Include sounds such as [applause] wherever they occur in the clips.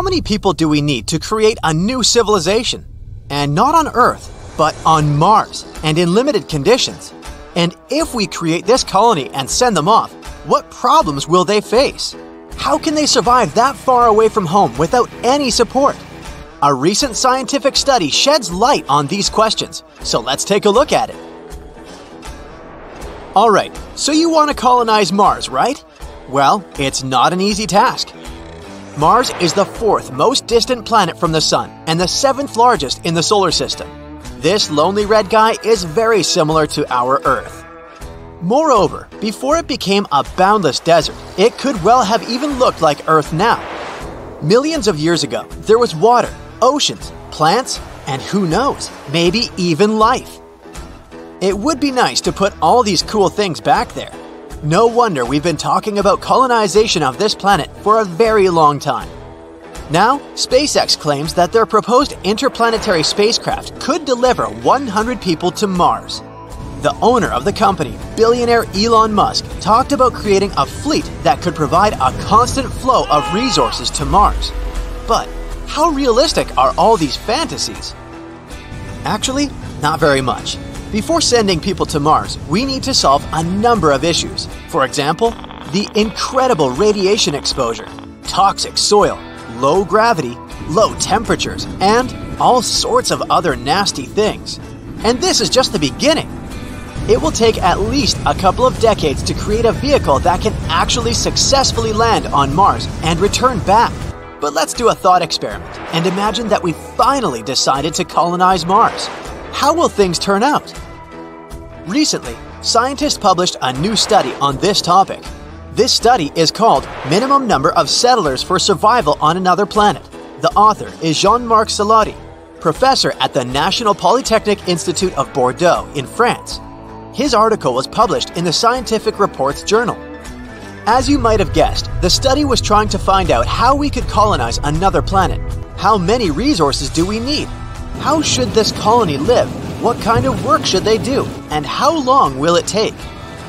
How many people do we need to create a new civilization? And not on Earth, but on Mars and in limited conditions. And if we create this colony and send them off, what problems will they face? How can they survive that far away from home without any support? A recent scientific study sheds light on these questions, so let's take a look at it. Alright, so you want to colonize Mars, right? Well, it's not an easy task. Mars is the fourth most distant planet from the Sun and the seventh largest in the solar system. This lonely red guy is very similar to our Earth. Moreover, before it became a boundless desert, it could well have even looked like Earth now. Millions of years ago, there was water, oceans, plants, and who knows, maybe even life. It would be nice to put all these cool things back there. No wonder we've been talking about colonization of this planet for a very long time. Now, SpaceX claims that their proposed interplanetary spacecraft could deliver 100 people to Mars. The owner of the company, billionaire Elon Musk, talked about creating a fleet that could provide a constant flow of resources to Mars. But how realistic are all these fantasies? Actually, not very much. Before sending people to Mars, we need to solve a number of issues. For example, the incredible radiation exposure, toxic soil, low gravity, low temperatures, and all sorts of other nasty things. And this is just the beginning. It will take at least a couple of decades to create a vehicle that can actually successfully land on Mars and return back. But let's do a thought experiment and imagine that we finally decided to colonize Mars. How will things turn out? Recently, scientists published a new study on this topic. This study is called Minimum Number of Settlers for Survival on Another Planet. The author is Jean-Marc Salotti, professor at the National Polytechnic Institute of Bordeaux in France. His article was published in the Scientific Reports Journal. As you might have guessed, the study was trying to find out how we could colonize another planet. How many resources do we need? How should this colony live? What kind of work should they do? And how long will it take?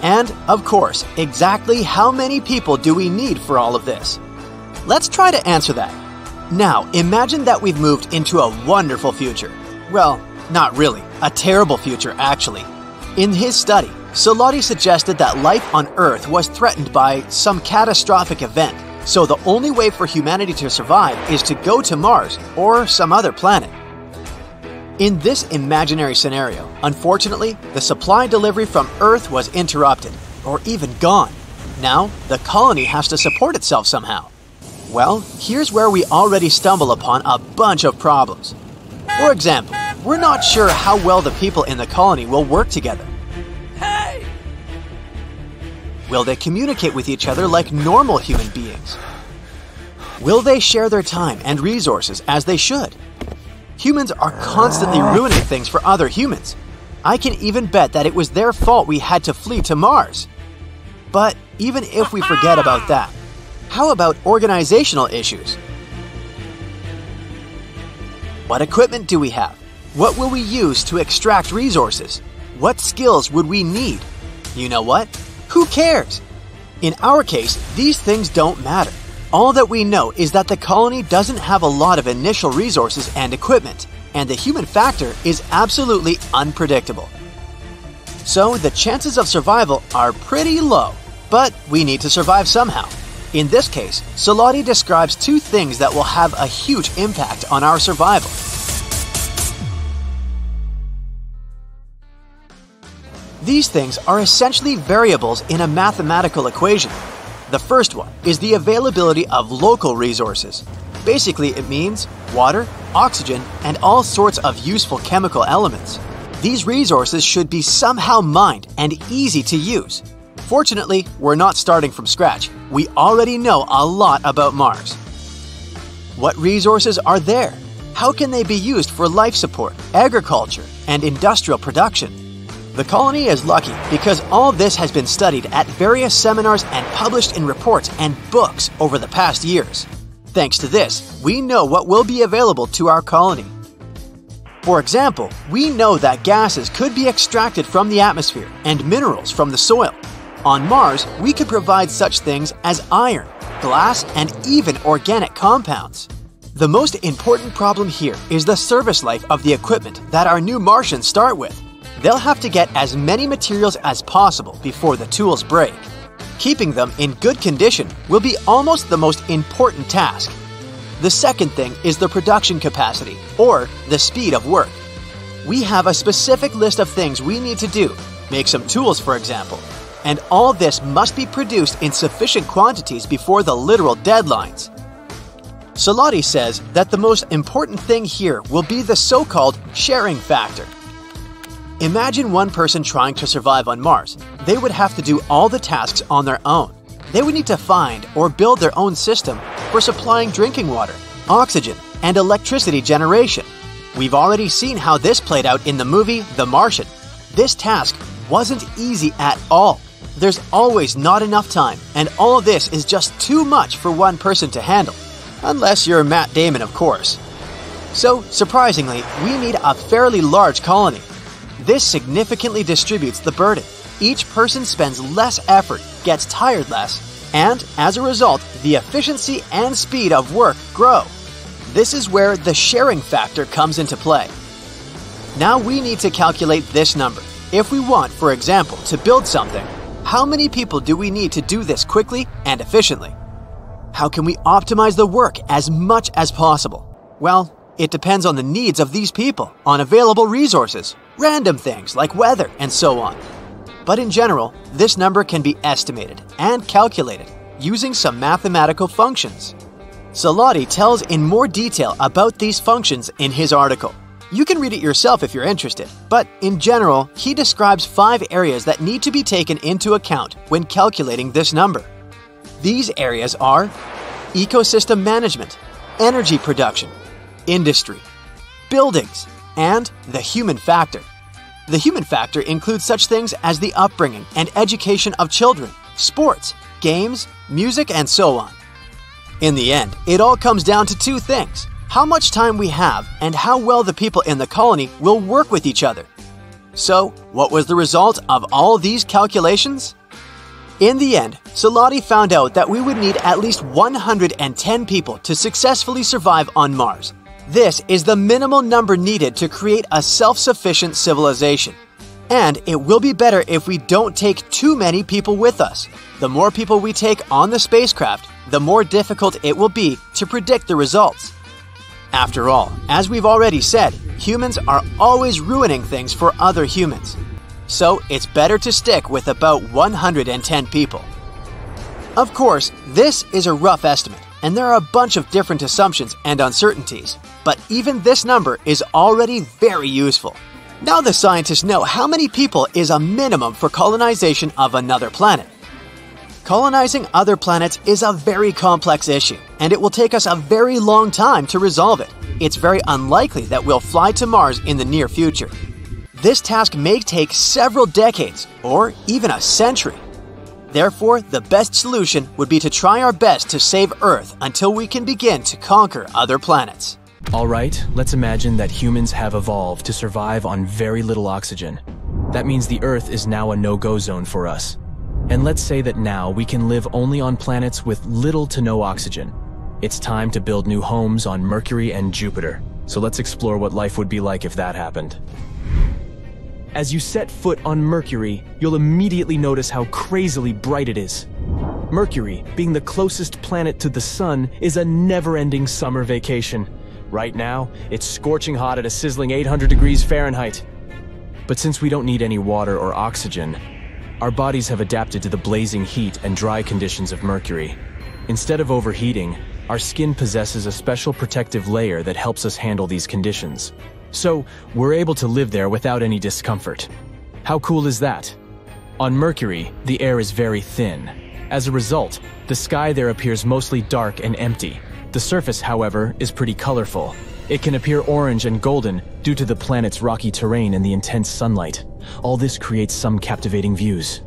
And, of course, exactly how many people do we need for all of this? Let's try to answer that. Now, imagine that we've moved into a wonderful future. Well, not really, a terrible future, actually. In his study, Salotti suggested that life on Earth was threatened by some catastrophic event, so the only way for humanity to survive is to go to Mars or some other planet. In this imaginary scenario, unfortunately, the supply delivery from Earth was interrupted, or even gone. Now, the colony has to support itself somehow. Well, here's where we already stumble upon a bunch of problems. For example, we're not sure how well the people in the colony will work together. Hey! Will they communicate with each other like normal human beings? Will they share their time and resources as they should? Humans are constantly ah. ruining things for other humans. I can even bet that it was their fault we had to flee to Mars. But even if we forget [laughs] about that, how about organizational issues? What equipment do we have? What will we use to extract resources? What skills would we need? You know what? Who cares? In our case, these things don't matter. All that we know is that the colony doesn't have a lot of initial resources and equipment, and the human factor is absolutely unpredictable. So the chances of survival are pretty low, but we need to survive somehow. In this case, Salotti describes two things that will have a huge impact on our survival. These things are essentially variables in a mathematical equation. The first one is the availability of local resources. Basically, it means water, oxygen, and all sorts of useful chemical elements. These resources should be somehow mined and easy to use. Fortunately, we're not starting from scratch. We already know a lot about Mars. What resources are there? How can they be used for life support, agriculture, and industrial production? The colony is lucky because all this has been studied at various seminars and published in reports and books over the past years. Thanks to this, we know what will be available to our colony. For example, we know that gases could be extracted from the atmosphere and minerals from the soil. On Mars, we could provide such things as iron, glass, and even organic compounds. The most important problem here is the service life of the equipment that our new Martians start with. They'll have to get as many materials as possible before the tools break. Keeping them in good condition will be almost the most important task. The second thing is the production capacity, or the speed of work. We have a specific list of things we need to do, make some tools for example, and all this must be produced in sufficient quantities before the literal deadlines. Salotti says that the most important thing here will be the so called sharing factor. Imagine one person trying to survive on Mars. They would have to do all the tasks on their own. They would need to find or build their own system for supplying drinking water, oxygen, and electricity generation. We've already seen how this played out in the movie The Martian. This task wasn't easy at all. There's always not enough time, and all of this is just too much for one person to handle. Unless you're Matt Damon, of course. So, surprisingly, we need a fairly large colony. This significantly distributes the burden. Each person spends less effort, gets tired less, and as a result, the efficiency and speed of work grow. This is where the sharing factor comes into play. Now we need to calculate this number. If we want, for example, to build something, how many people do we need to do this quickly and efficiently? How can we optimize the work as much as possible? Well, it depends on the needs of these people, on available resources, random things like weather, and so on. But in general, this number can be estimated and calculated using some mathematical functions. Salotti tells in more detail about these functions in his article. You can read it yourself if you're interested, but in general, he describes five areas that need to be taken into account when calculating this number. These areas are ecosystem management, energy production, industry, buildings, and the human factor. The human factor includes such things as the upbringing and education of children, sports, games, music, and so on. In the end, it all comes down to two things how much time we have and how well the people in the colony will work with each other. So, what was the result of all these calculations? In the end, Salotti found out that we would need at least 110 people to successfully survive on Mars, this is the minimal number needed to create a self sufficient civilization. And it will be better if we don't take too many people with us. The more people we take on the spacecraft, the more difficult it will be to predict the results. After all, as we've already said, humans are always ruining things for other humans. So it's better to stick with about 110 people. Of course, this is a rough estimate, and there are a bunch of different assumptions and uncertainties but even this number is already very useful. Now the scientists know how many people is a minimum for colonization of another planet. Colonizing other planets is a very complex issue, and it will take us a very long time to resolve it. It's very unlikely that we'll fly to Mars in the near future. This task may take several decades, or even a century. Therefore, the best solution would be to try our best to save Earth until we can begin to conquer other planets. Alright, let's imagine that humans have evolved to survive on very little oxygen. That means the Earth is now a no-go zone for us. And let's say that now we can live only on planets with little to no oxygen. It's time to build new homes on Mercury and Jupiter. So let's explore what life would be like if that happened. As you set foot on Mercury, you'll immediately notice how crazily bright it is. Mercury, being the closest planet to the Sun, is a never-ending summer vacation. Right now, it's scorching hot at a sizzling 800 degrees Fahrenheit. But since we don't need any water or oxygen, our bodies have adapted to the blazing heat and dry conditions of Mercury. Instead of overheating, our skin possesses a special protective layer that helps us handle these conditions. So, we're able to live there without any discomfort. How cool is that? On Mercury, the air is very thin. As a result, the sky there appears mostly dark and empty, the surface, however, is pretty colorful. It can appear orange and golden due to the planet's rocky terrain and the intense sunlight. All this creates some captivating views.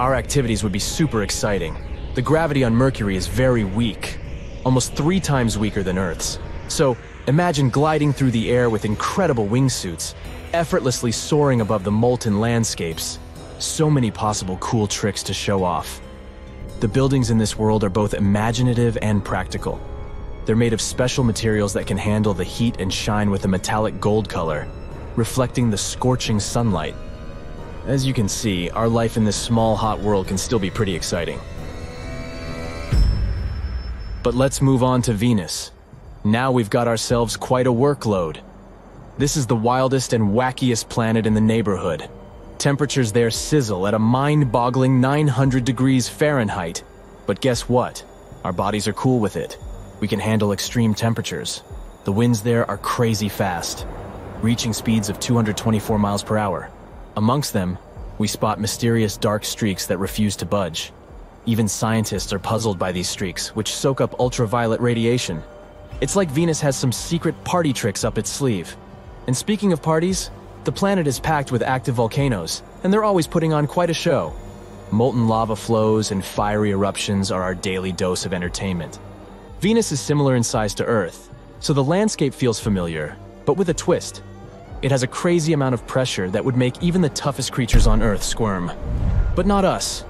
Our activities would be super exciting. The gravity on Mercury is very weak, almost three times weaker than Earth's. So, imagine gliding through the air with incredible wingsuits, effortlessly soaring above the molten landscapes. So many possible cool tricks to show off. The buildings in this world are both imaginative and practical. They're made of special materials that can handle the heat and shine with a metallic gold color, reflecting the scorching sunlight. As you can see, our life in this small, hot world can still be pretty exciting. But let's move on to Venus. Now we've got ourselves quite a workload. This is the wildest and wackiest planet in the neighborhood. Temperatures there sizzle at a mind-boggling 900 degrees Fahrenheit. But guess what? Our bodies are cool with it. We can handle extreme temperatures. The winds there are crazy fast, reaching speeds of 224 miles per hour. Amongst them, we spot mysterious dark streaks that refuse to budge. Even scientists are puzzled by these streaks, which soak up ultraviolet radiation. It's like Venus has some secret party tricks up its sleeve. And speaking of parties, the planet is packed with active volcanoes, and they're always putting on quite a show. Molten lava flows and fiery eruptions are our daily dose of entertainment. Venus is similar in size to Earth, so the landscape feels familiar, but with a twist. It has a crazy amount of pressure that would make even the toughest creatures on Earth squirm. But not us.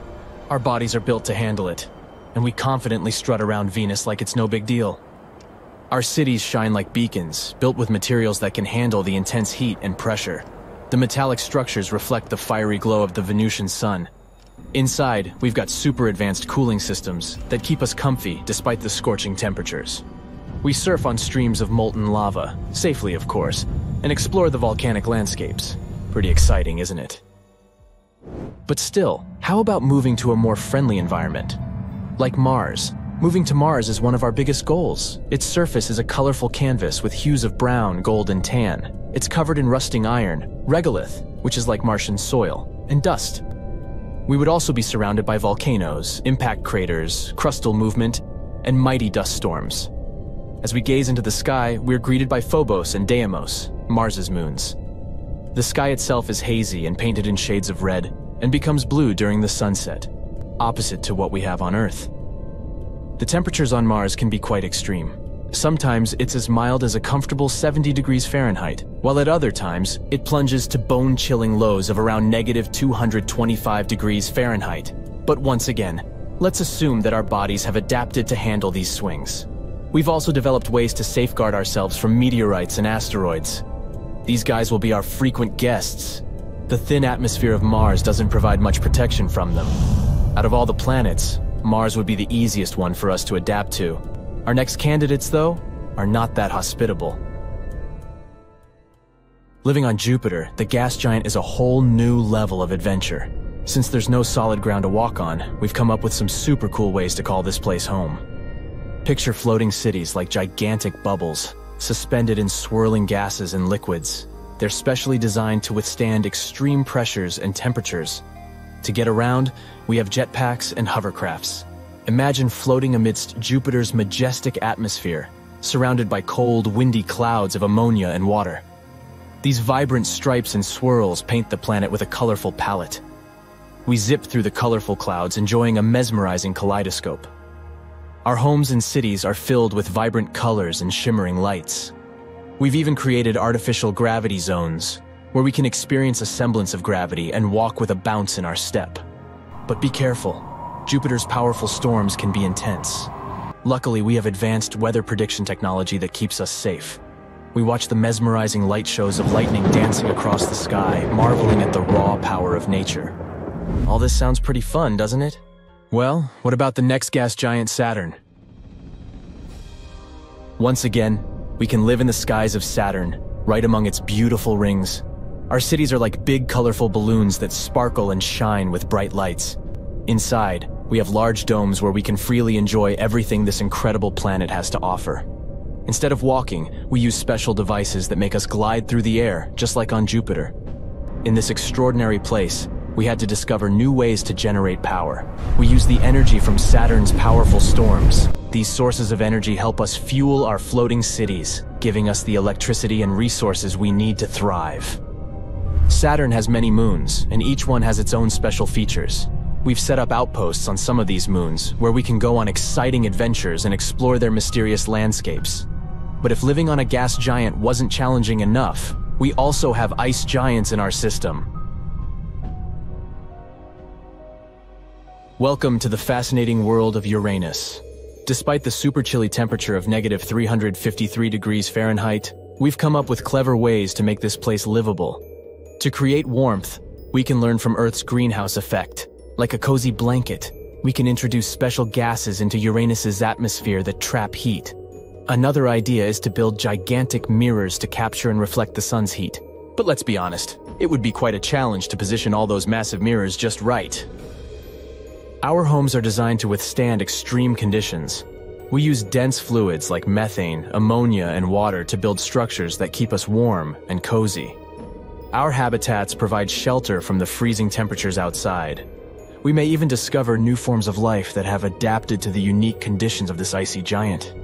Our bodies are built to handle it, and we confidently strut around Venus like it's no big deal. Our cities shine like beacons, built with materials that can handle the intense heat and pressure. The metallic structures reflect the fiery glow of the Venusian sun. Inside, we've got super advanced cooling systems that keep us comfy despite the scorching temperatures. We surf on streams of molten lava, safely of course, and explore the volcanic landscapes. Pretty exciting, isn't it? But still, how about moving to a more friendly environment? Like Mars, moving to Mars is one of our biggest goals. Its surface is a colorful canvas with hues of brown, gold, and tan. It's covered in rusting iron, regolith, which is like Martian soil, and dust. We would also be surrounded by volcanoes, impact craters, crustal movement, and mighty dust storms. As we gaze into the sky, we're greeted by Phobos and Deimos, Mars's moons. The sky itself is hazy and painted in shades of red, and becomes blue during the sunset, opposite to what we have on Earth. The temperatures on Mars can be quite extreme. Sometimes it's as mild as a comfortable 70 degrees Fahrenheit, while at other times it plunges to bone-chilling lows of around negative 225 degrees Fahrenheit. But once again, let's assume that our bodies have adapted to handle these swings. We've also developed ways to safeguard ourselves from meteorites and asteroids, these guys will be our frequent guests. The thin atmosphere of Mars doesn't provide much protection from them. Out of all the planets, Mars would be the easiest one for us to adapt to. Our next candidates, though, are not that hospitable. Living on Jupiter, the gas giant is a whole new level of adventure. Since there's no solid ground to walk on, we've come up with some super cool ways to call this place home. Picture floating cities like gigantic bubbles, suspended in swirling gases and liquids. They're specially designed to withstand extreme pressures and temperatures. To get around, we have jetpacks and hovercrafts. Imagine floating amidst Jupiter's majestic atmosphere, surrounded by cold, windy clouds of ammonia and water. These vibrant stripes and swirls paint the planet with a colorful palette. We zip through the colorful clouds, enjoying a mesmerizing kaleidoscope. Our homes and cities are filled with vibrant colors and shimmering lights. We've even created artificial gravity zones, where we can experience a semblance of gravity and walk with a bounce in our step. But be careful, Jupiter's powerful storms can be intense. Luckily, we have advanced weather prediction technology that keeps us safe. We watch the mesmerizing light shows of lightning dancing across the sky, marveling at the raw power of nature. All this sounds pretty fun, doesn't it? Well, what about the next gas giant Saturn? Once again, we can live in the skies of Saturn, right among its beautiful rings. Our cities are like big colorful balloons that sparkle and shine with bright lights. Inside, we have large domes where we can freely enjoy everything this incredible planet has to offer. Instead of walking, we use special devices that make us glide through the air, just like on Jupiter. In this extraordinary place, we had to discover new ways to generate power. We use the energy from Saturn's powerful storms. These sources of energy help us fuel our floating cities, giving us the electricity and resources we need to thrive. Saturn has many moons, and each one has its own special features. We've set up outposts on some of these moons, where we can go on exciting adventures and explore their mysterious landscapes. But if living on a gas giant wasn't challenging enough, we also have ice giants in our system, Welcome to the fascinating world of Uranus. Despite the super chilly temperature of negative 353 degrees Fahrenheit, we've come up with clever ways to make this place livable. To create warmth, we can learn from Earth's greenhouse effect. Like a cozy blanket, we can introduce special gases into Uranus's atmosphere that trap heat. Another idea is to build gigantic mirrors to capture and reflect the sun's heat. But let's be honest, it would be quite a challenge to position all those massive mirrors just right. Our homes are designed to withstand extreme conditions. We use dense fluids like methane, ammonia, and water to build structures that keep us warm and cozy. Our habitats provide shelter from the freezing temperatures outside. We may even discover new forms of life that have adapted to the unique conditions of this icy giant.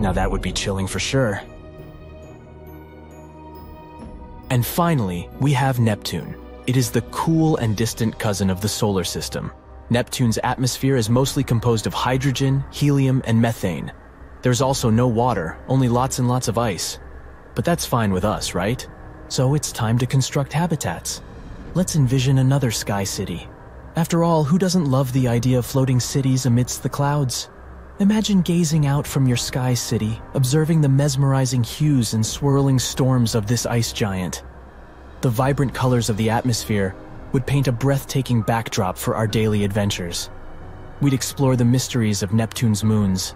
Now that would be chilling for sure. And finally, we have Neptune. It is the cool and distant cousin of the solar system. Neptune's atmosphere is mostly composed of hydrogen, helium, and methane. There's also no water, only lots and lots of ice. But that's fine with us, right? So it's time to construct habitats. Let's envision another sky city. After all, who doesn't love the idea of floating cities amidst the clouds? Imagine gazing out from your sky city, observing the mesmerizing hues and swirling storms of this ice giant. The vibrant colors of the atmosphere would paint a breathtaking backdrop for our daily adventures. We'd explore the mysteries of Neptune's moons,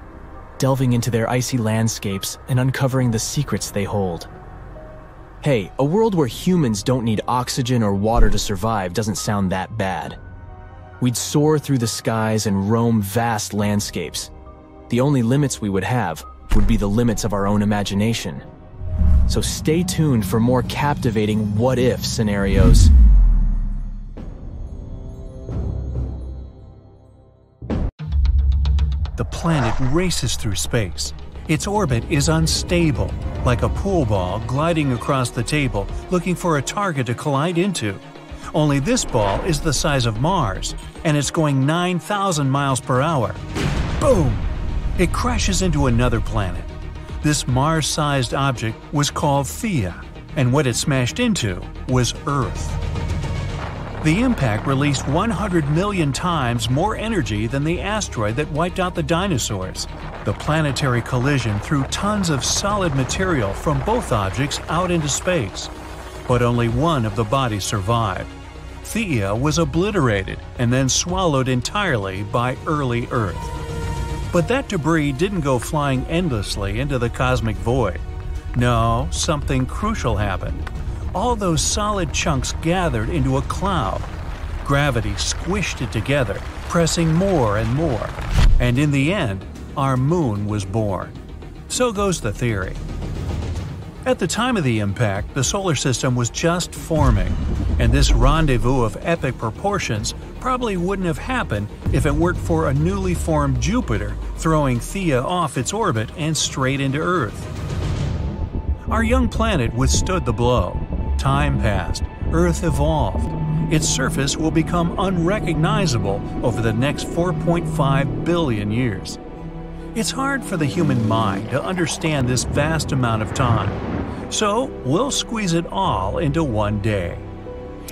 delving into their icy landscapes and uncovering the secrets they hold. Hey, a world where humans don't need oxygen or water to survive doesn't sound that bad. We'd soar through the skies and roam vast landscapes. The only limits we would have would be the limits of our own imagination. So stay tuned for more captivating what if scenarios. the planet races through space. Its orbit is unstable, like a pool ball gliding across the table looking for a target to collide into. Only this ball is the size of Mars, and it's going 9,000 miles per hour. Boom! It crashes into another planet. This Mars sized object was called Theia, and what it smashed into was Earth. The impact released 100 million times more energy than the asteroid that wiped out the dinosaurs. The planetary collision threw tons of solid material from both objects out into space. But only one of the bodies survived. Theia was obliterated and then swallowed entirely by early Earth. But that debris didn't go flying endlessly into the cosmic void. No, something crucial happened all those solid chunks gathered into a cloud. Gravity squished it together, pressing more and more. And in the end, our moon was born. So goes the theory. At the time of the impact, the solar system was just forming, and this rendezvous of epic proportions probably wouldn't have happened if it weren't for a newly formed Jupiter throwing Theia off its orbit and straight into Earth. Our young planet withstood the blow, Time passed, Earth evolved. Its surface will become unrecognizable over the next 4.5 billion years. It's hard for the human mind to understand this vast amount of time, so we'll squeeze it all into one day.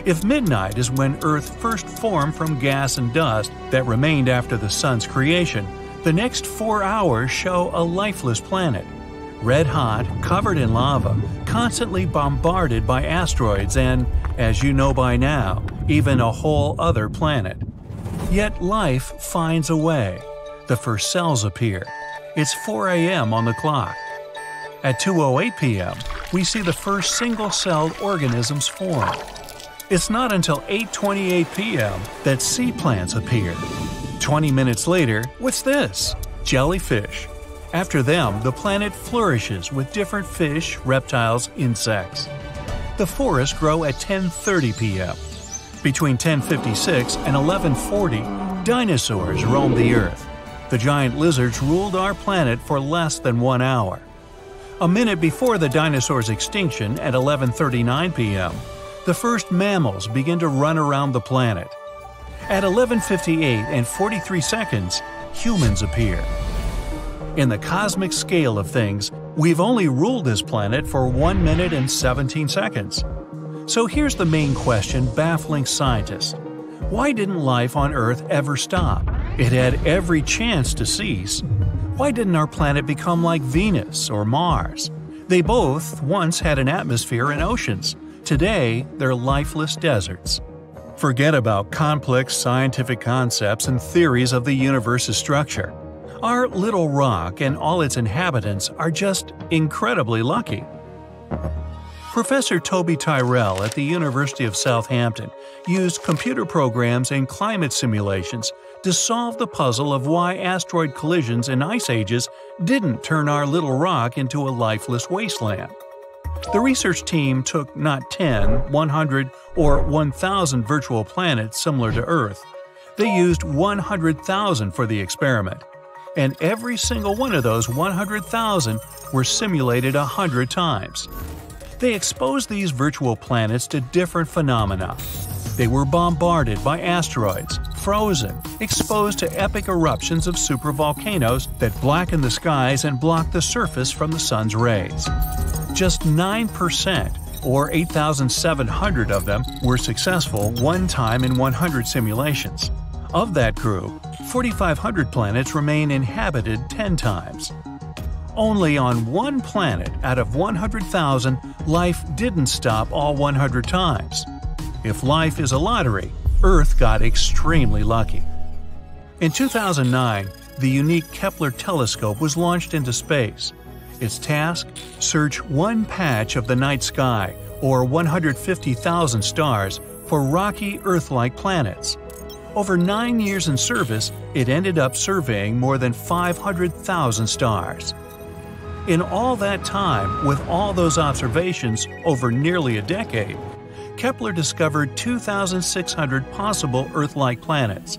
If midnight is when Earth first formed from gas and dust that remained after the Sun's creation, the next four hours show a lifeless planet red hot, covered in lava, constantly bombarded by asteroids and, as you know by now, even a whole other planet. Yet life finds a way. The first cells appear. It's 4 a.m. on the clock. At 2:08 p.m., we see the first single-celled organisms form. It's not until 8:28 p.m. that sea plants appear. 20 minutes later, what's this? Jellyfish. After them, the planet flourishes with different fish, reptiles, insects. The forests grow at 10:30 p.m. Between 1056 and 1140, dinosaurs roamed the Earth. The giant lizards ruled our planet for less than one hour. A minute before the dinosaurs' extinction at 11:39 p.m., the first mammals begin to run around the planet. At 11:58 and 43 seconds, humans appear. In the cosmic scale of things, we've only ruled this planet for 1 minute and 17 seconds. So here's the main question baffling scientists Why didn't life on Earth ever stop? It had every chance to cease. Why didn't our planet become like Venus or Mars? They both once had an atmosphere and oceans. Today, they're lifeless deserts. Forget about complex scientific concepts and theories of the universe's structure. Our little rock and all its inhabitants are just incredibly lucky. Professor Toby Tyrrell at the University of Southampton used computer programs and climate simulations to solve the puzzle of why asteroid collisions and ice ages didn't turn our little rock into a lifeless wasteland. The research team took not 10, 100, or 1,000 virtual planets similar to Earth. They used 100,000 for the experiment. And every single one of those 100,000 were simulated 100 times. They exposed these virtual planets to different phenomena. They were bombarded by asteroids, frozen, exposed to epic eruptions of supervolcanoes that blacken the skies and block the surface from the sun's rays. Just 9%, or 8,700 of them, were successful one time in 100 simulations. Of that group, 4,500 planets remain inhabited 10 times. Only on one planet out of 100,000, life didn't stop all 100 times. If life is a lottery, Earth got extremely lucky. In 2009, the unique Kepler telescope was launched into space. Its task? Search one patch of the night sky, or 150,000 stars, for rocky Earth-like planets. Over nine years in service, it ended up surveying more than 500,000 stars. In all that time, with all those observations over nearly a decade, Kepler discovered 2,600 possible Earth-like planets.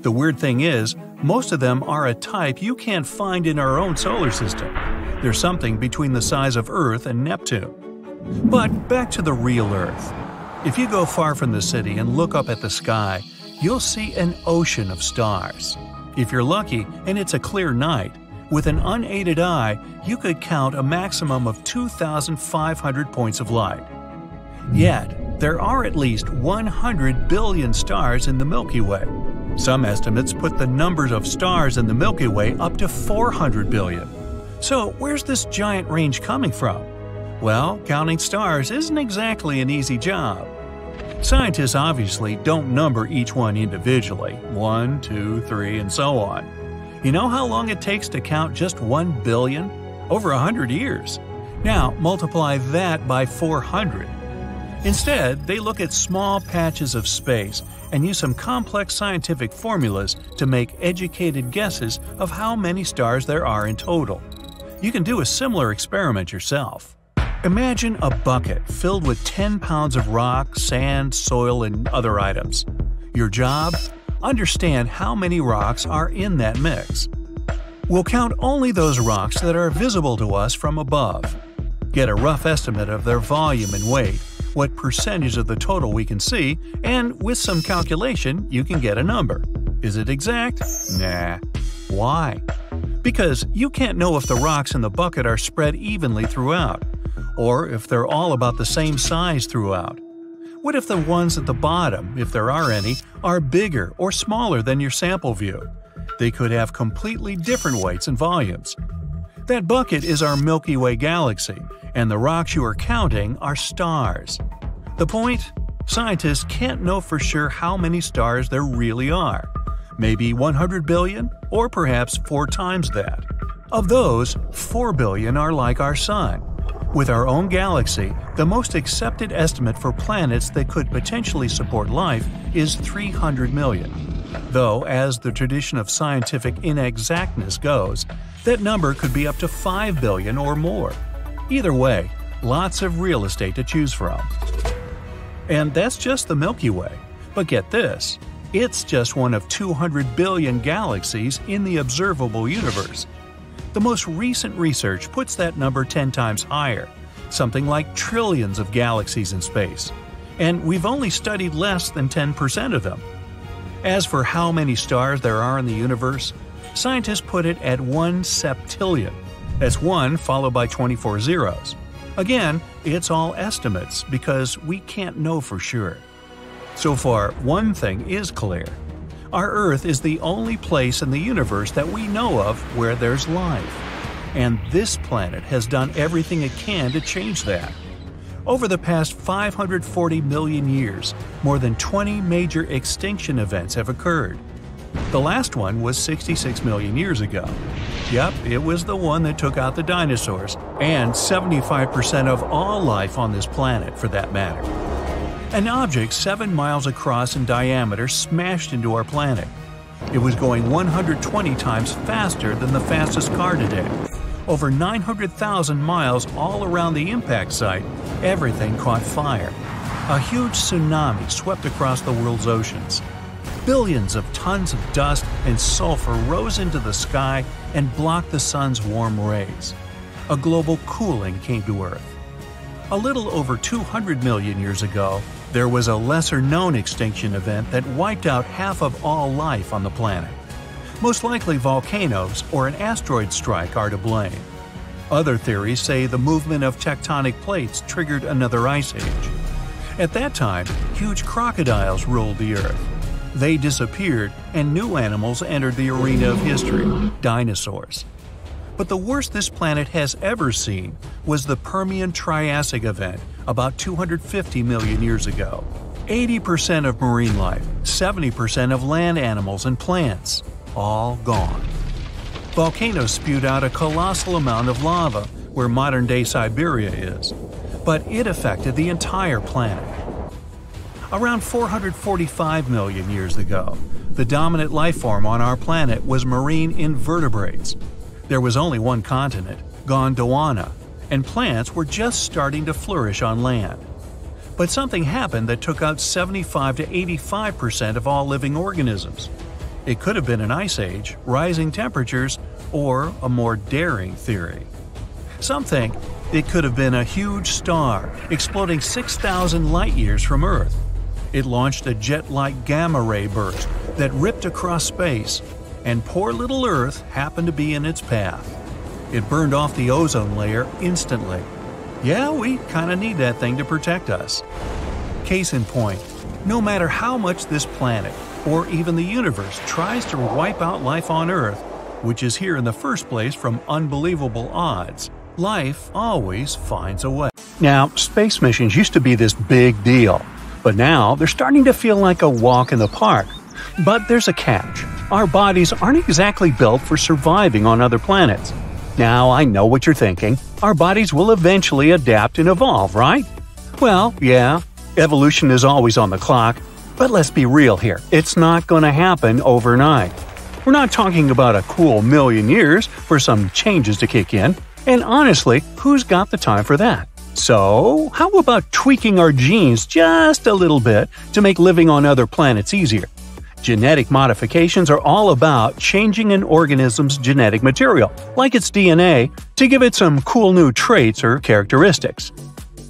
The weird thing is, most of them are a type you can't find in our own solar system. They're something between the size of Earth and Neptune. But back to the real Earth. If you go far from the city and look up at the sky, you'll see an ocean of stars. If you're lucky and it's a clear night, with an unaided eye, you could count a maximum of 2,500 points of light. Yet, there are at least 100 billion stars in the Milky Way. Some estimates put the numbers of stars in the Milky Way up to 400 billion. So, where's this giant range coming from? Well, counting stars isn't exactly an easy job. Scientists obviously don't number each one individually 1, 2, 3, and so on. You know how long it takes to count just 1 billion? Over 100 years. Now, multiply that by 400. Instead, they look at small patches of space and use some complex scientific formulas to make educated guesses of how many stars there are in total. You can do a similar experiment yourself. Imagine a bucket filled with 10 pounds of rock, sand, soil, and other items. Your job? understand how many rocks are in that mix. We'll count only those rocks that are visible to us from above. Get a rough estimate of their volume and weight, what percentage of the total we can see, and with some calculation, you can get a number. Is it exact? Nah. Why? Because you can't know if the rocks in the bucket are spread evenly throughout, or if they're all about the same size throughout. What if the ones at the bottom, if there are any, are bigger or smaller than your sample view? They could have completely different weights and volumes. That bucket is our Milky Way galaxy, and the rocks you are counting are stars. The point? Scientists can't know for sure how many stars there really are. Maybe 100 billion, or perhaps four times that. Of those, 4 billion are like our Sun, with our own galaxy, the most accepted estimate for planets that could potentially support life is 300 million. Though, as the tradition of scientific inexactness goes, that number could be up to 5 billion or more. Either way, lots of real estate to choose from. And that's just the Milky Way. But get this it's just one of 200 billion galaxies in the observable universe. The most recent research puts that number 10 times higher, something like trillions of galaxies in space. And we've only studied less than 10% of them. As for how many stars there are in the universe, scientists put it at 1 septillion. That's 1 followed by 24 zeros. Again, it's all estimates because we can't know for sure. So far, one thing is clear Our Earth is the only place in the universe that we know of where there's life. And this planet has done everything it can to change that. Over the past 540 million years, more than 20 major extinction events have occurred. The last one was 66 million years ago. Yep, it was the one that took out the dinosaurs, and 75% of all life on this planet for that matter. An object 7 miles across in diameter smashed into our planet. It was going 120 times faster than the fastest car today. Over 900,000 miles all around the impact site, everything caught fire. A huge tsunami swept across the world's oceans. Billions of tons of dust and sulfur rose into the sky and blocked the sun's warm rays. A global cooling came to Earth. A little over 200 million years ago, there was a lesser known extinction event that wiped out half of all life on the planet. Most likely volcanoes or an asteroid strike are to blame. Other theories say the movement of tectonic plates triggered another ice age. At that time, huge crocodiles ruled the Earth. They disappeared, and new animals entered the arena of history dinosaurs. But the worst this planet has ever seen was the Permian Triassic event about 250 million years ago. 80% of marine life, 70% of land animals and plants, all gone. Volcanoes spewed out a colossal amount of lava where modern day Siberia is, but it affected the entire planet. Around 445 million years ago, the dominant life form on our planet was marine invertebrates. There was only one continent, Gondwana, and plants were just starting to flourish on land. But something happened that took out 75 to 85% of all living organisms. It could have been an ice age, rising temperatures, or a more daring theory. Some think it could have been a huge star exploding 6,000 light years from Earth. It launched a jet like gamma ray burst that ripped across space, and poor little Earth happened to be in its path. It burned off the ozone layer instantly. Yeah, we kinda need that thing to protect us. Case in point, no matter how much this planet, or even the universe, tries to wipe out life on Earth, which is here in the first place from unbelievable odds, life always finds a way. Now, space missions used to be this big deal, but now they're starting to feel like a walk in the park. But there's a catch. Our bodies aren't exactly built for surviving on other planets. Now, I know what you're thinking. Our bodies will eventually adapt and evolve, right? Well, yeah, evolution is always on the clock, but let's be real here. It's not going to happen overnight. We're not talking about a cool million years for some changes to kick in. And honestly, who's got the time for that? So, how about tweaking our genes just a little bit to make living on other planets easier? Genetic modifications are all about changing an organism's genetic material, like its DNA, to give it some cool new traits or characteristics.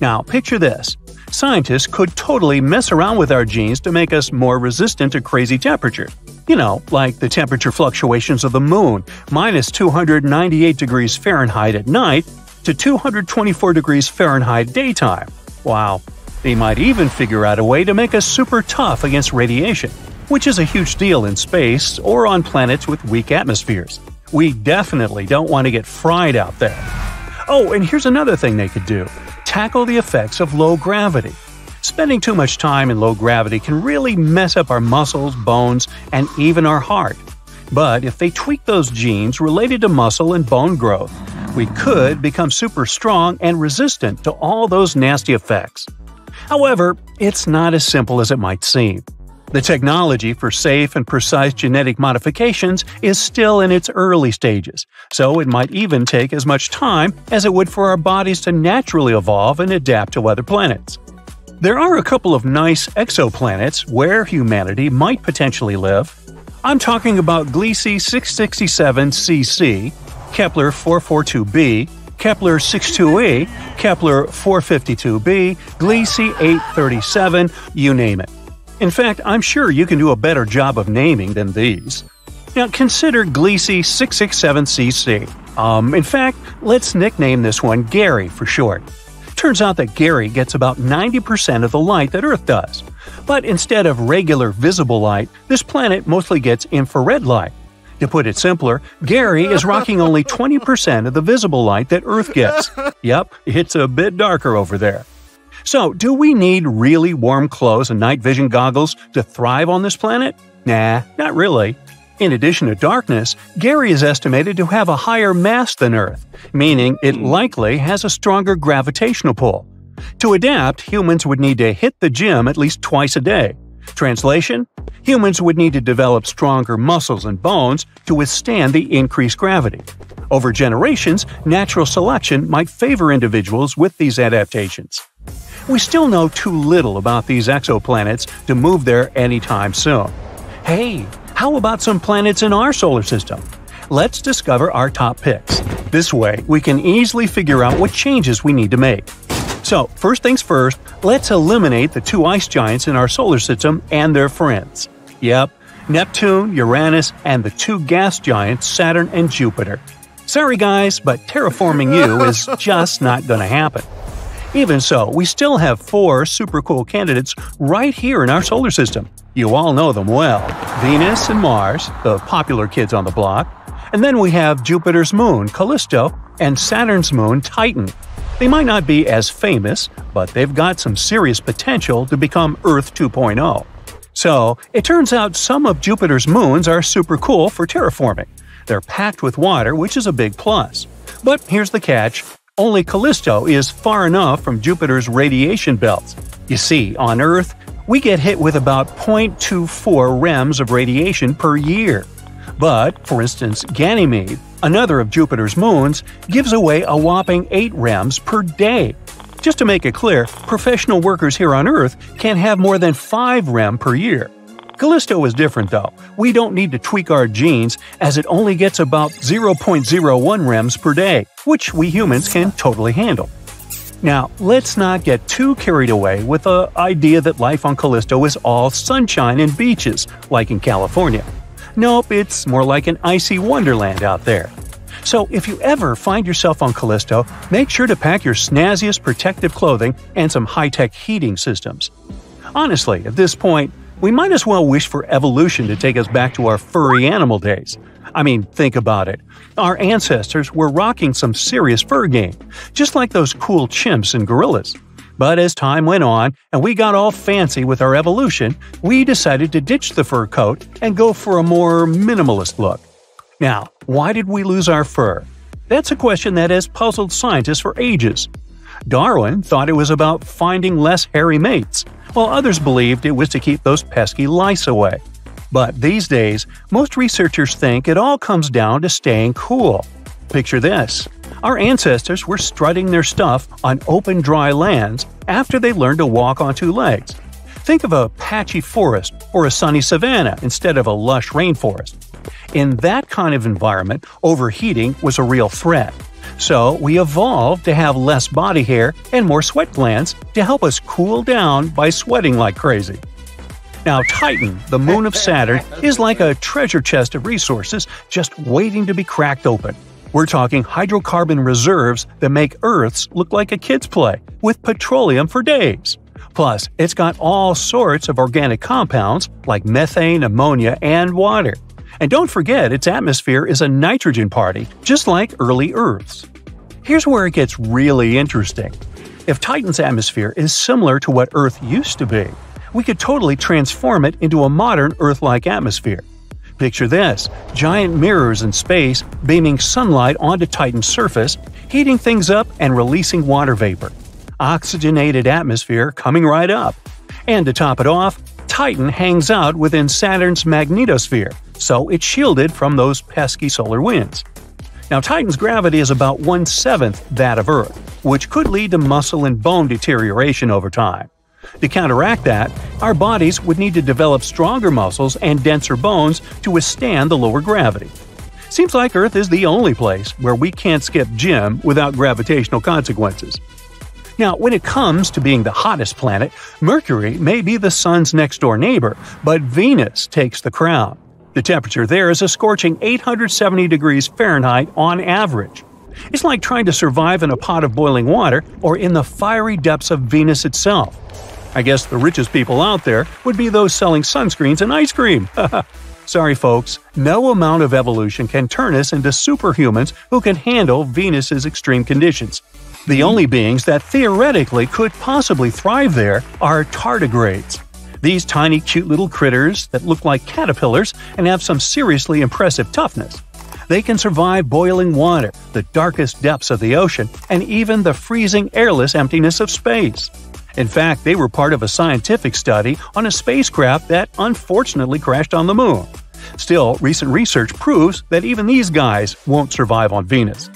Now, picture this scientists could totally mess around with our genes to make us more resistant to crazy temperatures. You know, like the temperature fluctuations of the moon, minus 298 degrees Fahrenheit at night to 224 degrees Fahrenheit daytime. Wow. They might even figure out a way to make us super tough against radiation, which is a huge deal in space or on planets with weak atmospheres. We definitely don't want to get fried out there. Oh, and here's another thing they could do tackle the effects of low gravity. Spending too much time in low gravity can really mess up our muscles, bones, and even our heart. But if they tweak those genes related to muscle and bone growth, we could become super strong and resistant to all those nasty effects. However, it's not as simple as it might seem. The technology for safe and precise genetic modifications is still in its early stages, so it might even take as much time as it would for our bodies to naturally evolve and adapt to other planets. There are a couple of nice exoplanets where humanity might potentially live. I'm talking about Gliese 667cc, Kepler 442b, Kepler 62e, Kepler 452b, Gliese 837, you name it. In fact, I'm sure you can do a better job of naming than these. Now consider Gliese 667cc. Um, in fact, let's nickname this one Gary for short. Turns out that Gary gets about 90% of the light that Earth does. But instead of regular visible light, this planet mostly gets infrared light. To put it simpler, Gary is rocking only 20% of the visible light that Earth gets. [laughs] Yep, it's a bit darker over there. So, do we need really warm clothes and night vision goggles to thrive on this planet? Nah, not really. In addition to darkness, Gary is estimated to have a higher mass than Earth, meaning it hmm. likely has a stronger gravitational pull. To adapt, humans would need to hit the gym at least twice a day. Translation? Humans would need to develop stronger muscles and bones to withstand the increased gravity. Over generations, natural selection might favor individuals with these adaptations. We still know too little about these exoplanets to move there anytime soon. Hey, how about some planets in our solar system? Let's discover our top picks. This way, we can easily figure out what changes we need to make. So, first things first, let's eliminate the two ice giants in our solar system and their friends. Yep, Neptune, Uranus, and the two gas giants, Saturn and Jupiter. Sorry guys, but terraforming you is [laughs] just not gonna happen. Even so, we still have four super cool candidates right here in our solar system. You all know them well Venus and Mars, the popular kids on the block. And then we have Jupiter's moon, Callisto, and Saturn's moon, Titan. They might not be as famous, but they've got some serious potential to become Earth 2.0. So, it turns out some of Jupiter's moons are super cool for terraforming. They're packed with water, which is a big plus. But here's the catch only Callisto is far enough from Jupiter's radiation belts. You see, on Earth, we get hit with about 0.24 rems of radiation per year. But, for instance, Ganymede, another of Jupiter's moons, gives away a whopping 8 rems per day. Just to make it clear, professional workers here on Earth can't have more than 5 rem per year. Callisto is different though. We don't need to tweak our genes as it only gets about 0.01 rems per day, which we humans can totally handle. Now, let's not get too carried away with the idea that life on Callisto is all sunshine and beaches, like in California. Nope, it's more like an icy wonderland out there. So, if you ever find yourself on Callisto, make sure to pack your snazziest protective clothing and some high tech heating systems. Honestly, at this point, we might as well wish for evolution to take us back to our furry animal days. I mean, think about it. Our ancestors were rocking some serious fur game, just like those cool chimps and gorillas. But as time went on and we got all fancy with our evolution, we decided to ditch the fur coat and go for a more minimalist look. Now, why did we lose our fur? That's a question that has puzzled scientists for ages. Darwin thought it was about finding less hairy mates, while others believed it was to keep those pesky lice away. But these days, most researchers think it all comes down to staying cool. Picture this our ancestors were strutting their stuff on open, dry lands after they learned to walk on two legs. Think of a patchy forest or a sunny savanna instead of a lush rainforest. In that kind of environment, overheating was a real threat. So, we evolved to have less body hair and more sweat glands to help us cool down by sweating like crazy. Now, Titan, the moon of Saturn, is like a treasure chest of resources just waiting to be cracked open. We're talking hydrocarbon reserves that make Earth's look like a kid's play, with petroleum for days. Plus, it's got all sorts of organic compounds like methane, ammonia, and water. And don't forget, its atmosphere is a nitrogen party, just like early Earth's. Here's where it gets really interesting. If Titan's atmosphere is similar to what Earth used to be, we could totally transform it into a modern Earth like atmosphere. Picture this giant mirrors in space beaming sunlight onto Titan's surface, heating things up and releasing water vapor. Oxygenated atmosphere coming right up. And to top it off, Titan hangs out within Saturn's magnetosphere, so it's shielded from those pesky solar winds. Now, Titan's gravity is about one seventh that of Earth, which could lead to muscle and bone deterioration over time. To counteract that, our bodies would need to develop stronger muscles and denser bones to withstand the lower gravity. Seems like Earth is the only place where we can't skip gym without gravitational consequences. Now, when it comes to being the hottest planet, Mercury may be the Sun's next door neighbor, but Venus takes the crown. The temperature there is a scorching 870 degrees Fahrenheit on average. It's like trying to survive in a pot of boiling water or in the fiery depths of Venus itself. I guess the richest people out there would be those selling sunscreens and ice cream. [laughs] Sorry, folks, no amount of evolution can turn us into superhumans who can handle Venus's extreme conditions. The only beings that theoretically could possibly thrive there are tardigrades. These tiny, cute little critters that look like caterpillars and have some seriously impressive toughness. They can survive boiling water, the darkest depths of the ocean, and even the freezing, airless emptiness of space. In fact, they were part of a scientific study on a spacecraft that unfortunately crashed on the moon. Still, recent research proves that even these guys won't survive on Venus.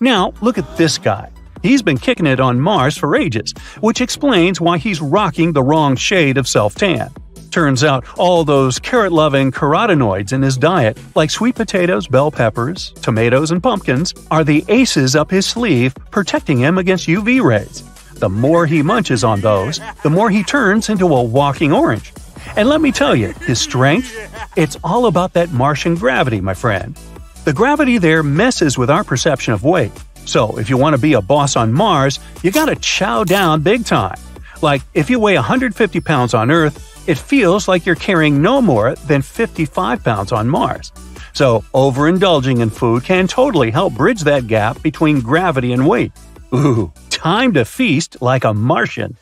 Now, look at this guy. He's been kicking it on Mars for ages, which explains why he's rocking the wrong shade of self tan. Turns out all those carrot loving carotenoids in his diet, like sweet potatoes, bell peppers, tomatoes, and pumpkins, are the aces up his sleeve protecting him against UV rays. The more he munches on those, the more he turns into a walking orange. And let me tell you, his strength? It's all about that Martian gravity, my friend. The gravity there messes with our perception of weight. So, if you want to be a boss on Mars, you gotta chow down big time. Like, if you weigh 150 pounds on Earth, it feels like you're carrying no more than 55 pounds on Mars. So, overindulging in food can totally help bridge that gap between gravity and weight. Ooh, time to feast like a Martian.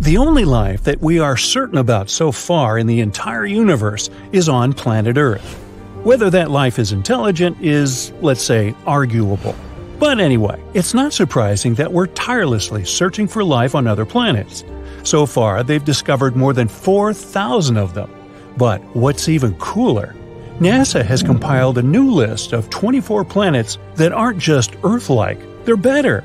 The only life that we are certain about so far in the entire universe is on planet Earth. Whether that life is intelligent is, let's say, arguable. But anyway, it's not surprising that we're tirelessly searching for life on other planets. So far, they've discovered more than 4,000 of them. But what's even cooler? NASA has compiled a new list of 24 planets that aren't just Earth like, they're better.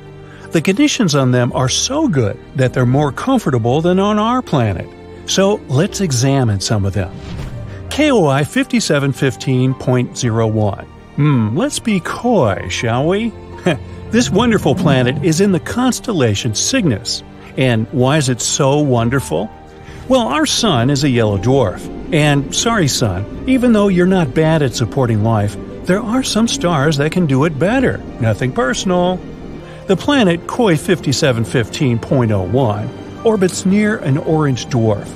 The conditions on them are so good that they're more comfortable than on our planet. So let's examine some of them. KOI 5715.01. Hmm, let's be coy, shall we? [laughs] this wonderful planet is in the constellation Cygnus. And why is it so wonderful? Well, our sun is a yellow dwarf. And sorry, sun, even though you're not bad at supporting life, there are some stars that can do it better. Nothing personal. The planet Koi 5715.01 orbits near an orange dwarf.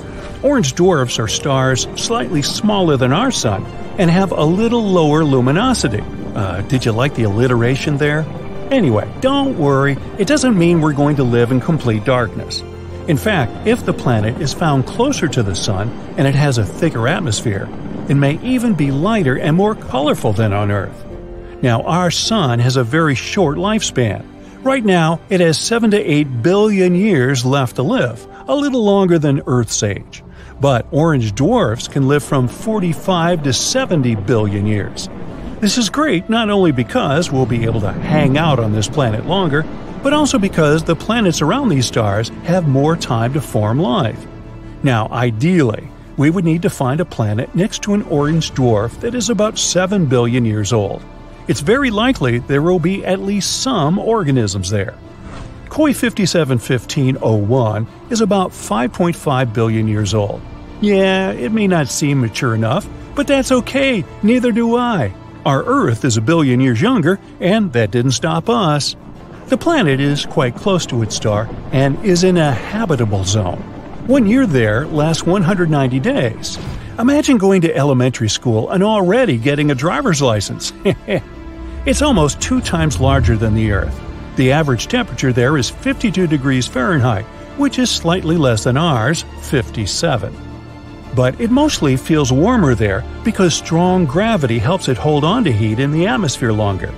Orange dwarfs are stars slightly smaller than our sun and have a little lower luminosity. Uh, did you like the alliteration there? Anyway, don't worry, it doesn't mean we're going to live in complete darkness. In fact, if the planet is found closer to the Sun and it has a thicker atmosphere, it may even be lighter and more colorful than on Earth. Now, our Sun has a very short lifespan. Right now, it has 7 to 8 billion years left to live, a little longer than Earth's age. But orange dwarfs can live from 45 to 70 billion years. This is great not only because we'll be able to hang out on this planet longer, but also because the planets around these stars have more time to form life. Now, ideally, we would need to find a planet next to an orange dwarf that is about 7 billion years old. It's very likely there will be at least some organisms there. Koi 571501 is about 5.5 billion years old. Yeah, it may not seem mature enough, but that's okay, neither do I. Our Earth is a billion years younger, and that didn't stop us. The planet is quite close to its star and is in a habitable zone. One year there lasts 190 days. Imagine going to elementary school and already getting a driver's license. [laughs] it's almost two times larger than the Earth. The average temperature there is 52 degrees Fahrenheit, which is slightly less than ours, 57 but it mostly feels warmer there because strong gravity helps it hold on to heat in the atmosphere longer.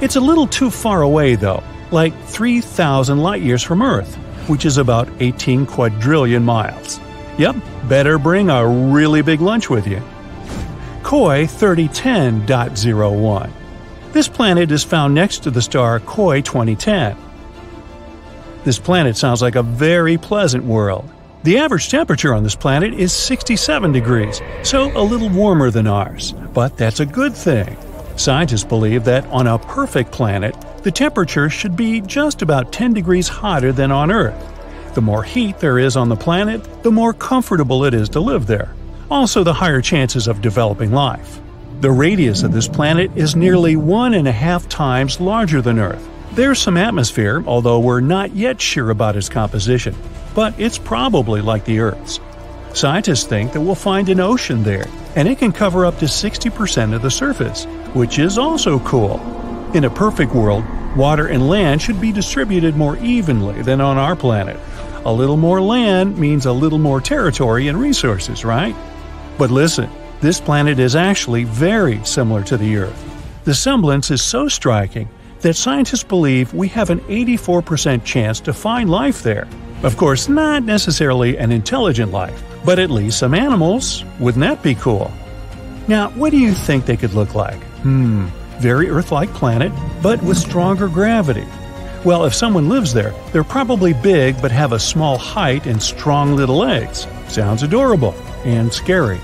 It's a little too far away though, like 3,000 light years from Earth, which is about 18 quadrillion miles. Yep, better bring a really big lunch with you. Koi 3010.01 This planet is found next to the star Koi 2010. This planet sounds like a very pleasant world. The average temperature on this planet is 67 degrees, so a little warmer than ours. But that's a good thing. Scientists believe that on a perfect planet, the temperature should be just about 10 degrees hotter than on Earth. The more heat there is on the planet, the more comfortable it is to live there. Also, the higher chances of developing life. The radius of this planet is nearly one and a half times larger than Earth. There's some atmosphere, although we're not yet sure about its composition, but it's probably like the Earth's. Scientists think that we'll find an ocean there, and it can cover up to 60% of the surface, which is also cool. In a perfect world, water and land should be distributed more evenly than on our planet. A little more land means a little more territory and resources, right? But listen, this planet is actually very similar to the Earth. The semblance is so striking that scientists believe we have an 84% chance to find life there. Of course, not necessarily an intelligent life, but at least some animals. Wouldn't that be cool? Now, what do you think they could look like? Hmm, very Earth like planet, but with stronger gravity. Well, if someone lives there, they're probably big but have a small height and strong little legs. Sounds adorable and scary.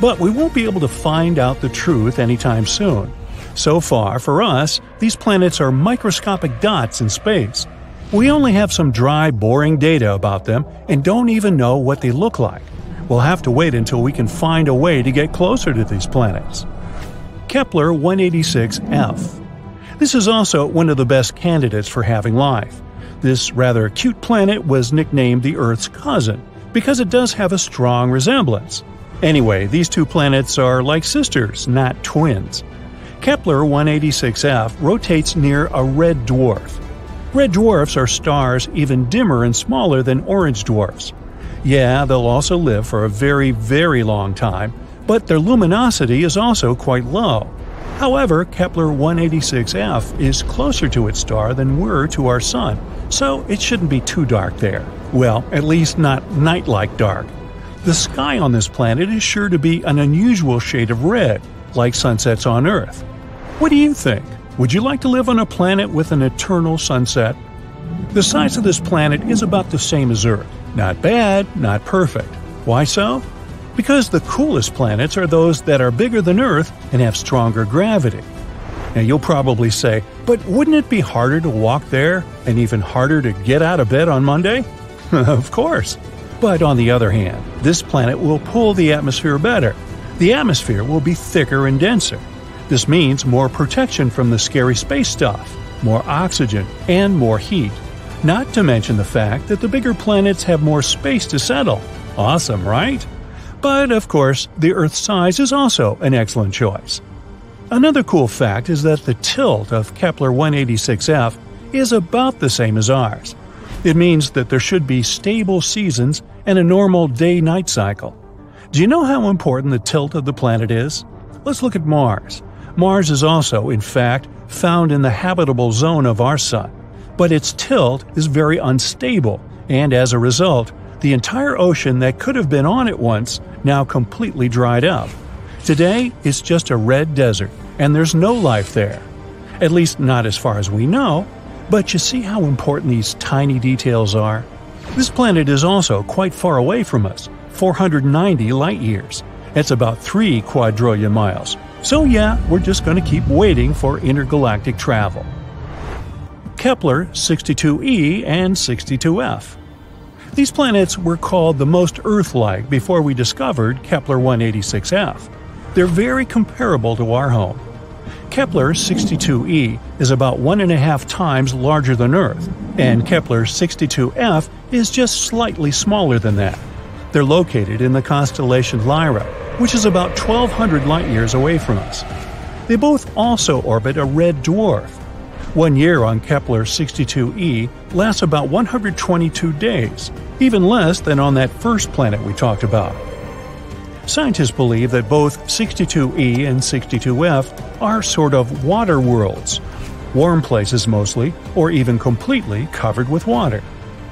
But we won't be able to find out the truth anytime soon. So far, for us, these planets are microscopic dots in space. We only have some dry, boring data about them and don't even know what they look like. We'll have to wait until we can find a way to get closer to these planets. Kepler 186f. This is also one of the best candidates for having life. This rather cute planet was nicknamed the Earth's cousin because it does have a strong resemblance. Anyway, these two planets are like sisters, not twins. Kepler 186f rotates near a red dwarf. Red dwarfs are stars even dimmer and smaller than orange dwarfs. Yeah, they'll also live for a very, very long time, but their luminosity is also quite low. However, Kepler 186f is closer to its star than we're to our Sun, so it shouldn't be too dark there. Well, at least not night like dark. The sky on this planet is sure to be an unusual shade of red, like sunsets on Earth. What do you think? Would you like to live on a planet with an eternal sunset? The size of this planet is about the same as Earth. Not bad, not perfect. Why so? Because the coolest planets are those that are bigger than Earth and have stronger gravity. Now you'll probably say, but wouldn't it be harder to walk there and even harder to get out of bed on Monday? [laughs] of course. But on the other hand, this planet will pull the atmosphere better. The atmosphere will be thicker and denser. This means more protection from the scary space stuff, more oxygen, and more heat. Not to mention the fact that the bigger planets have more space to settle. Awesome, right? But of course, the Earth's size is also an excellent choice. Another cool fact is that the tilt of Kepler 186f is about the same as ours. It means that there should be stable seasons and a normal day night cycle. Do you know how important the tilt of the planet is? Let's look at Mars. Mars is also, in fact, found in the habitable zone of our Sun, but its tilt is very unstable, and as a result, the entire ocean that could have been on it once now completely dried up. Today, it's just a red desert, and there's no life there. At least not as far as we know, but you see how important these tiny details are? This planet is also quite far away from us 490 light years. That's about 3 quadrillion miles, so, yeah, we're just going to keep waiting for intergalactic travel. Kepler 62e and 62f. These planets were called the most Earth like before we discovered Kepler 186f. They're very comparable to our home. Kepler 62e is about one and a half times larger than Earth, and Kepler 62f is just slightly smaller than that. They're located in the constellation Lyra, which is about 1,200 light years away from us. They both also orbit a red dwarf. One year on Kepler 62e lasts about 122 days, even less than on that first planet we talked about. Scientists believe that both 62e and 62f are sort of water worlds, warm places mostly, or even completely covered with water.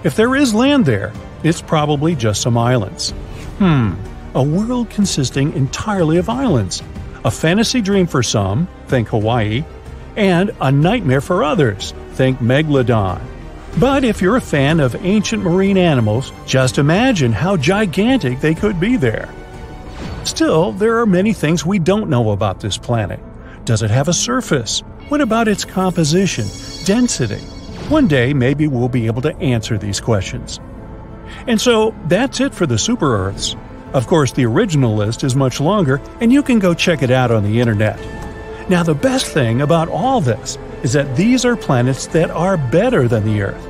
If there is land there, it's probably just some islands. Hmm, a world consisting entirely of islands. A fantasy dream for some, think Hawaii, and a nightmare for others, think Megalodon. But if you're a fan of ancient marine animals, just imagine how gigantic they could be there. Still, there are many things we don't know about this planet. Does it have a surface? What about its composition, density? One day, maybe we'll be able to answer these questions. And so, that's it for the super Earths. Of course, the original list is much longer, and you can go check it out on the internet. Now, the best thing about all this is that these are planets that are better than the Earth.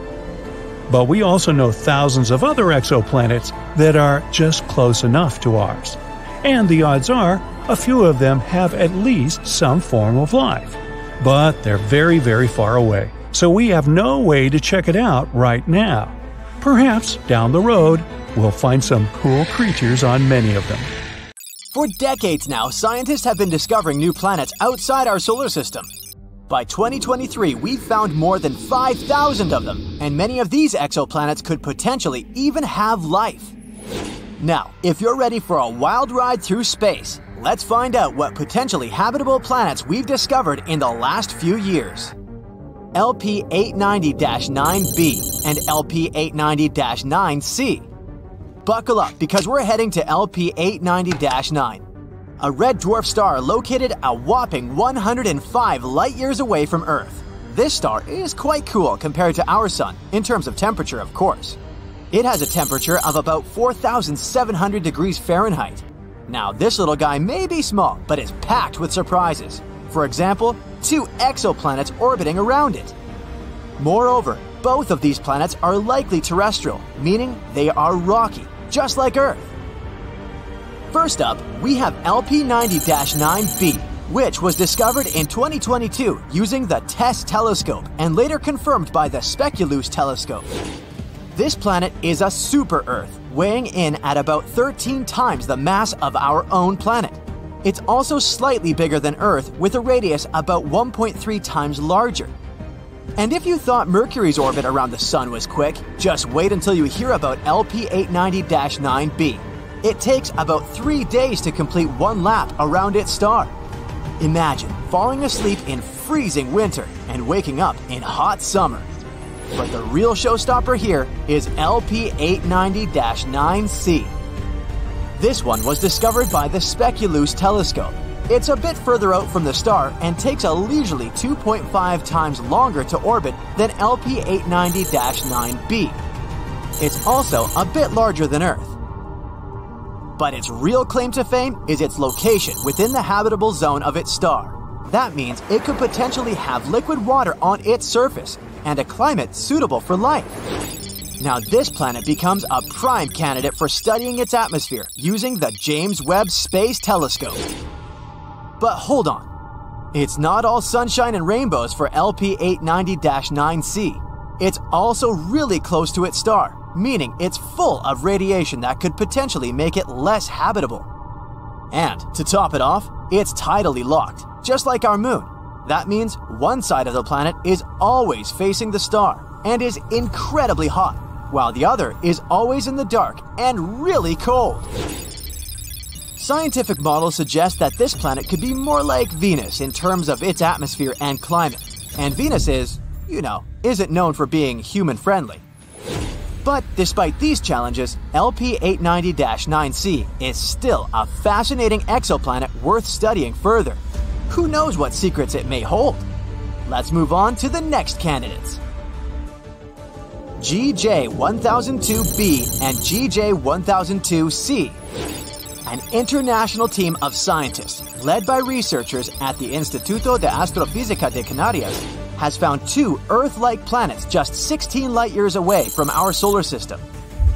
But we also know thousands of other exoplanets that are just close enough to ours. And the odds are, a few of them have at least some form of life. But they're very, very far away, so we have no way to check it out right now. Perhaps down the road, we'll find some cool creatures on many of them. For decades now, scientists have been discovering new planets outside our solar system. By 2023, we've found more than 5,000 of them, and many of these exoplanets could potentially even have life. Now, if you're ready for a wild ride through space, let's find out what potentially habitable planets we've discovered in the last few years. LP 890 9b and LP 890 9c. Buckle up because we're heading to LP 890 9, a red dwarf star located a whopping 105 light years away from Earth. This star is quite cool compared to our Sun, in terms of temperature, of course. It has a temperature of about 4,700 degrees Fahrenheit. Now, this little guy may be small, but is packed with surprises. For example, two exoplanets orbiting around it. Moreover, both of these planets are likely terrestrial, meaning they are rocky, just like Earth. First up, we have LP90 9b, which was discovered in 2022 using the TESS telescope and later confirmed by the Speculoos telescope. This planet is a super Earth, weighing in at about 13 times the mass of our own planet. It's also slightly bigger than Earth with a radius about 1.3 times larger. And if you thought Mercury's orbit around the Sun was quick, just wait until you hear about LP 890 9b. It takes about three days to complete one lap around its star. Imagine falling asleep in freezing winter and waking up in hot summer. But the real showstopper here is LP 890 9c. This one was discovered by the Speculoos telescope. It's a bit further out from the star and takes a leisurely 2.5 times longer to orbit than LP 890 9b. It's also a bit larger than Earth. But its real claim to fame is its location within the habitable zone of its star. That means it could potentially have liquid water on its surface and a climate suitable for life. Now, this planet becomes a prime candidate for studying its atmosphere using the James Webb Space Telescope. But hold on. It's not all sunshine and rainbows for LP 890 9c. It's also really close to its star, meaning it's full of radiation that could potentially make it less habitable. And to top it off, it's tidally locked, just like our moon. That means one side of the planet is always facing the star and is incredibly hot, while the other is always in the dark and really cold. Scientific models suggest that this planet could be more like Venus in terms of its atmosphere and climate. And Venus is, you know, isn't known for being human friendly. But despite these challenges, LP 890 9c is still a fascinating exoplanet worth studying further. Who knows what secrets it may hold? Let's move on to the next candidates. GJ1002b and GJ1002c. An international team of scientists, led by researchers at the Instituto de Astrofísica de Canarias, has found two Earth like planets just 16 light years away from our solar system.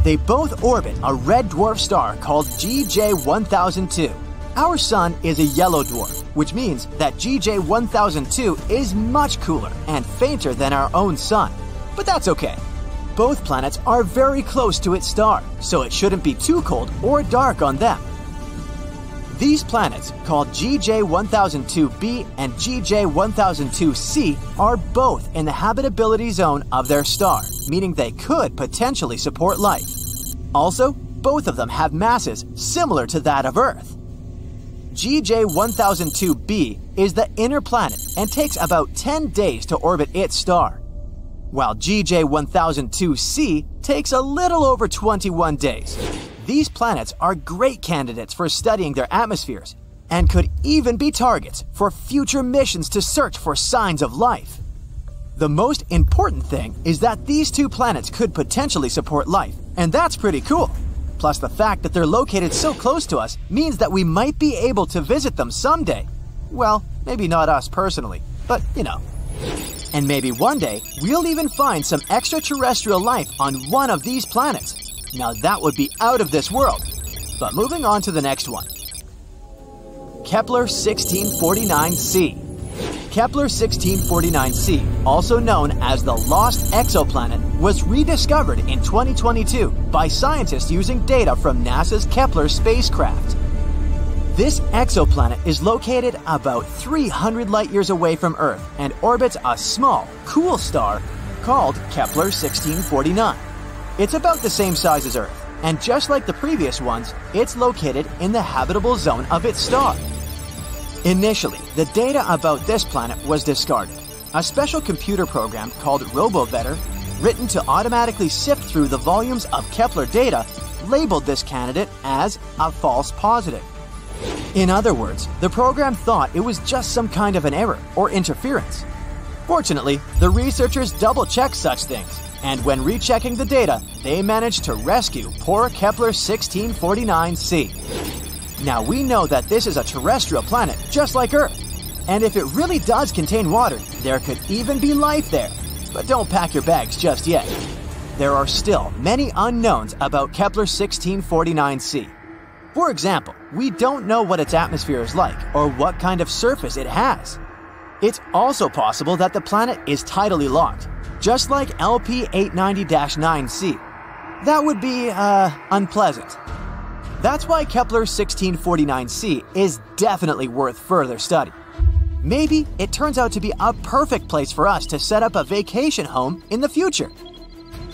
They both orbit a red dwarf star called GJ 1002. Our Sun is a yellow dwarf, which means that GJ 1002 is much cooler and fainter than our own Sun. But that's okay. Both planets are very close to its star, so it shouldn't be too cold or dark on them. These planets, called GJ1002b and GJ1002c, are both in the habitability zone of their star, meaning they could potentially support life. Also, both of them have masses similar to that of Earth. GJ1002b is the inner planet and takes about 10 days to orbit its star, while GJ1002c takes a little over 21 days. These planets are great candidates for studying their atmospheres and could even be targets for future missions to search for signs of life. The most important thing is that these two planets could potentially support life, and that's pretty cool. Plus the fact that they're located so close to us means that we might be able to visit them someday. Well, maybe not us personally, but you know. And maybe one day, we'll even find some extraterrestrial life on one of these planets. Now that would be out of this world. But moving on to the next one. Kepler 1649c. Kepler 1649c, also known as the Lost Exoplanet, was rediscovered in 2022 by scientists using data from NASA's Kepler spacecraft. This exoplanet is located about 300 light years away from Earth and orbits a small, cool star called Kepler 1649. It's about the same size as Earth, and just like the previous ones, it's located in the habitable zone of its star. Initially, the data about this planet was discarded. A special computer program called RoboVetter, written to automatically sift through the volumes of Kepler data, labeled this candidate as a false positive. In other words, the program thought it was just some kind of an error or interference. Fortunately, the researchers double checked such things, and when rechecking the data, they managed to rescue poor Kepler 1649c. Now we know that this is a terrestrial planet just like Earth, and if it really does contain water, there could even be life there. But don't pack your bags just yet. There are still many unknowns about Kepler 1649c. For example, we don't know what its atmosphere is like or what kind of surface it has. It's also possible that the planet is tidally locked, just like LP 890 9c. That would be, uh, unpleasant. That's why Kepler 1649c is definitely worth further study. Maybe it turns out to be a perfect place for us to set up a vacation home in the future.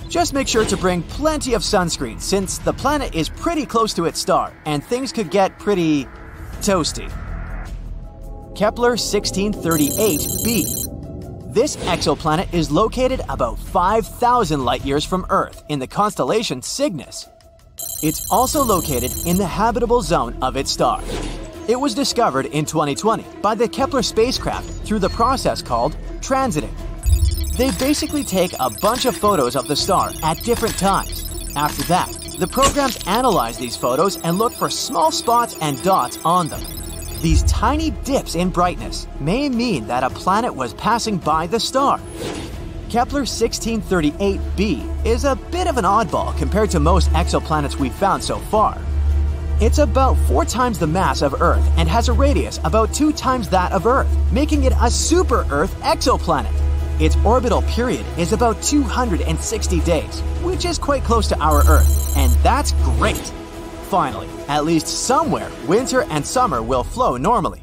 Just make sure to bring plenty of sunscreen since the planet is pretty close to its star and things could get pretty toasty. Kepler 1638b. This exoplanet is located about 5,000 light years from Earth in the constellation Cygnus. It's also located in the habitable zone of its star. It was discovered in 2020 by the Kepler spacecraft through the process called transiting. They basically take a bunch of photos of the star at different times. After that, the programs analyze these photos and look for small spots and dots on them. These tiny dips in brightness may mean that a planet was passing by the star. Kepler 1638b is a bit of an oddball compared to most exoplanets we've found so far. It's about four times the mass of Earth and has a radius about two times that of Earth, making it a super Earth exoplanet. Its orbital period is about 260 days, which is quite close to our Earth, and that's great. Finally, at least somewhere, winter and summer will flow normally.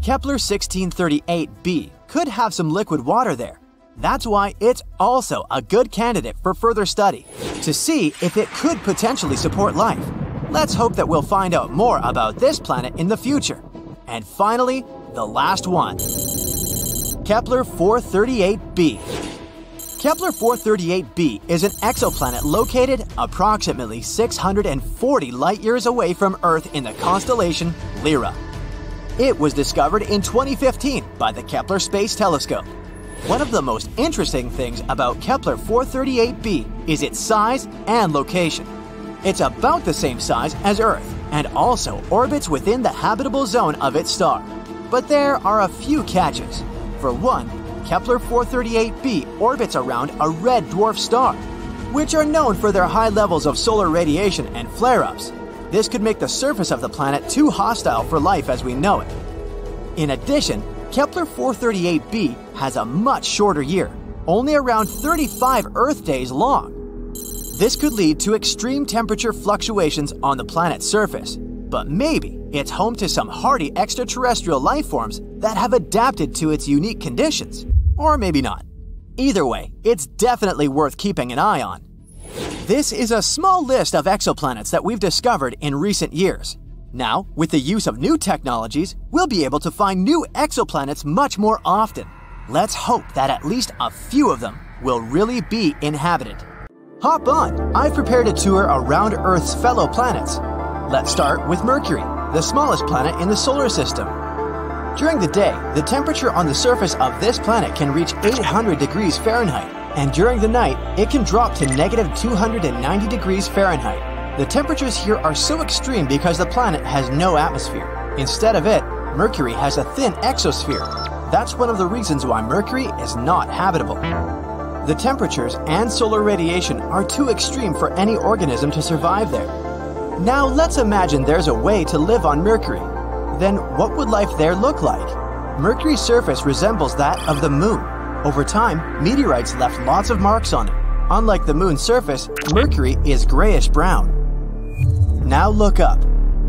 Kepler 1638b could have some liquid water there. That's why it's also a good candidate for further study, to see if it could potentially support life. Let's hope that we'll find out more about this planet in the future. And finally, the last one. Kepler 438b. Kepler 438b is an exoplanet located approximately 640 light years away from Earth in the constellation Lyra. It was discovered in 2015 by the Kepler Space Telescope. One of the most interesting things about Kepler 438b is its size and location. It's about the same size as Earth and also orbits within the habitable zone of its star. But there are a few catches. For one, Kepler 438b orbits around a red dwarf star, which are known for their high levels of solar radiation and flare ups. This could make the surface of the planet too hostile for life as we know it. In addition, Kepler 438b has a much shorter year, only around 35 Earth days long. This could lead to extreme temperature fluctuations on the planet's surface, but maybe it's home to some hardy extraterrestrial life forms that have adapted to its unique conditions. Or maybe not. Either way, it's definitely worth keeping an eye on. This is a small list of exoplanets that we've discovered in recent years. Now, with the use of new technologies, we'll be able to find new exoplanets much more often. Let's hope that at least a few of them will really be inhabited. Hop on! I've prepared a tour around Earth's fellow planets. Let's start with Mercury, the smallest planet in the solar system. During the day, the temperature on the surface of this planet can reach 800 degrees Fahrenheit, and during the night, it can drop to negative 290 degrees Fahrenheit. The temperatures here are so extreme because the planet has no atmosphere. Instead of it, Mercury has a thin exosphere. That's one of the reasons why Mercury is not habitable. The temperatures and solar radiation are too extreme for any organism to survive there. Now let's imagine there's a way to live on Mercury. Then what would life there look like? Mercury's surface resembles that of the Moon. Over time, meteorites left lots of marks on it. Unlike the Moon's surface, Mercury is grayish brown. Now look up.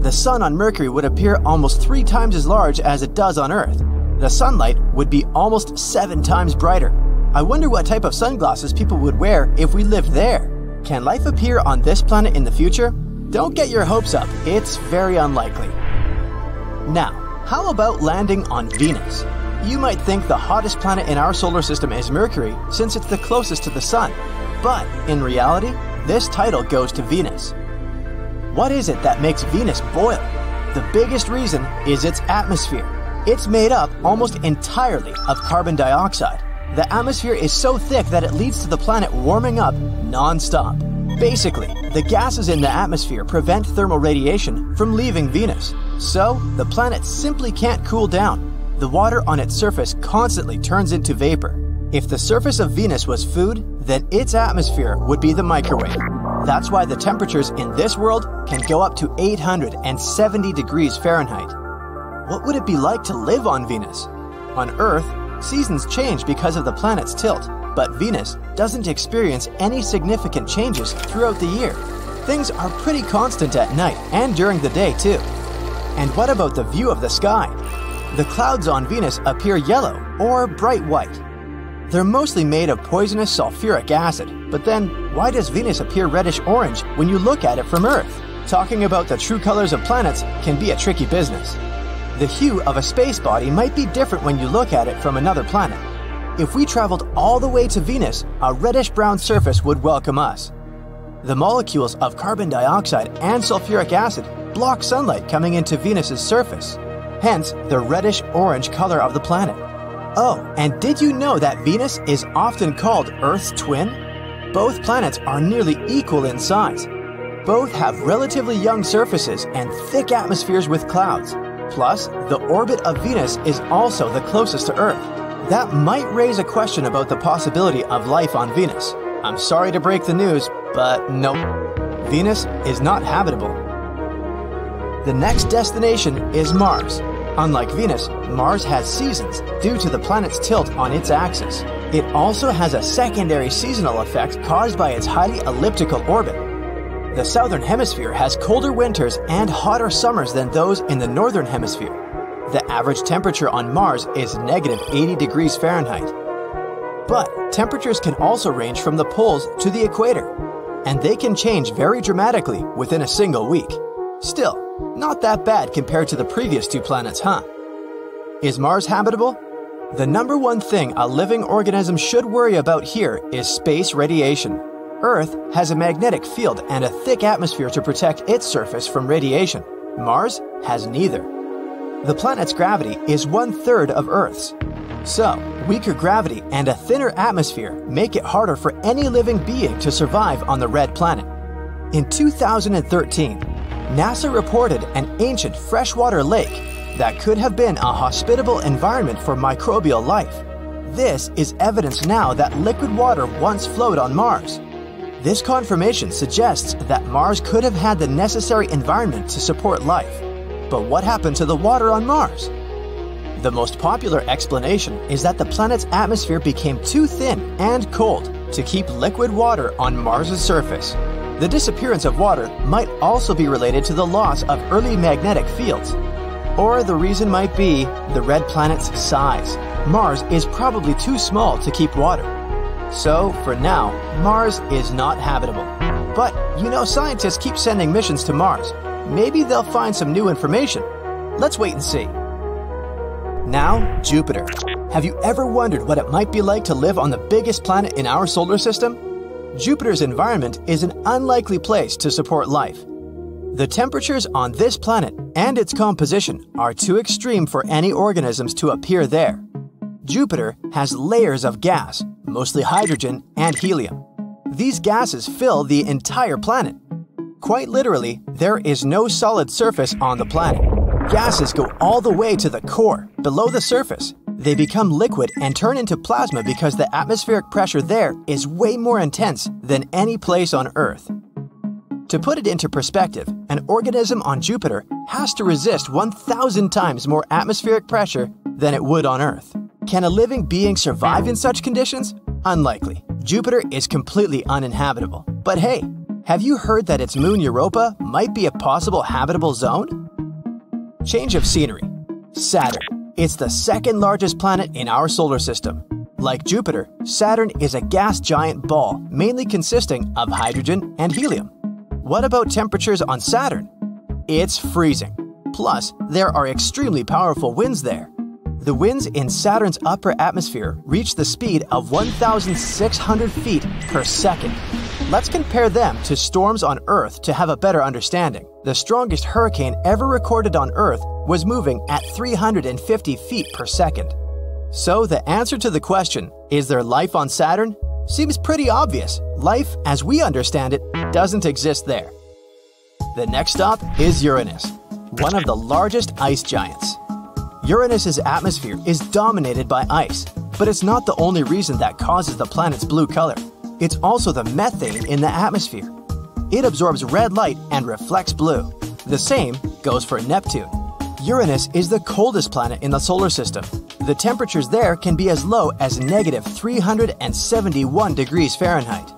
The Sun on Mercury would appear almost three times as large as it does on Earth. The sunlight would be almost seven times brighter. I wonder what type of sunglasses people would wear if we lived there. Can life appear on this planet in the future? Don't get your hopes up, it's very unlikely. Now, how about landing on Venus? You might think the hottest planet in our solar system is Mercury since it's the closest to the Sun. But in reality, this title goes to Venus. What is it that makes Venus boil? The biggest reason is its atmosphere. It's made up almost entirely of carbon dioxide. The atmosphere is so thick that it leads to the planet warming up non-stop. Basically, the gases in the atmosphere prevent thermal radiation from leaving Venus. So, the planet simply can't cool down. The water on its surface constantly turns into vapor. If the surface of Venus was food, then its atmosphere would be the microwave. That's why the temperatures in this world can go up to 870 degrees Fahrenheit. What would it be like to live on Venus? On Earth, Seasons change because of the planet's tilt, but Venus doesn't experience any significant changes throughout the year. Things are pretty constant at night and during the day, too. And what about the view of the sky? The clouds on Venus appear yellow or bright white. They're mostly made of poisonous sulfuric acid, but then why does Venus appear reddish orange when you look at it from Earth? Talking about the true colors of planets can be a tricky business. The hue of a space body might be different when you look at it from another planet. If we traveled all the way to Venus, a reddish-brown surface would welcome us. The molecules of carbon dioxide and sulfuric acid block sunlight coming into Venus's surface, hence the reddish-orange color of the planet. Oh, and did you know that Venus is often called Earth's twin? Both planets are nearly equal in size. Both have relatively young surfaces and thick atmospheres with clouds. Plus, the orbit of Venus is also the closest to Earth. That might raise a question about the possibility of life on Venus. I'm sorry to break the news, but nope. Venus is not habitable. The next destination is Mars. Unlike Venus, Mars has seasons due to the planet's tilt on its axis. It also has a secondary seasonal effect caused by its highly elliptical orbit. The southern hemisphere has colder winters and hotter summers than those in the northern hemisphere. The average temperature on Mars is negative 80 degrees Fahrenheit. But temperatures can also range from the poles to the equator, and they can change very dramatically within a single week. Still, not that bad compared to the previous two planets, huh? Is Mars habitable? The number one thing a living organism should worry about here is space radiation. Earth has a magnetic field and a thick atmosphere to protect its surface from radiation. Mars has neither. The planet's gravity is one third of Earth's. So, weaker gravity and a thinner atmosphere make it harder for any living being to survive on the red planet. In 2013, NASA reported an ancient freshwater lake that could have been a hospitable environment for microbial life. This is evidence now that liquid water once flowed on Mars. This confirmation suggests that Mars could have had the necessary environment to support life. But what happened to the water on Mars? The most popular explanation is that the planet's atmosphere became too thin and cold to keep liquid water on Mars's surface. The disappearance of water might also be related to the loss of early magnetic fields. Or the reason might be the red planet's size. Mars is probably too small to keep water. So, for now, Mars is not habitable. But, you know, scientists keep sending missions to Mars. Maybe they'll find some new information. Let's wait and see. Now, Jupiter. Have you ever wondered what it might be like to live on the biggest planet in our solar system? Jupiter's environment is an unlikely place to support life. The temperatures on this planet and its composition are too extreme for any organisms to appear there. Jupiter has layers of gas, mostly hydrogen and helium. These gases fill the entire planet. Quite literally, there is no solid surface on the planet. Gases go all the way to the core, below the surface. They become liquid and turn into plasma because the atmospheric pressure there is way more intense than any place on Earth. To put it into perspective, an organism on Jupiter has to resist 1,000 times more atmospheric pressure than it would on Earth. Can a living being survive in such conditions? Unlikely. Jupiter is completely uninhabitable. But hey, have you heard that its moon Europa might be a possible habitable zone? Change of scenery. Saturn. It's the second largest planet in our solar system. Like Jupiter, Saturn is a gas giant ball mainly consisting of hydrogen and helium. What about temperatures on Saturn? It's freezing. Plus, there are extremely powerful winds there. The winds in Saturn's upper atmosphere reach the speed of 1,600 feet per second. Let's compare them to storms on Earth to have a better understanding. The strongest hurricane ever recorded on Earth was moving at 350 feet per second. So, the answer to the question, is there life on Saturn? seems pretty obvious. Life, as we understand it, doesn't exist there. The next stop is Uranus, one of the largest ice giants. Uranus's atmosphere is dominated by ice, but it's not the only reason that causes the planet's blue color. It's also the methane in the atmosphere. It absorbs red light and reflects blue. The same goes for Neptune. Uranus is the coldest planet in the solar system. The temperatures there can be as low as negative 371 degrees Fahrenheit.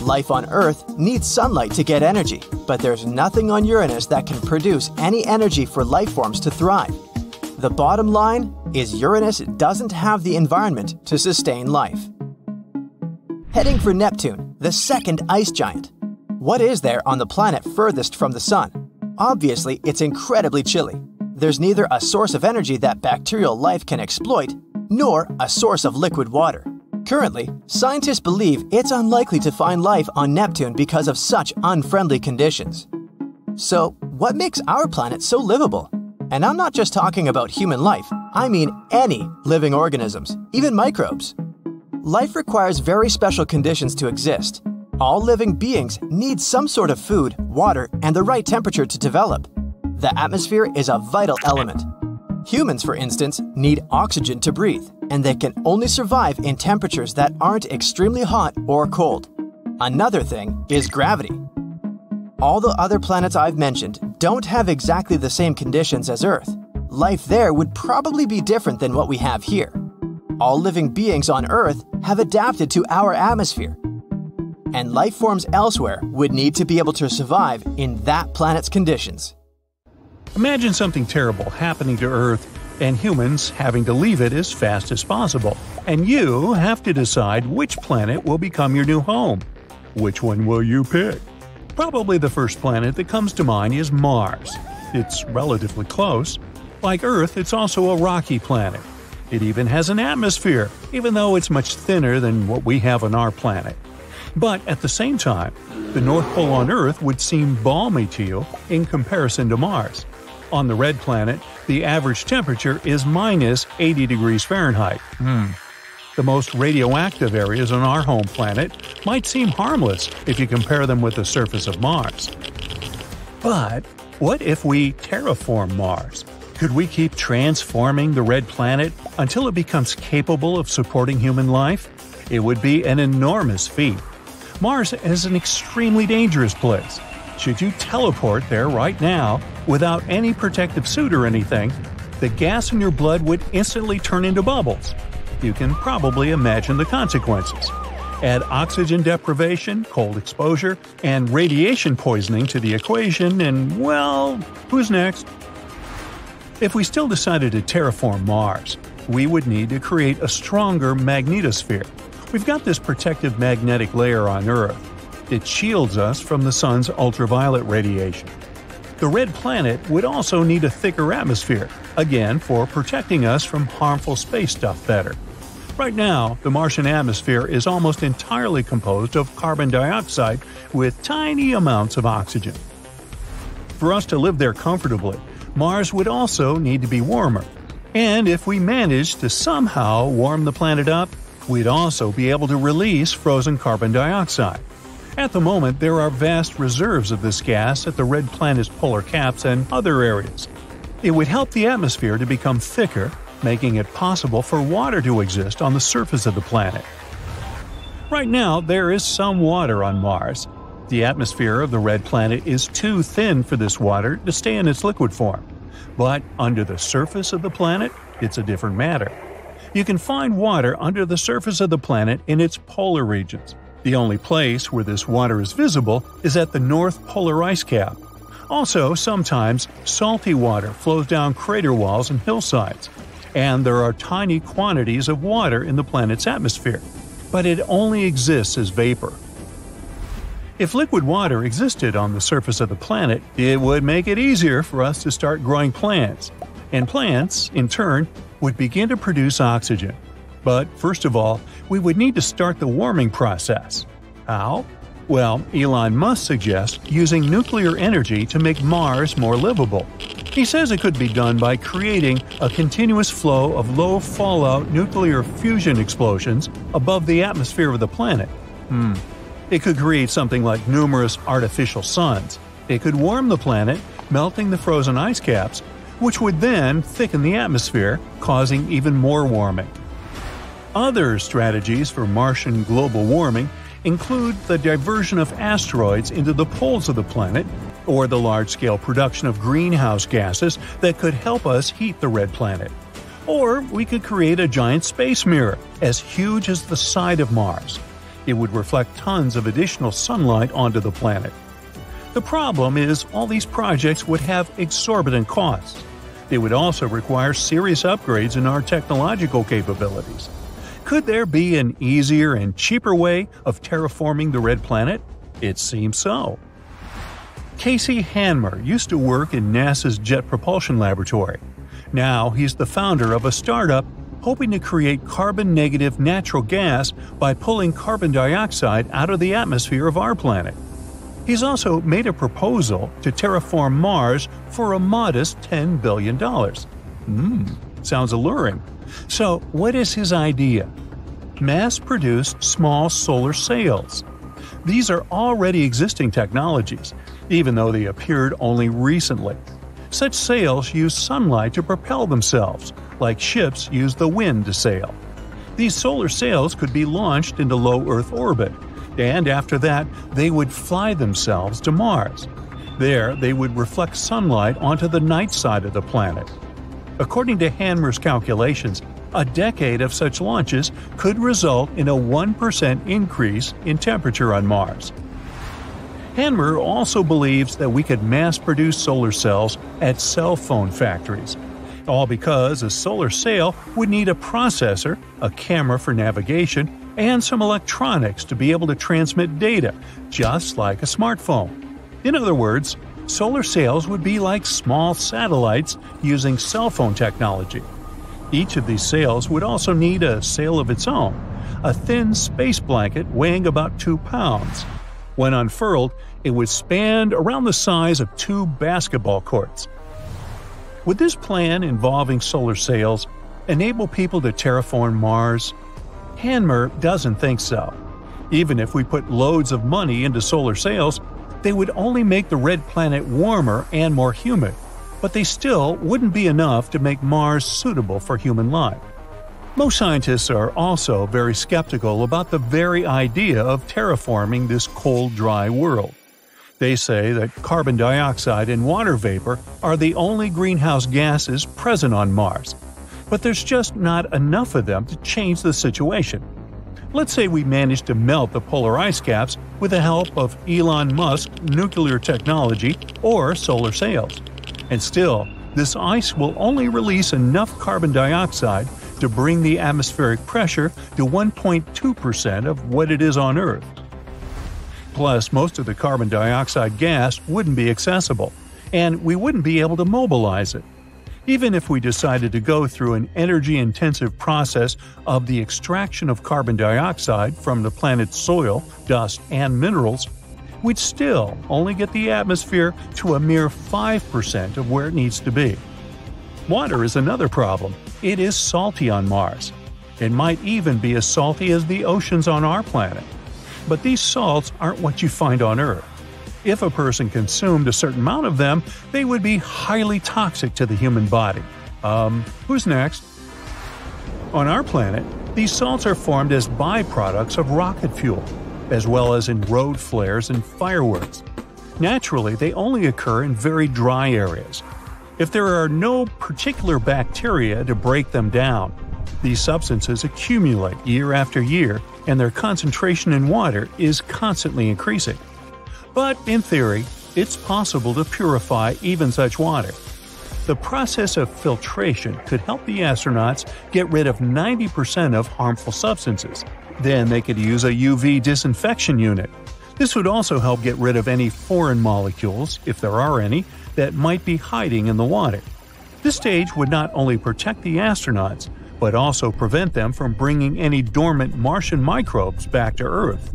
Life on Earth needs sunlight to get energy, but there's nothing on Uranus that can produce any energy for life forms to thrive. The bottom line is Uranus doesn't have the environment to sustain life. Heading for Neptune, the second ice giant. What is there on the planet furthest from the Sun? Obviously, it's incredibly chilly. There's neither a source of energy that bacterial life can exploit, nor a source of liquid water. Currently, scientists believe it's unlikely to find life on Neptune because of such unfriendly conditions. So, what makes our planet so livable? And I'm not just talking about human life, I mean any living organisms, even microbes. Life requires very special conditions to exist. All living beings need some sort of food, water, and the right temperature to develop. The atmosphere is a vital element. Humans, for instance, need oxygen to breathe, and they can only survive in temperatures that aren't extremely hot or cold. Another thing is gravity. All the other planets I've mentioned don't have exactly the same conditions as Earth. Life there would probably be different than what we have here all living beings on Earth have adapted to our atmosphere. And life forms elsewhere would need to be able to survive in that planet's conditions. Imagine something terrible happening to Earth and humans having to leave it as fast as possible. And you have to decide which planet will become your new home. Which one will you pick? Probably the first planet that comes to mind is Mars. It's relatively close. Like Earth, it's also a rocky planet. It even has an atmosphere, even though it's much thinner than what we have on our planet. But at the same time, the North Pole on Earth would seem balmy to you in comparison to Mars. On the red planet, the average temperature is minus 80 degrees Fahrenheit. Hmm. The most radioactive areas on our home planet might seem harmless if you compare them with the surface of Mars. But what if we terraform Mars? Could we keep transforming the red planet until it becomes capable of supporting human life? It would be an enormous feat. Mars is an extremely dangerous place. Should you teleport there right now without any protective suit or anything, the gas in your blood would instantly turn into bubbles. You can probably imagine the consequences. Add oxygen deprivation, cold exposure, and radiation poisoning to the equation, and well, who's next? If we still decided to terraform Mars, we would need to create a stronger magnetosphere. We've got this protective magnetic layer on Earth. It shields us from the sun's ultraviolet radiation. The red planet would also need a thicker atmosphere, again for protecting us from harmful space stuff better. Right now, the Martian atmosphere is almost entirely composed of carbon dioxide with tiny amounts of oxygen. For us to live there comfortably, Mars would also need to be warmer. And if we managed to somehow warm the planet up, we'd also be able to release frozen carbon dioxide. At the moment, there are vast reserves of this gas at the red planet's polar caps and other areas. It would help the atmosphere to become thicker, making it possible for water to exist on the surface of the planet. Right now, there is some water on Mars. The atmosphere of the red planet is too thin for this water to stay in its liquid form. But under the surface of the planet, it's a different matter. You can find water under the surface of the planet in its polar regions. The only place where this water is visible is at the North Polar Ice Cap. Also, sometimes salty water flows down crater walls and hillsides, and there are tiny quantities of water in the planet's atmosphere, but it only exists as vapor. If liquid water existed on the surface of the planet, it would make it easier for us to start growing plants, and plants, in turn, would begin to produce oxygen. But first of all, we would need to start the warming process. How? Well, Elon Musk suggests using nuclear energy to make Mars more livable. He says it could be done by creating a continuous flow of low fallout nuclear fusion explosions above the atmosphere of the planet. Hmm. It could create something like numerous artificial suns. It could warm the planet, melting the frozen ice caps, which would then thicken the atmosphere, causing even more warming. Other strategies for Martian global warming include the diversion of asteroids into the poles of the planet, or the large scale production of greenhouse gases that could help us heat the red planet. Or we could create a giant space mirror, as huge as the side of Mars. It would reflect tons of additional sunlight onto the planet. The problem is, all these projects would have exorbitant costs. They would also require serious upgrades in our technological capabilities. Could there be an easier and cheaper way of terraforming the red planet? It seems so. Casey Handmer used to work in NASA's Jet Propulsion Laboratory. Now he's the founder of a startup hoping to create carbon negative natural gas by pulling carbon dioxide out of the atmosphere of our planet. He's also made a proposal to terraform Mars for a modest $10 billion. Hmm, sounds alluring. So, what is his idea? Mass produced small solar sails. These are already existing technologies, even though they appeared only recently. Such sails use sunlight to propel themselves, like ships use the wind to sail. These solar sails could be launched into low Earth orbit, and after that, they would fly themselves to Mars. There, they would reflect sunlight onto the night side of the planet. According to Handmer's calculations, a decade of such launches could result in a 1% increase in temperature on Mars. Hanmer also believes that we could mass produce solar cells at cell phone factories. All because a solar sail would need a processor, a camera for navigation, and some electronics to be able to transmit data, just like a smartphone. In other words, solar sails would be like small satellites using cell phone technology. Each of these sails would also need a sail of its own, a thin space blanket weighing about 2 pounds. When unfurled, it would span around the size of two basketball courts. Would this plan involving solar sails enable people to terraform Mars? Handmer doesn't think so. Even if we put loads of money into solar sails, they would only make the red planet warmer and more humid, but they still wouldn't be enough to make Mars suitable for human life. Most scientists are also very skeptical about the very idea of terraforming this cold, dry world. They say that carbon dioxide and water vapor are the only greenhouse gases present on Mars, but there's just not enough of them to change the situation. Let's say we manage to melt the polar ice caps with the help of Elon Musk nuclear technology or solar sails. And still, this ice will only release enough carbon dioxide to bring the atmospheric pressure to 1.2% of what it is on Earth. Plus, most of the carbon dioxide gas wouldn't be accessible, and we wouldn't be able to mobilize it. Even if we decided to go through an energy intensive process of the extraction of carbon dioxide from the planet's soil, dust, and minerals, we'd still only get the atmosphere to a mere 5% of where it needs to be. Water is another problem. It is salty on Mars. It might even be as salty as the oceans on our planet. but these salts aren't what you find on Earth. If a person consumed a certain amount of them, they would be highly toxic to the human body. Um, who's next? On our planet, these salts are formed as byproducts of rocket fuel, as well as in road flares and fireworks. Naturally, they only occur in very dry areas. If there are no particular bacteria to break them down, these substances accumulate year after year and their concentration in water is constantly increasing. But in theory, it's possible to purify even such water. The process of filtration could help the astronauts get rid of 90% of harmful substances. Then they could use a UV disinfection unit. This would also help get rid of any foreign molecules, if there are any, that might be hiding in the water. This stage would not only protect the astronauts, but also prevent them from bringing any dormant Martian microbes back to Earth.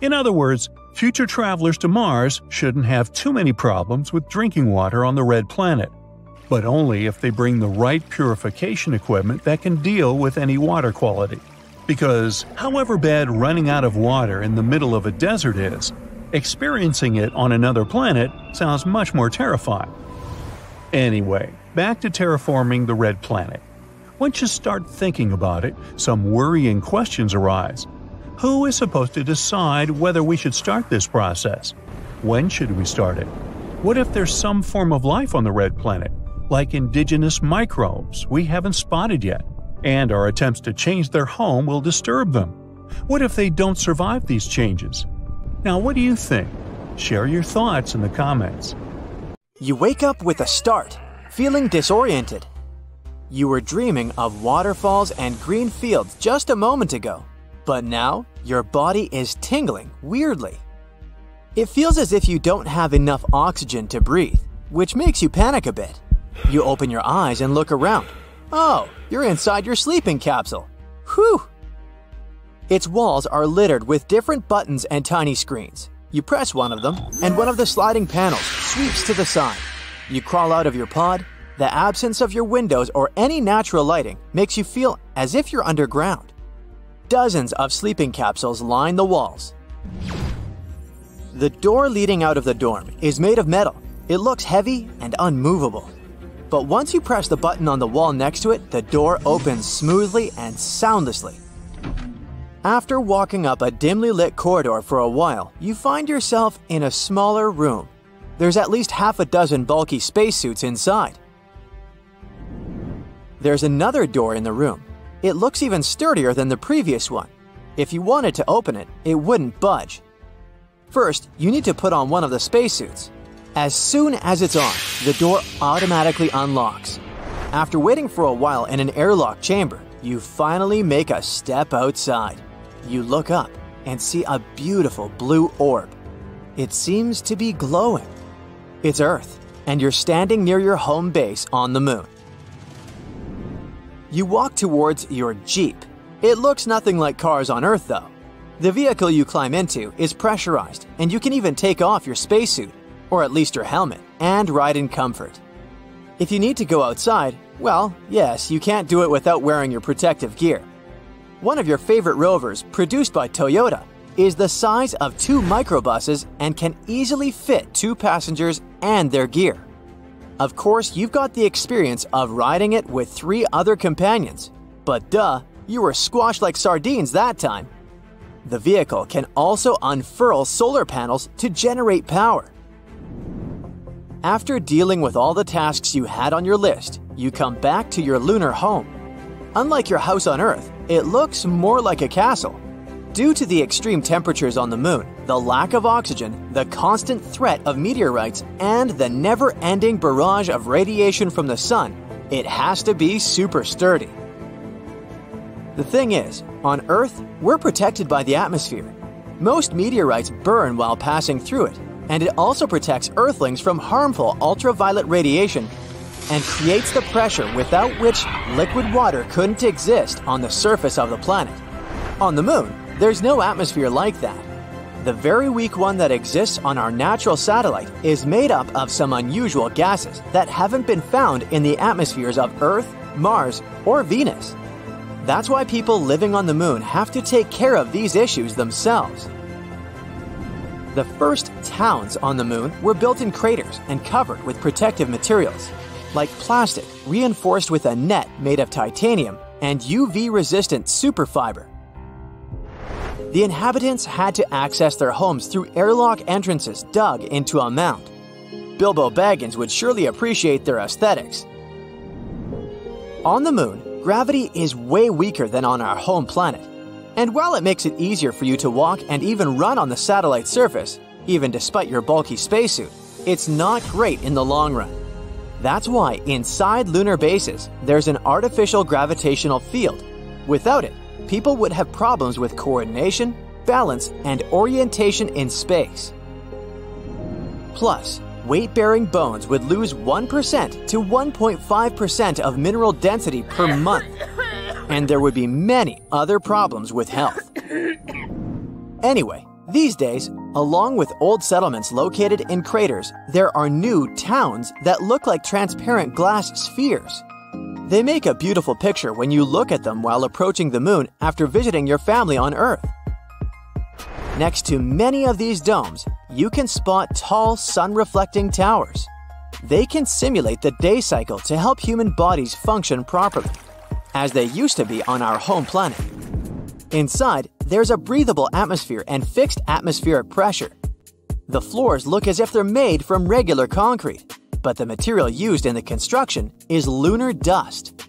In other words, future travelers to Mars shouldn't have too many problems with drinking water on the red planet, but only if they bring the right purification equipment that can deal with any water quality. Because, however bad running out of water in the middle of a desert is, experiencing it on another planet sounds much more terrifying. Anyway, back to terraforming the red planet. Once you start thinking about it, some worrying questions arise. Who is supposed to decide whether we should start this process? When should we start it? What if there's some form of life on the red planet, like indigenous microbes we haven't spotted yet, and our attempts to change their home will disturb them? What if they don't survive these changes? Now, what do you think? Share your thoughts in the comments. You wake up with a start, feeling disoriented. You were dreaming of waterfalls and green fields just a moment ago, but now your body is tingling weirdly. It feels as if you don't have enough oxygen to breathe, which makes you panic a bit. You open your eyes and look around. Oh, you're inside your sleeping capsule. Whew! Its walls are littered with different buttons and tiny screens. You press one of them, and one of the sliding panels sweeps to the side. You crawl out of your pod the absence of your windows or any natural lighting makes you feel as if you're underground. Dozens of sleeping capsules line the walls. The door leading out of the dorm is made of metal. It looks heavy and unmovable. But once you press the button on the wall next to it, the door opens smoothly and soundlessly. After walking up a dimly lit corridor for a while, you find yourself in a smaller room. There's at least half a dozen bulky spacesuits inside. There's another door in the room. It looks even sturdier than the previous one. If you wanted to open it, it wouldn't budge. First, you need to put on one of the spacesuits. As soon as it's on, the door automatically unlocks. After waiting for a while in an airlock chamber, you finally make a step outside. You look up and see a beautiful blue orb. It seems to be glowing. It's Earth, and you're standing near your home base on the moon. You walk towards your Jeep. It looks nothing like cars on Earth, though. The vehicle you climb into is pressurized, and you can even take off your spacesuit, or at least your helmet, and ride in comfort. If you need to go outside, well, yes, you can't do it without wearing your protective gear. One of your favorite rovers, produced by Toyota, is the size of two microbuses and can easily fit two passengers and their gear. Of course, you've got the experience of riding it with three other companions. But duh, you were squashed like sardines that time. The vehicle can also unfurl solar panels to generate power. After dealing with all the tasks you had on your list, you come back to your lunar home. Unlike your house on Earth, it looks more like a castle. Due to the extreme temperatures on the moon, the lack of oxygen, the constant threat of meteorites, and the never ending barrage of radiation from the sun, it has to be super sturdy. The thing is, on Earth, we're protected by the atmosphere. Most meteorites burn while passing through it, and it also protects Earthlings from harmful ultraviolet radiation and creates the pressure without which liquid water couldn't exist on the surface of the planet. On the moon, there's no atmosphere like that. The very weak one that exists on our natural satellite is made up of some unusual gases that haven't been found in the atmospheres of Earth, Mars, or Venus. That's why people living on the moon have to take care of these issues themselves. The first towns on the moon were built in craters and covered with protective materials, like plastic reinforced with a net made of titanium and UV resistant superfiber. The inhabitants had to access their homes through airlock entrances dug into a mound. Bilbo Baggins would surely appreciate their aesthetics. On the moon, gravity is way weaker than on our home planet. And while it makes it easier for you to walk and even run on the satellite surface, even despite your bulky spacesuit, it's not great in the long run. That's why inside lunar bases, there's an artificial gravitational field. Without it, people would have problems with coordination, balance, and orientation in space. Plus, weight bearing bones would lose 1% to 1.5% of mineral density per month and there would be many other problems with health. Anyway, these days, along with old settlements located in craters, there are new towns that look like transparent glass spheres. They make a beautiful picture when you look at them while approaching the moon after visiting your family on Earth. Next to many of these domes, you can spot tall sun reflecting towers. They can simulate the day cycle to help human bodies function properly as they used to be on our home planet. Inside, there's a breathable atmosphere and fixed atmospheric pressure. The floors look as if they're made from regular concrete, but the material used in the construction is lunar dust.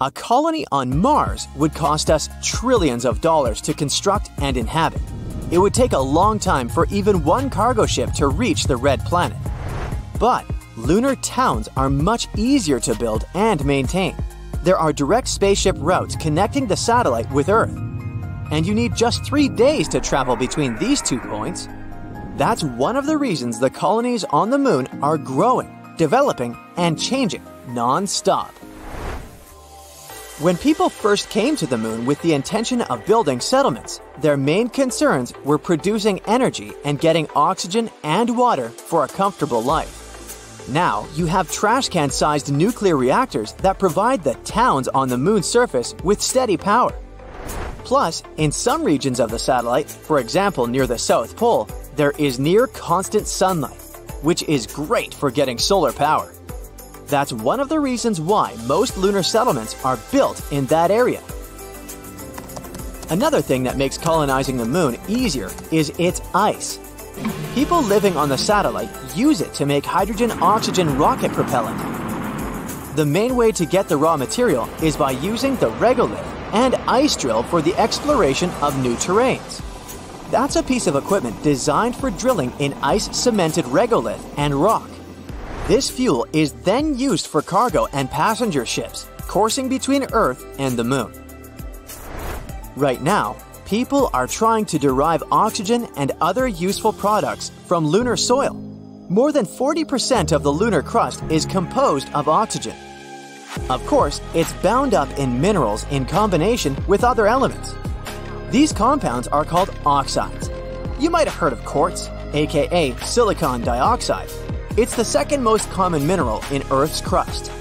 A colony on Mars would cost us trillions of dollars to construct and inhabit. It would take a long time for even one cargo ship to reach the red planet. But lunar towns are much easier to build and maintain. There are direct spaceship routes connecting the satellite with Earth. And you need just three days to travel between these two points. That's one of the reasons the colonies on the moon are growing, developing, and changing non-stop. When people first came to the moon with the intention of building settlements, their main concerns were producing energy and getting oxygen and water for a comfortable life. Now, you have trash can sized nuclear reactors that provide the towns on the moon's surface with steady power. Plus, in some regions of the satellite, for example near the South Pole, there is near constant sunlight, which is great for getting solar power. That's one of the reasons why most lunar settlements are built in that area. Another thing that makes colonizing the moon easier is its ice. People living on the satellite use it to make hydrogen-oxygen rocket propellant. The main way to get the raw material is by using the regolith and ice drill for the exploration of new terrains. That's a piece of equipment designed for drilling in ice-cemented regolith and rock. This fuel is then used for cargo and passenger ships coursing between Earth and the Moon. Right now, people are trying to derive oxygen and other useful products from lunar soil. More than 40% of the lunar crust is composed of oxygen. Of course, it's bound up in minerals in combination with other elements. These compounds are called oxides. You might have heard of quartz, aka silicon dioxide. It's the second most common mineral in Earth's crust.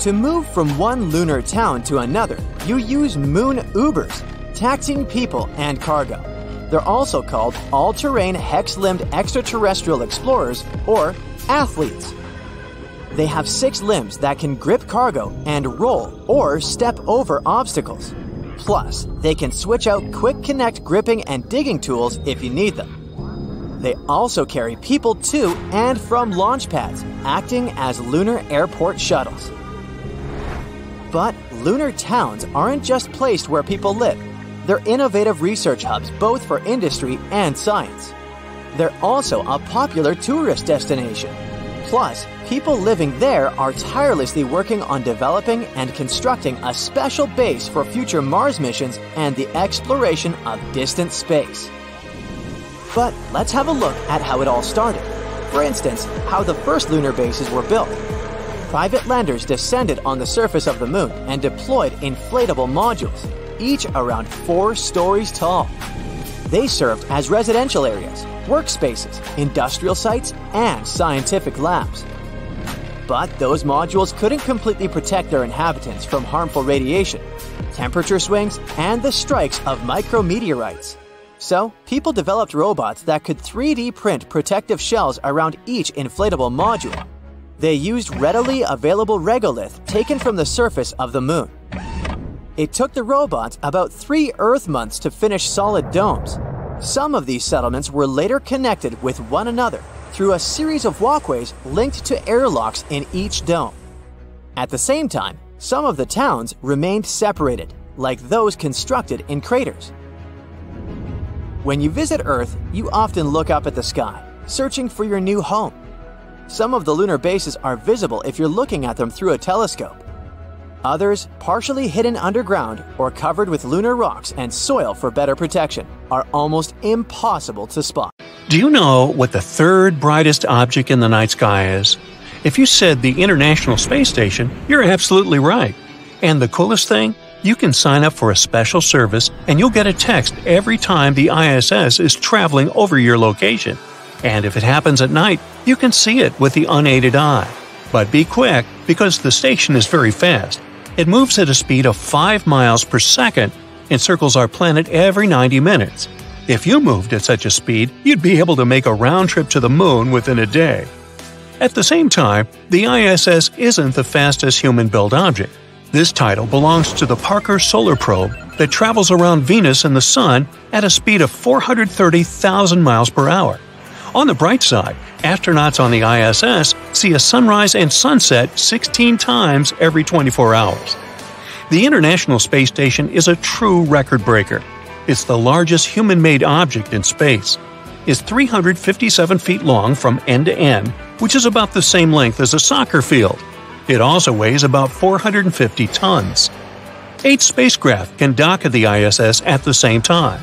To move from one lunar town to another, you use moon Ubers, taxiing people and cargo. They're also called all-terrain hex-limbed extraterrestrial explorers or athletes. They have six limbs that can grip cargo and roll or step over obstacles. Plus, they can switch out quick connect gripping and digging tools if you need them. They also carry people to and from launch pads, acting as lunar airport shuttles. But lunar towns aren't just placed where people live. They're innovative research hubs both for industry and science. They're also a popular tourist destination. Plus, people living there are tirelessly working on developing and constructing a special base for future Mars missions and the exploration of distant space. But let's have a look at how it all started. For instance, how the first lunar bases were built. Private landers descended on the surface of the moon and deployed inflatable modules each around four stories tall. They served as residential areas, workspaces, industrial sites, and scientific labs. But those modules couldn't completely protect their inhabitants from harmful radiation, temperature swings, and the strikes of micrometeorites. So, people developed robots that could 3D print protective shells around each inflatable module. They used readily available regolith taken from the surface of the moon. It took the robots about three Earth months to finish solid domes. Some of these settlements were later connected with one another through a series of walkways linked to airlocks in each dome. At the same time, some of the towns remained separated, like those constructed in craters. When you visit Earth, you often look up at the sky, searching for your new home. Some of the lunar bases are visible if you're looking at them through a telescope. Others, partially hidden underground or covered with lunar rocks and soil for better protection, are almost impossible to spot. Do you know what the third brightest object in the night sky is? If you said the International Space Station, you're absolutely right. And the coolest thing? You can sign up for a special service and you'll get a text every time the ISS is traveling over your location. And if it happens at night, you can see it with the unaided eye. But be quick, because the station is very fast. It moves at a speed of 5 miles per second and circles our planet every 90 minutes. If you moved at such a speed, you'd be able to make a round trip to the moon within a day. At the same time, the ISS isn't the fastest human built object. This title belongs to the Parker Solar Probe that travels around Venus and the Sun at a speed of 430,000 miles per hour. On the bright side, astronauts on the ISS see a sunrise and sunset 16 times every 24 hours. The International Space Station is a true record breaker. It's the largest human made object in space. It's 357 feet long from end to end, which is about the same length as a soccer field. It also weighs about 450 tons. Eight spacecraft can dock at the ISS at the same time.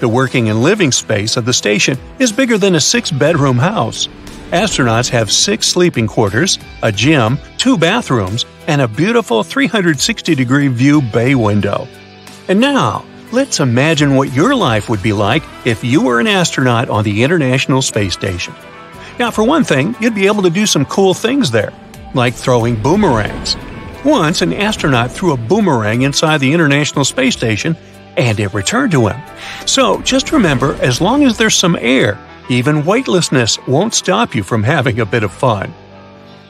The working and living space of the station is bigger than a six bedroom house. Astronauts have six sleeping quarters, a gym, two bathrooms, and a beautiful 360 degree view bay window. And now, let's imagine what your life would be like if you were an astronaut on the International Space Station. Now, for one thing, you'd be able to do some cool things there, like throwing boomerangs. Once, an astronaut threw a boomerang inside the International Space Station and it returned to him. So just remember as long as there's some air, even weightlessness won't stop you from having a bit of fun.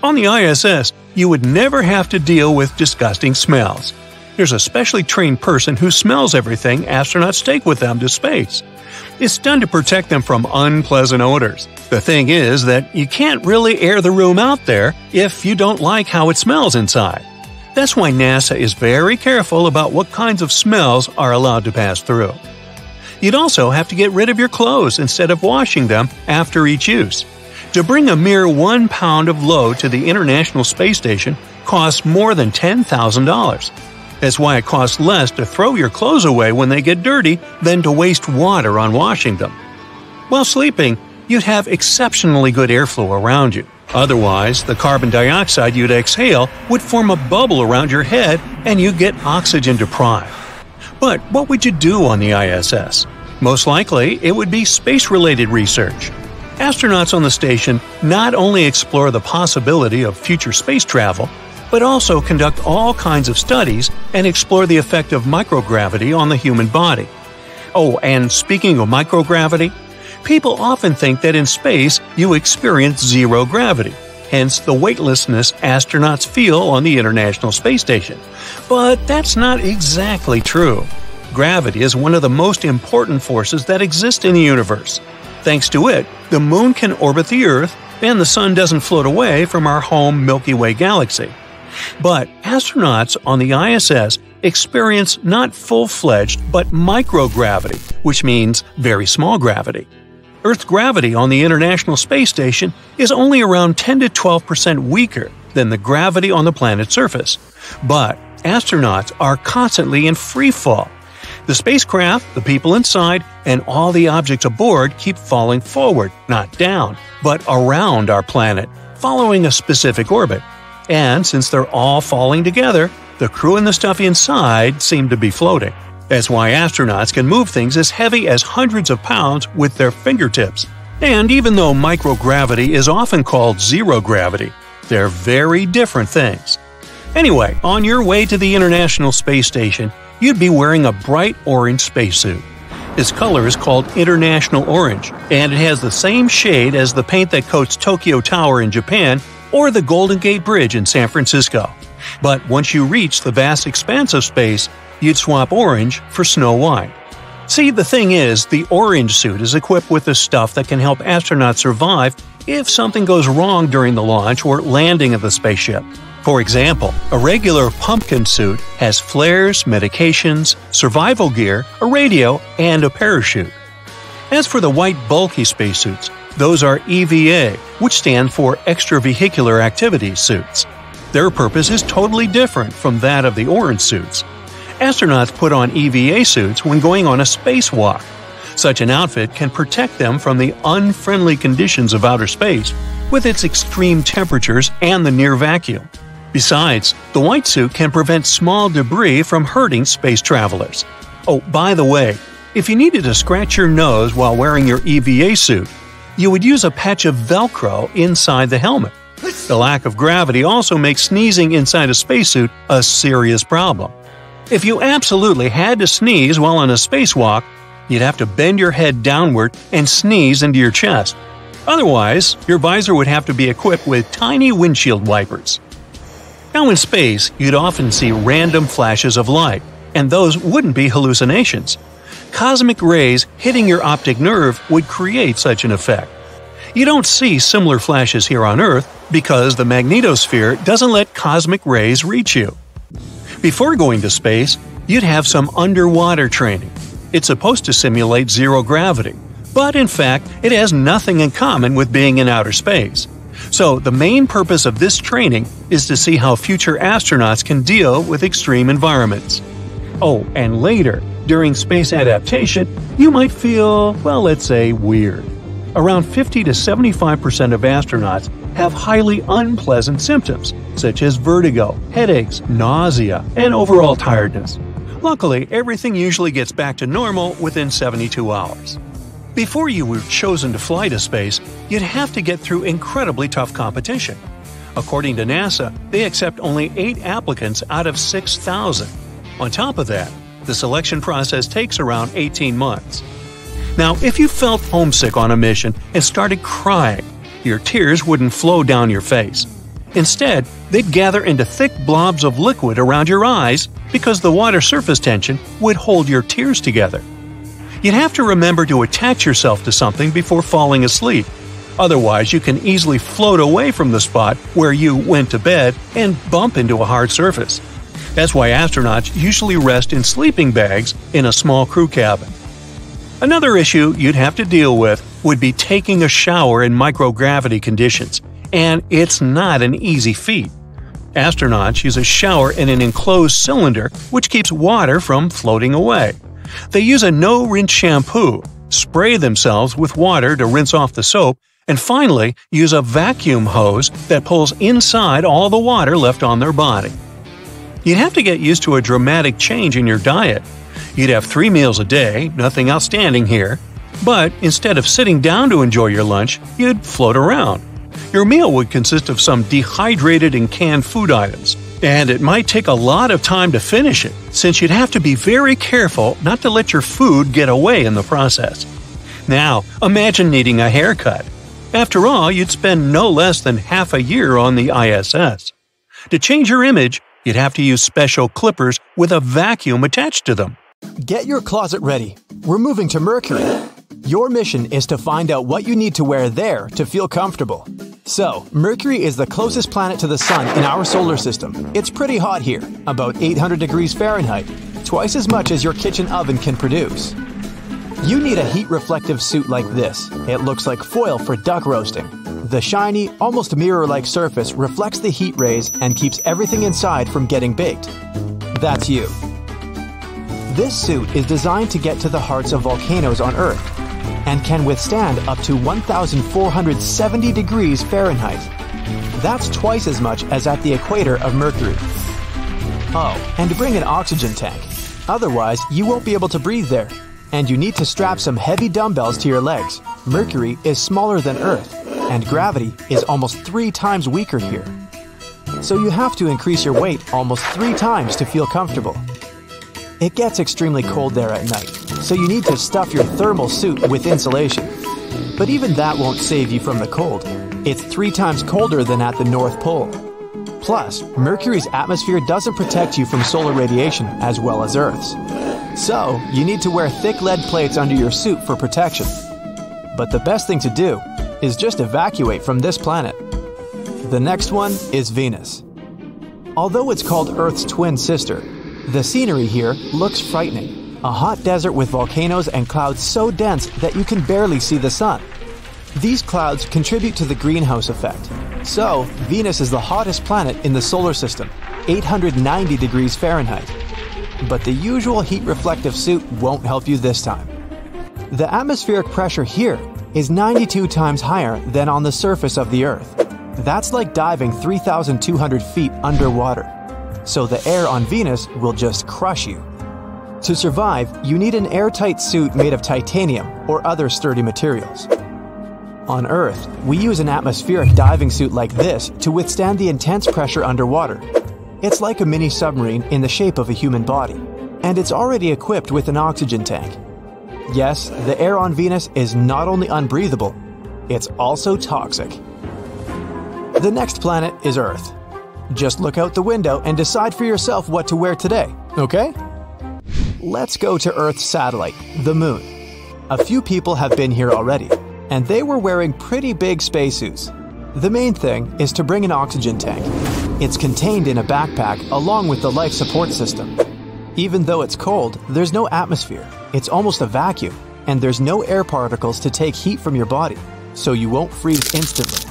On the ISS, you would never have to deal with disgusting smells. There's a specially trained person who smells everything astronauts take with them to space. It's done to protect them from unpleasant odors. The thing is that you can't really air the room out there if you don't like how it smells inside. That's why NASA is very careful about what kinds of smells are allowed to pass through. You'd also have to get rid of your clothes instead of washing them after each use. To bring a mere one pound of load to the International Space Station costs more than $10,000. That's why it costs less to throw your clothes away when they get dirty than to waste water on washing them. While sleeping, you'd have exceptionally good airflow around you. Otherwise, the carbon dioxide you'd exhale would form a bubble around your head and you'd get oxygen deprived. But what would you do on the ISS? Most likely, it would be space related research. Astronauts on the station not only explore the possibility of future space travel, but also conduct all kinds of studies and explore the effect of microgravity on the human body. Oh, and speaking of microgravity, People often think that in space you experience zero gravity, hence the weightlessness astronauts feel on the International Space Station. But that's not exactly true. Gravity is one of the most important forces that exist in the universe. Thanks to it, the Moon can orbit the Earth, and the Sun doesn't float away from our home Milky Way galaxy. But astronauts on the ISS experience not full fledged but microgravity, which means very small gravity. Earth's gravity on the International Space Station is only around 10 to 12 percent weaker than the gravity on the planet's surface. But astronauts are constantly in free fall. The spacecraft, the people inside, and all the objects aboard keep falling forward, not down, but around our planet, following a specific orbit. And since they're all falling together, the crew and the stuff inside seem to be floating. That's why astronauts can move things as heavy as hundreds of pounds with their fingertips. And even though microgravity is often called zero gravity, They're very different things. Anyway, on your way to the International Space Station, you'd be wearing a bright orange spacesuit. Its color is called International Orange, and it has the same shade as the paint that coats Tokyo Tower in Japan or the Golden Gate Bridge in San Francisco. But once you reach the vast expanse of space, you'd swap orange for Snow White. See, the thing is, the orange suit is equipped with the stuff that can help astronauts survive if something goes wrong during the launch or landing of the spaceship. For example, a regular pumpkin suit has flares, medications, survival gear, a radio, and a parachute. As for the white bulky spacesuits, those are EVA, which stand for Extravehicular activity suits. Their purpose is totally different from that of the orange suits. Astronauts put on EVA suits when going on a spacewalk. Such an outfit can protect them from the unfriendly conditions of outer space, with its extreme temperatures and the near vacuum. Besides, the white suit can prevent small debris from hurting space travelers. Oh, by the way, if you needed to scratch your nose while wearing your EVA suit, you would use a patch of Velcro inside the helmet. The lack of gravity also makes sneezing inside a spacesuit a serious problem. If you absolutely had to sneeze while on a spacewalk, you'd have to bend your head downward and sneeze into your chest. Otherwise, your visor would have to be equipped with tiny windshield wipers. Now in space, you'd often see random flashes of light, and those wouldn't be hallucinations. Cosmic rays hitting your optic nerve would create such an effect. You don't see similar flashes here on Earth because the magnetosphere doesn't let cosmic rays reach you. Before going to space, you'd have some underwater training. It's supposed to simulate zero gravity, but in fact, it has nothing in common with being in outer space. So, the main purpose of this training is to see how future astronauts can deal with extreme environments. Oh, and later, during space adaptation, you might feel, well, let's say, weird. Around 50 to 75% of astronauts have highly unpleasant symptoms, such as vertigo, headaches, nausea, and overall tiredness. Luckily, everything usually gets back to normal within 72 hours. Before you were chosen to fly to space, you'd have to get through incredibly tough competition. According to NASA, they accept only 8 applicants out of 6,000. On top of that, the selection process takes around 18 months. Now, if you felt homesick on a mission and started crying, your tears wouldn't flow down your face. Instead, they'd gather into thick blobs of liquid around your eyes because the water surface tension would hold your tears together. You'd have to remember to attach yourself to something before falling asleep. Otherwise, you can easily float away from the spot where you went to bed and bump into a hard surface. That's why astronauts usually rest in sleeping bags in a small crew cabin. Another issue you'd have to deal with would be taking a shower in microgravity conditions, and it's not an easy feat. Astronauts use a shower in an enclosed cylinder which keeps water from floating away. They use a no rinse shampoo, spray themselves with water to rinse off the soap, and finally use a vacuum hose that pulls inside all the water left on their body. You'd have to get used to a dramatic change in your diet. You'd have three meals a day, nothing outstanding here, but instead of sitting down to enjoy your lunch, you'd float around. Your meal would consist of some dehydrated and canned food items, and it might take a lot of time to finish it, since you'd have to be very careful not to let your food get away in the process. Now, imagine needing a haircut. After all, you'd spend no less than half a year on the ISS. To change your image, you'd have to use special clippers with a vacuum attached to them. Get your closet ready. We're moving to Mercury. Your mission is to find out what you need to wear there to feel comfortable. So, Mercury is the closest planet to the Sun in our solar system. It's pretty hot here, about 800 degrees Fahrenheit, twice as much as your kitchen oven can produce. You need a heat reflective suit like this. It looks like foil for duck roasting. The shiny, almost mirror like surface reflects the heat rays and keeps everything inside from getting baked. That's you. This suit is designed to get to the hearts of volcanoes on Earth and can withstand up to 1,470 degrees Fahrenheit. That's twice as much as at the equator of Mercury. Oh, and bring an oxygen tank. Otherwise, you won't be able to breathe there. And you need to strap some heavy dumbbells to your legs. Mercury is smaller than Earth. and gravity is almost three times weaker here. So you have to increase your weight almost three times to feel comfortable. It gets extremely cold there at night, so you need to stuff your thermal suit with insulation. But even that won't save you from the cold. It's three times colder than at the North Pole. Plus, Mercury's atmosphere doesn't protect you from solar radiation as well as Earth's. So, you need to wear thick lead plates under your suit for protection. But the best thing to do is just evacuate from this planet. The next one is Venus. Although it's called Earth's twin sister, the scenery here looks frightening. A hot desert with volcanoes and clouds so dense that you can barely see the sun. These clouds contribute to the greenhouse effect. So, Venus is the hottest planet in the solar system, 890 degrees Fahrenheit. But the usual heat reflective suit won't help you this time. The atmospheric pressure here is 92 times higher than on the surface of the Earth. That's like diving 3,200 feet underwater so the air on Venus will just crush you. To survive, you need an airtight suit made of titanium or other sturdy materials. On Earth, we use an atmospheric diving suit like this to withstand the intense pressure underwater. It's like a mini submarine in the shape of a human body, and it's already equipped with an oxygen tank. Yes, the air on Venus is not only unbreathable, it's also toxic. The next planet is Earth. Just look out the window and decide for yourself what to wear today, okay? Let's go to Earth's satellite, the Moon. A few people have been here already, and they were wearing pretty big spacesuits. The main thing is to bring an oxygen tank. It's contained in a backpack along with the life support system. Even though it's cold, there's no atmosphere. It's almost a vacuum, and there's no air particles to take heat from your body, so you won't freeze instantly.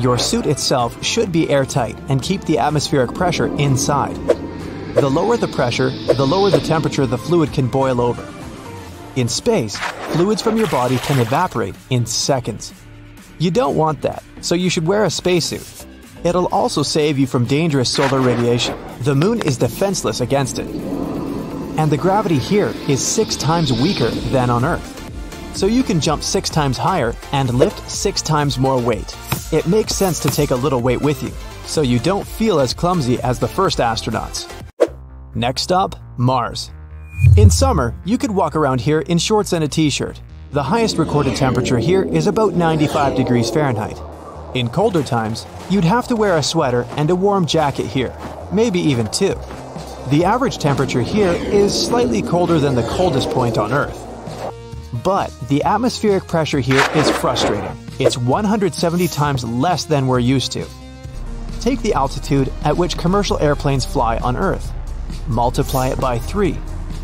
Your suit itself should be airtight and keep the atmospheric pressure inside. The lower the pressure, the lower the temperature the fluid can boil over. In space, fluids from your body can evaporate in seconds. You don't want that, so you should wear a spacesuit. It'll also save you from dangerous solar radiation. The moon is defenseless against it. And the gravity here is six times weaker than on Earth. So you can jump six times higher and lift six times more weight it makes sense to take a little weight with you, so you don't feel as clumsy as the first astronauts. Next up, Mars. In summer, you could walk around here in shorts and a t-shirt. The highest recorded temperature here is about 95 degrees Fahrenheit. In colder times, you'd have to wear a sweater and a warm jacket here, maybe even two. The average temperature here is slightly colder than the coldest point on Earth. But the atmospheric pressure here is frustrating. It's 170 times less than we're used to. Take the altitude at which commercial airplanes fly on Earth. Multiply it by 3.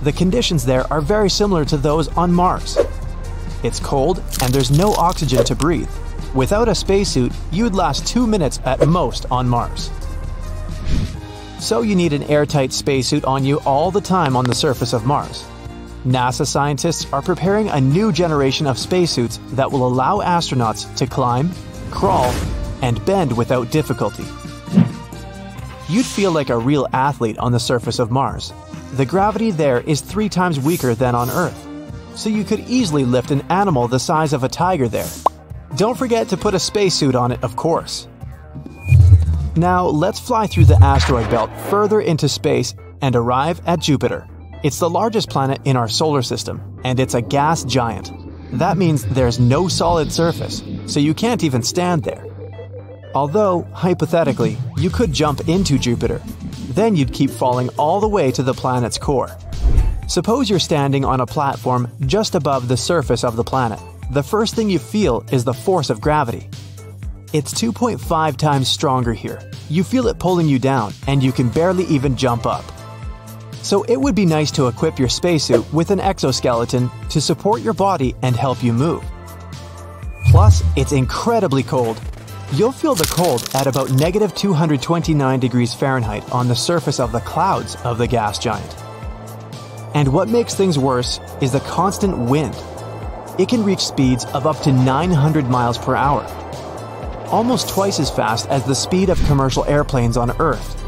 The conditions there are very similar to those on Mars. It's cold and there's no oxygen to breathe. Without a spacesuit, you'd last 2 minutes at most on Mars. So you need an airtight spacesuit on you all the time on the surface of Mars. NASA scientists are preparing a new generation of spacesuits that will allow astronauts to climb, crawl, and bend without difficulty. You'd feel like a real athlete on the surface of Mars. The gravity there is three times weaker than on Earth, so you could easily lift an animal the size of a tiger there. Don't forget to put a spacesuit on it, of course. Now, let's fly through the asteroid belt further into space and arrive at Jupiter. It's the largest planet in our solar system, and it's a gas giant. That means there's no solid surface, so you can't even stand there. Although, hypothetically, you could jump into Jupiter. Then you'd keep falling all the way to the planet's core. Suppose you're standing on a platform just above the surface of the planet. The first thing you feel is the force of gravity. It's 2.5 times stronger here. You feel it pulling you down, and you can barely even jump up so it would be nice to equip your spacesuit with an exoskeleton to support your body and help you move. Plus, it's incredibly cold. You'll feel the cold at about negative 229 degrees Fahrenheit on the surface of the clouds of the gas giant. And what makes things worse is the constant wind. It can reach speeds of up to 900 miles per hour, almost twice as fast as the speed of commercial airplanes on Earth.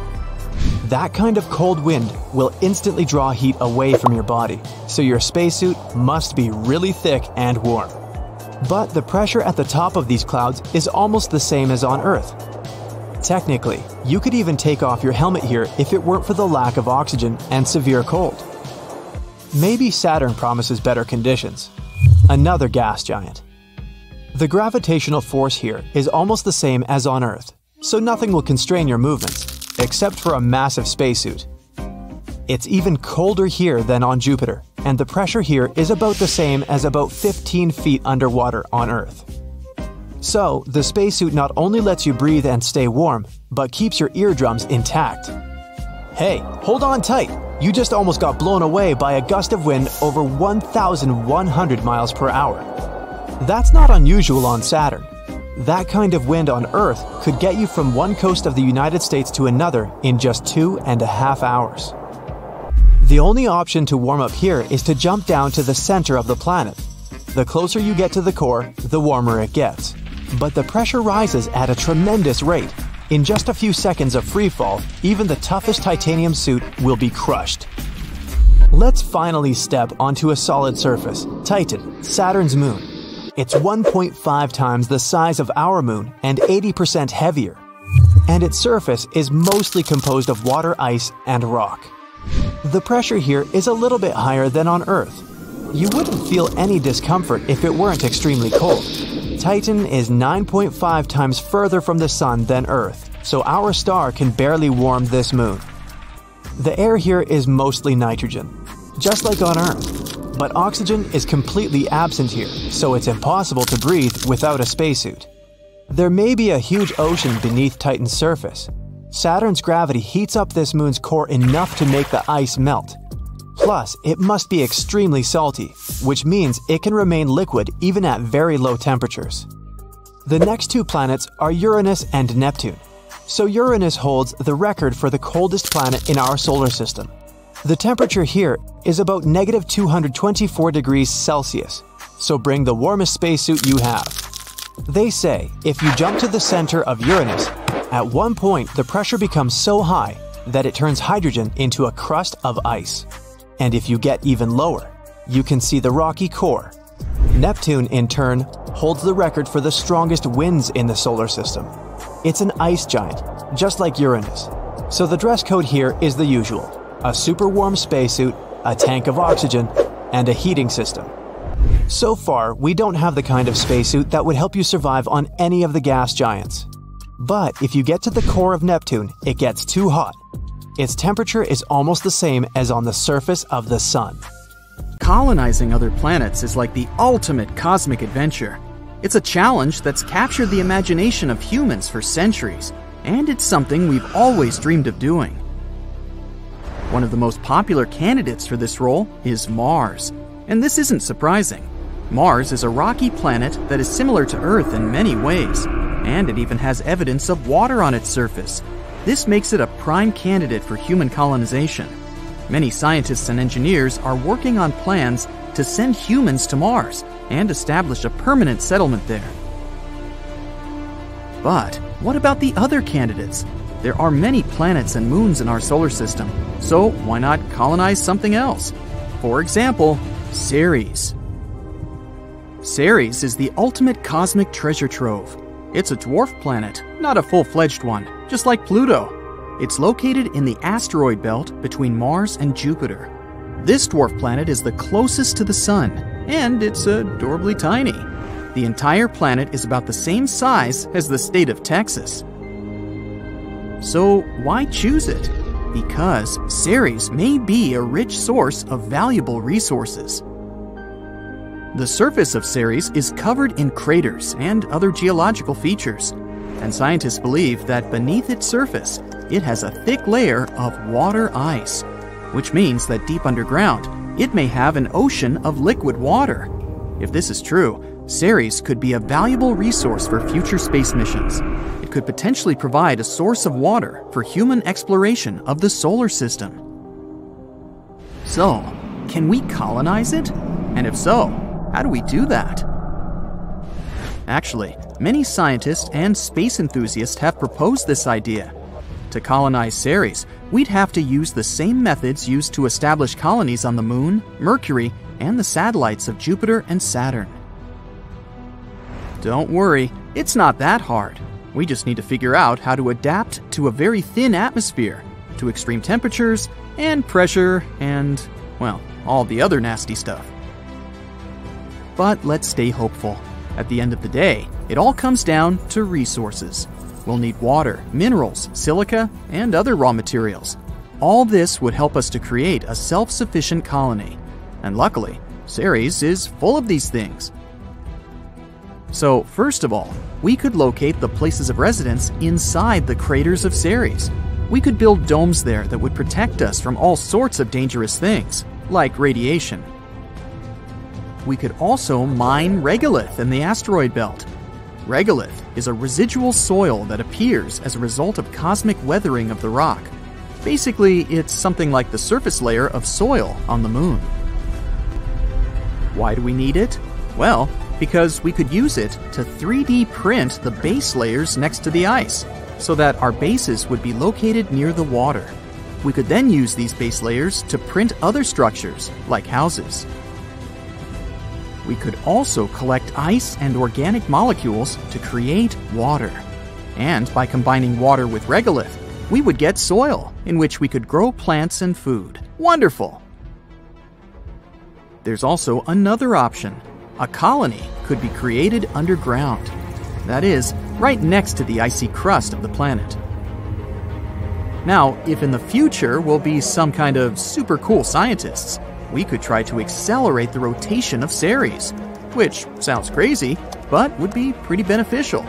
That kind of cold wind will instantly draw heat away from your body, so your spacesuit must be really thick and warm. But the pressure at the top of these clouds is almost the same as on Earth. Technically, you could even take off your helmet here if it weren't for the lack of oxygen and severe cold. Maybe Saturn promises better conditions. Another gas giant. The gravitational force here is almost the same as on Earth, so nothing will constrain your movements, except for a massive spacesuit. It's even colder here than on Jupiter, and the pressure here is about the same as about 15 feet underwater on Earth. So, the spacesuit not only lets you breathe and stay warm, but keeps your eardrums intact. Hey, hold on tight! You just almost got blown away by a gust of wind over 1,100 miles per hour. That's not unusual on Saturn. That kind of wind on Earth could get you from one coast of the United States to another in just two and a half hours. The only option to warm up here is to jump down to the center of the planet. The closer you get to the core, the warmer it gets. But the pressure rises at a tremendous rate. In just a few seconds of freefall, even the toughest titanium suit will be crushed. Let's finally step onto a solid surface, Titan, Saturn's moon. It's 1.5 times the size of our moon and 80% heavier. And its surface is mostly composed of water, ice, and rock. The pressure here is a little bit higher than on Earth. You wouldn't feel any discomfort if it weren't extremely cold. Titan is 9.5 times further from the Sun than Earth, so our star can barely warm this moon. The air here is mostly nitrogen, just like on Earth. But oxygen is completely absent here, so it's impossible to breathe without a spacesuit. There may be a huge ocean beneath Titan's surface, Saturn's gravity heats up this moon's core enough to make the ice melt. Plus, it must be extremely salty, which means it can remain liquid even at very low temperatures. The next two planets are Uranus and Neptune. So Uranus holds the record for the coldest planet in our solar system. The temperature here is about negative 224 degrees Celsius, so bring the warmest spacesuit you have. They say if you jump to the center of Uranus, at one point, the pressure becomes so high that it turns hydrogen into a crust of ice. And if you get even lower, you can see the rocky core. Neptune, in turn, holds the record for the strongest winds in the solar system. It's an ice giant, just like Uranus. So the dress code here is the usual a super warm spacesuit, a tank of oxygen, and a heating system. So far, we don't have the kind of spacesuit that would help you survive on any of the gas giants. But if you get to the core of Neptune, it gets too hot. Its temperature is almost the same as on the surface of the Sun. Colonizing other planets is like the ultimate cosmic adventure. It's a challenge that's captured the imagination of humans for centuries, and it's something we've always dreamed of doing. One of the most popular candidates for this role is Mars, and this isn't surprising. Mars is a rocky planet that is similar to Earth in many ways, and it even has evidence of water on its surface. This makes it a prime candidate for human colonization. Many scientists and engineers are working on plans to send humans to Mars and establish a permanent settlement there. But what about the other candidates? There are many planets and moons in our solar system, so why not colonize something else? For example, Ceres. Ceres is the ultimate cosmic treasure trove. It's a dwarf planet, not a full fledged one, just like Pluto. It's located in the asteroid belt between Mars and Jupiter. This dwarf planet is the closest to the Sun, and it's adorably tiny. The entire planet is about the same size as the state of Texas. So, why choose it? Because Ceres may be a rich source of valuable resources. The surface of Ceres is covered in craters and other geological features, and scientists believe that beneath its surface, it has a thick layer of water ice, which means that deep underground, it may have an ocean of liquid water. If this is true, Ceres could be a valuable resource for future space missions. Could potentially provide a source of water for human exploration of the solar system. So, can we colonize it? And if so, how do we do that? Actually, many scientists and space enthusiasts have proposed this idea. To colonize Ceres, we'd have to use the same methods used to establish colonies on the Moon, Mercury, and the satellites of Jupiter and Saturn. Don't worry, it's not that hard. We just need to figure out how to adapt to a very thin atmosphere, to extreme temperatures, and pressure, and, well, all the other nasty stuff. But let's stay hopeful. At the end of the day, it all comes down to resources. We'll need water, minerals, silica, and other raw materials. All this would help us to create a self sufficient colony. And luckily, Ceres is full of these things. So, first of all, we could locate the places of residence inside the craters of Ceres. We could build domes there that would protect us from all sorts of dangerous things, like radiation. We could also mine regolith in the asteroid belt. Regolith is a residual soil that appears as a result of cosmic weathering of the rock. Basically, it's something like the surface layer of soil on the moon. Why do we need it? Well, because we could use it to 3D print the base layers next to the ice, so that our bases would be located near the water. We could then use these base layers to print other structures, like houses. We could also collect ice and organic molecules to create water. And by combining water with regolith, we would get soil in which we could grow plants and food. Wonderful! There's also another option. A colony could be created underground. That is, right next to the icy crust of the planet. Now, if in the future we'll be some kind of super cool scientists, we could try to accelerate the rotation of Ceres, which sounds crazy, but would be pretty beneficial.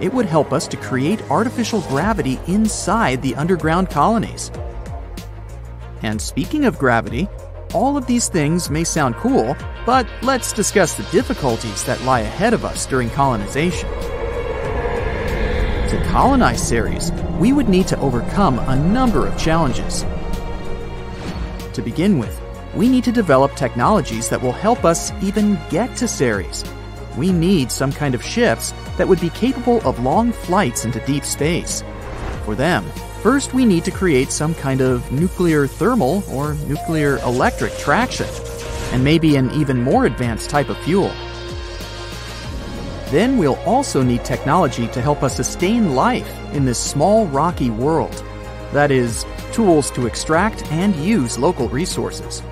It would help us to create artificial gravity inside the underground colonies. And speaking of gravity, all of these things may sound cool, but let's discuss the difficulties that lie ahead of us during colonization. To colonize Ceres, we would need to overcome a number of challenges. To begin with, we need to develop technologies that will help us even get to Ceres. We need some kind of ships that would be capable of long flights into deep space. For them, first we need to create some kind of nuclear thermal or nuclear electric traction, and maybe an even more advanced type of fuel. Then we'll also need technology to help us sustain life in this small rocky world. That is, tools to extract and use local resources.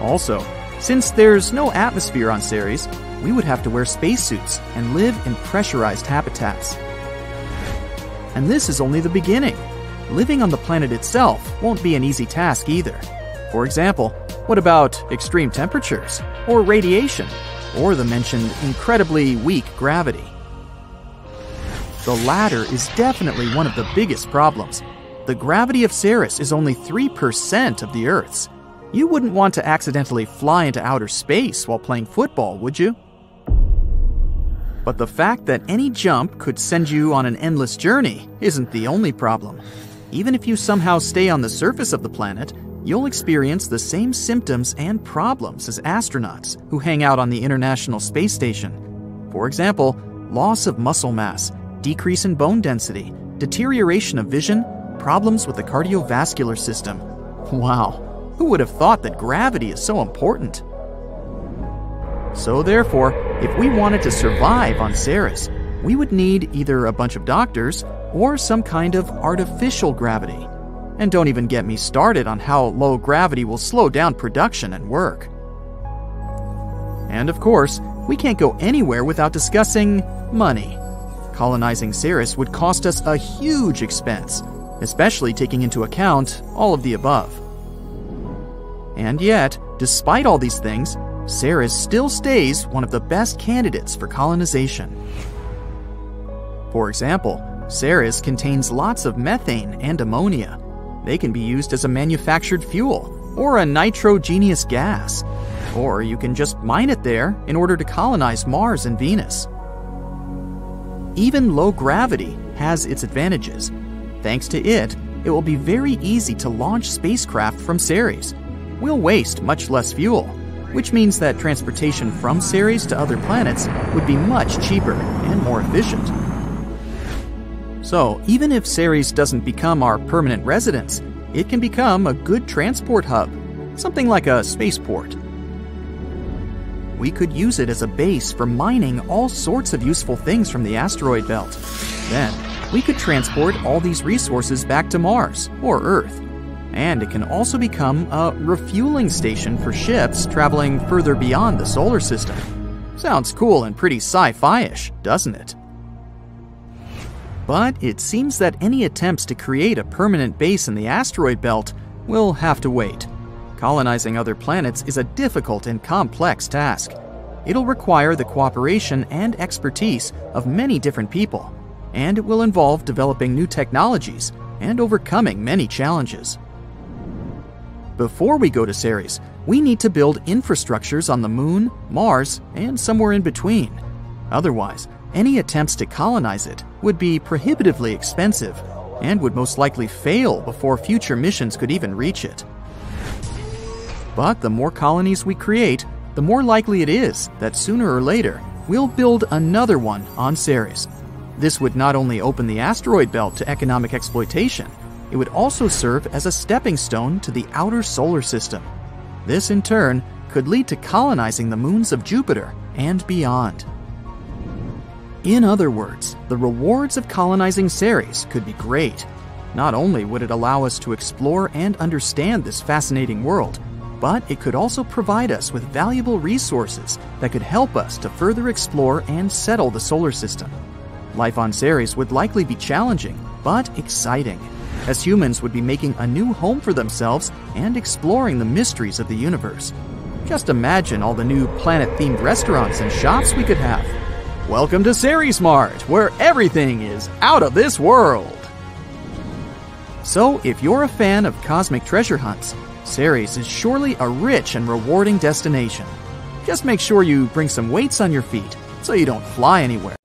Also, since there's no atmosphere on Ceres, we would have to wear spacesuits and live in pressurized habitats. And this is only the beginning. Living on the planet itself won't be an easy task either. For example, what about extreme temperatures, or radiation, or the mentioned incredibly weak gravity? The latter is definitely one of the biggest problems. The gravity of Ceres is only 3% of the Earth's. You wouldn't want to accidentally fly into outer space while playing football, would you? But the fact that any jump could send you on an endless journey isn't the only problem. Even if you somehow stay on the surface of the planet, you'll experience the same symptoms and problems as astronauts who hang out on the International Space Station. For example, loss of muscle mass, decrease in bone density, deterioration of vision, problems with the cardiovascular system. Wow, who would have thought that gravity is so important? So, therefore, if we wanted to survive on Ceres, we would need either a bunch of doctors or some kind of artificial gravity. And don't even get me started on how low gravity will slow down production and work. And of course, we can't go anywhere without discussing money. Colonizing Ceres would cost us a huge expense, especially taking into account all of the above. And yet, despite all these things, Ceres still stays one of the best candidates for colonization. For example, Ceres contains lots of methane and ammonia. They can be used as a manufactured fuel or a nitrogenous gas. Or you can just mine it there in order to colonize Mars and Venus. Even low gravity has its advantages. Thanks to it, it will be very easy to launch spacecraft from Ceres. We'll waste much less fuel which means that transportation from Ceres to other planets would be much cheaper and more efficient. So, even if Ceres doesn't become our permanent residence, it can become a good transport hub, something like a spaceport. we could use it as a base for mining all sorts of useful things from the asteroid belt. Then, we could transport all these resources back to Mars or Earth. And it can also become a refueling station for ships traveling further beyond the solar system. Sounds cool and pretty sci fi ish, doesn't it? But it seems that any attempts to create a permanent base in the asteroid belt will have to wait. Colonizing other planets is a difficult and complex task. It'll require the cooperation and expertise of many different people, and it will involve developing new technologies and overcoming many challenges. Before we go to Ceres, we need to build infrastructures on the Moon, Mars, and somewhere in between. Otherwise, any attempts to colonize it would be prohibitively expensive and would most likely fail before future missions could even reach it. But the more colonies we create, the more likely it is that sooner or later we'll build another one on Ceres. This would not only open the asteroid belt to economic exploitation, it would also serve as a stepping stone to the outer solar system. This, in turn, could lead to colonizing the moons of Jupiter and beyond. In other words, the rewards of colonizing Ceres could be great. Not only would it allow us to explore and understand this fascinating world, but it could also provide us with valuable resources that could help us to further explore and settle the solar system. Life on Ceres would likely be challenging, but exciting as humans would be making a new home for themselves and exploring the mysteries of the universe. Just imagine all the new planet themed restaurants and shops we could have. Welcome to Ceres Mart, where everything is out of this world. So, if you're a fan of cosmic treasure hunts, Ceres is surely a rich and rewarding destination. Just make sure you bring some weights on your feet so you don't fly anywhere.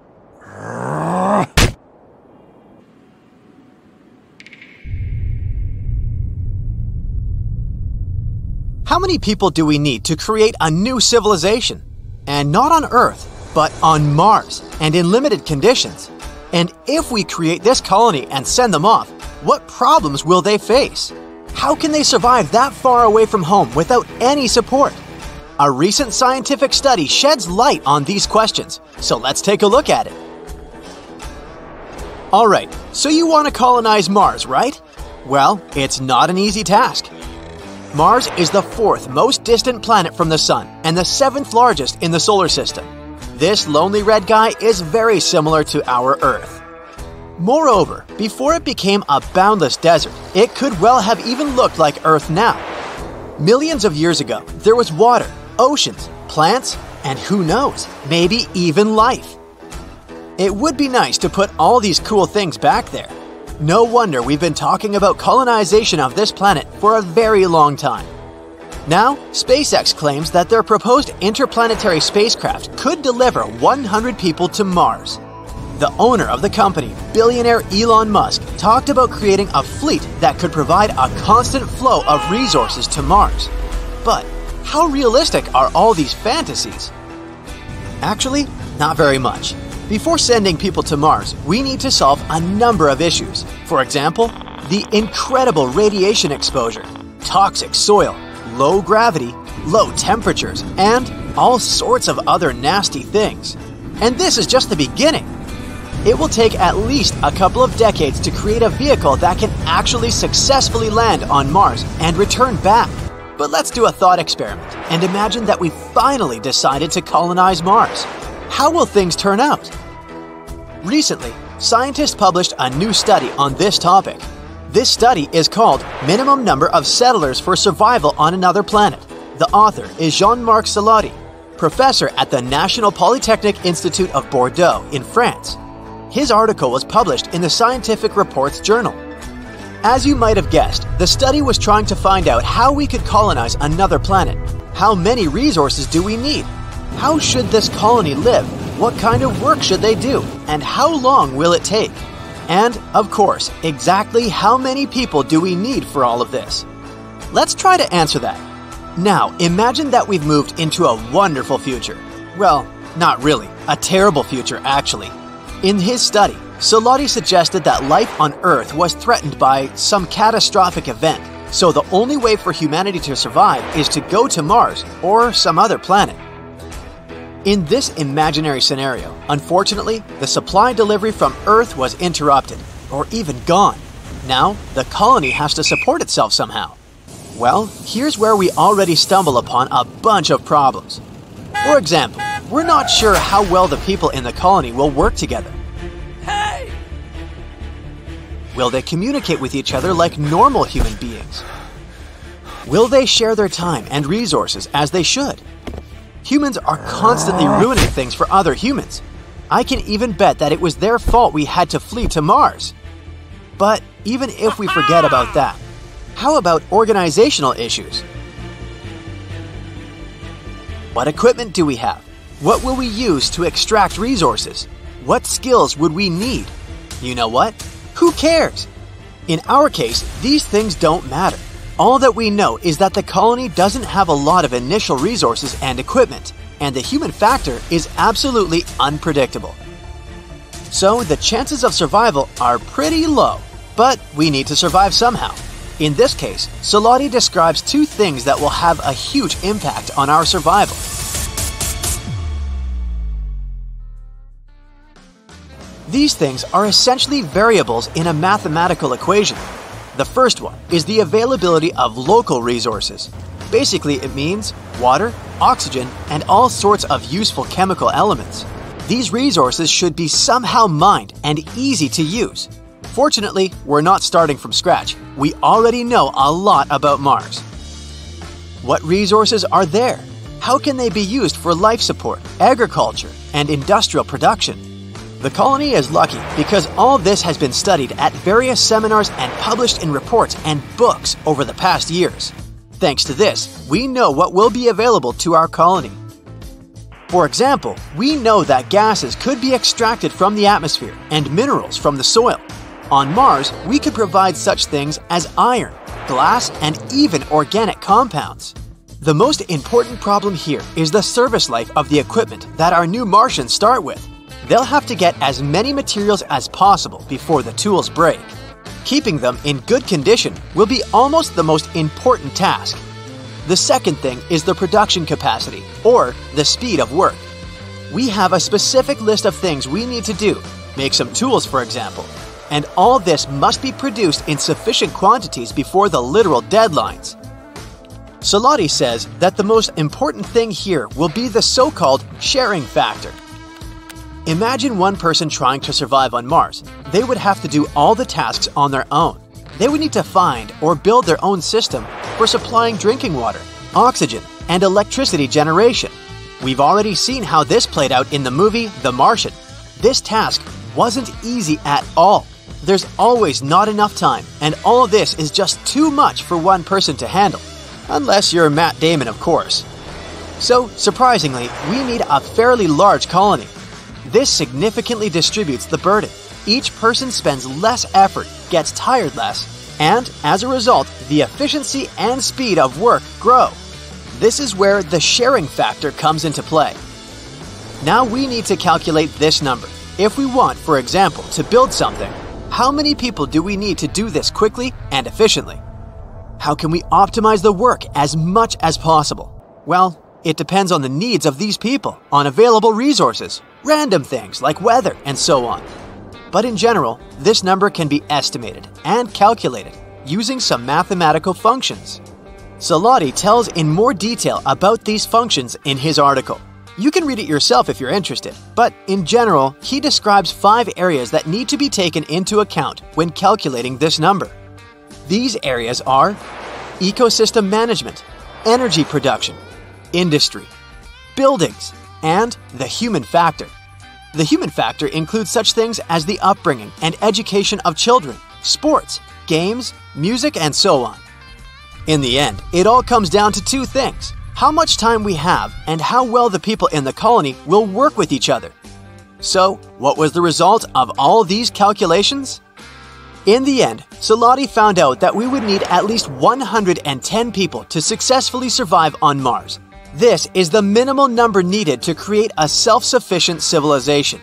How many people do we need to create a new civilization? And not on Earth, but on Mars, and in limited conditions. And if we create this colony and send them off, what problems will they face? How can they survive that far away from home without any support? A recent scientific study sheds light on these questions, so let's take a look at it. Alright, so you want to colonize Mars, right? Well, it's not an easy task. Mars is the fourth most distant planet from the Sun and the seventh largest in the solar system. This lonely red guy is very similar to our Earth. Moreover, before it became a boundless desert, it could well have even looked like Earth now. Millions of years ago, there was water, oceans, plants, and who knows, maybe even life. It would be nice to put all these cool things back there, no wonder we've been talking about colonization of this planet for a very long time. Now, SpaceX claims that their proposed interplanetary spacecraft could deliver 100 people to Mars. The owner of the company, billionaire Elon Musk, talked about creating a fleet that could provide a constant flow of resources to Mars. But how realistic are all these fantasies? Actually, not very much. Before sending people to Mars, we need to solve a number of issues. For example, the incredible radiation exposure, toxic soil, low gravity, low temperatures, and all sorts of other nasty things. And this is just the beginning. It will take at least a couple of decades to create a vehicle that can actually successfully land on Mars and return back. But let's do a thought experiment and imagine that we finally decided to colonize Mars. How will things turn out? Recently, scientists published a new study on this topic. This study is called Minimum Number of Settlers for Survival on Another Planet. The author is Jean-Marc Salotti, professor at the National Polytechnic Institute of Bordeaux in France. His article was published in the Scientific Reports Journal. As you might have guessed, the study was trying to find out how we could colonize another planet. How many resources do we need? How should this colony live what kind of work should they do? And how long will it take? And, of course, exactly how many people do we need for all of this? Let's try to answer that. Now, imagine that we've moved into a wonderful future. Well, not really, a terrible future, actually. In his study, Salotti suggested that life on Earth was threatened by some catastrophic event, so the only way for humanity to survive is to go to Mars or some other planet. In this imaginary scenario, unfortunately, the supply delivery from Earth was interrupted, or even gone. Now, the colony has to support itself somehow. Well, here's where we already stumble upon a bunch of problems. For example, we're not sure how well the people in the colony will work together. Hey! Will they communicate with each other like normal human beings? Will they share their time and resources as they should? Humans are constantly ruining things for other humans. I can even bet that it was their fault we had to flee to Mars. But even if we forget about that, how about organizational issues? What equipment do we have? What will we use to extract resources? What skills would we need? You know what? Who cares? In our case, these things don't matter. All that we know is that the colony doesn't have a lot of initial resources and equipment, and the human factor is absolutely unpredictable. So the chances of survival are pretty low, but we need to survive somehow. In this case, Salotti describes two things that will have a huge impact on our survival. These things are essentially variables in a mathematical equation. The first one is the availability of local resources. Basically, it means water, oxygen, and all sorts of useful chemical elements. These resources should be somehow mined and easy to use. Fortunately, we're not starting from scratch. We already know a lot about Mars. What resources are there? How can they be used for life support, agriculture, and industrial production? The colony is lucky because all this has been studied at various seminars and published in reports and books over the past years. Thanks to this, we know what will be available to our colony. For example, we know that gases could be extracted from the atmosphere and minerals from the soil. On Mars, we could provide such things as iron, glass, and even organic compounds. The most important problem here is the service life of the equipment that our new Martians start with. They'll have to get as many materials as possible before the tools break. Keeping them in good condition will be almost the most important task. The second thing is the production capacity, or the speed of work. We have a specific list of things we need to do, make some tools for example, and all this must be produced in sufficient quantities before the literal deadlines. Salotti says that the most important thing here will be the so-called sharing factor. Imagine one person trying to survive on Mars. They would have to do all the tasks on their own. They would need to find or build their own system for supplying drinking water, oxygen, and electricity generation. We've already seen how this played out in the movie The Martian. This task wasn't easy at all. There's always not enough time, and all this is just too much for one person to handle. Unless you're Matt Damon, of course. So, surprisingly, we need a fairly large colony this significantly distributes the burden. Each person spends less effort, gets tired less, and as a result, the efficiency and speed of work grow. This is where the sharing factor comes into play. Now we need to calculate this number. If we want, for example, to build something, how many people do we need to do this quickly and efficiently? How can we optimize the work as much as possible? Well, it depends on the needs of these people, on available resources, random things like weather, and so on. But in general, this number can be estimated and calculated using some mathematical functions. Salotti tells in more detail about these functions in his article. You can read it yourself if you're interested, but in general, he describes five areas that need to be taken into account when calculating this number. These areas are ecosystem management, energy production, industry, buildings, and the human factor. The human factor includes such things as the upbringing and education of children, sports, games, music, and so on. In the end, it all comes down to two things how much time we have and how well the people in the colony will work with each other. So, what was the result of all these calculations? In the end, Salotti found out that we would need at least 110 people to successfully survive on Mars, this is the minimal number needed to create a self-sufficient civilization.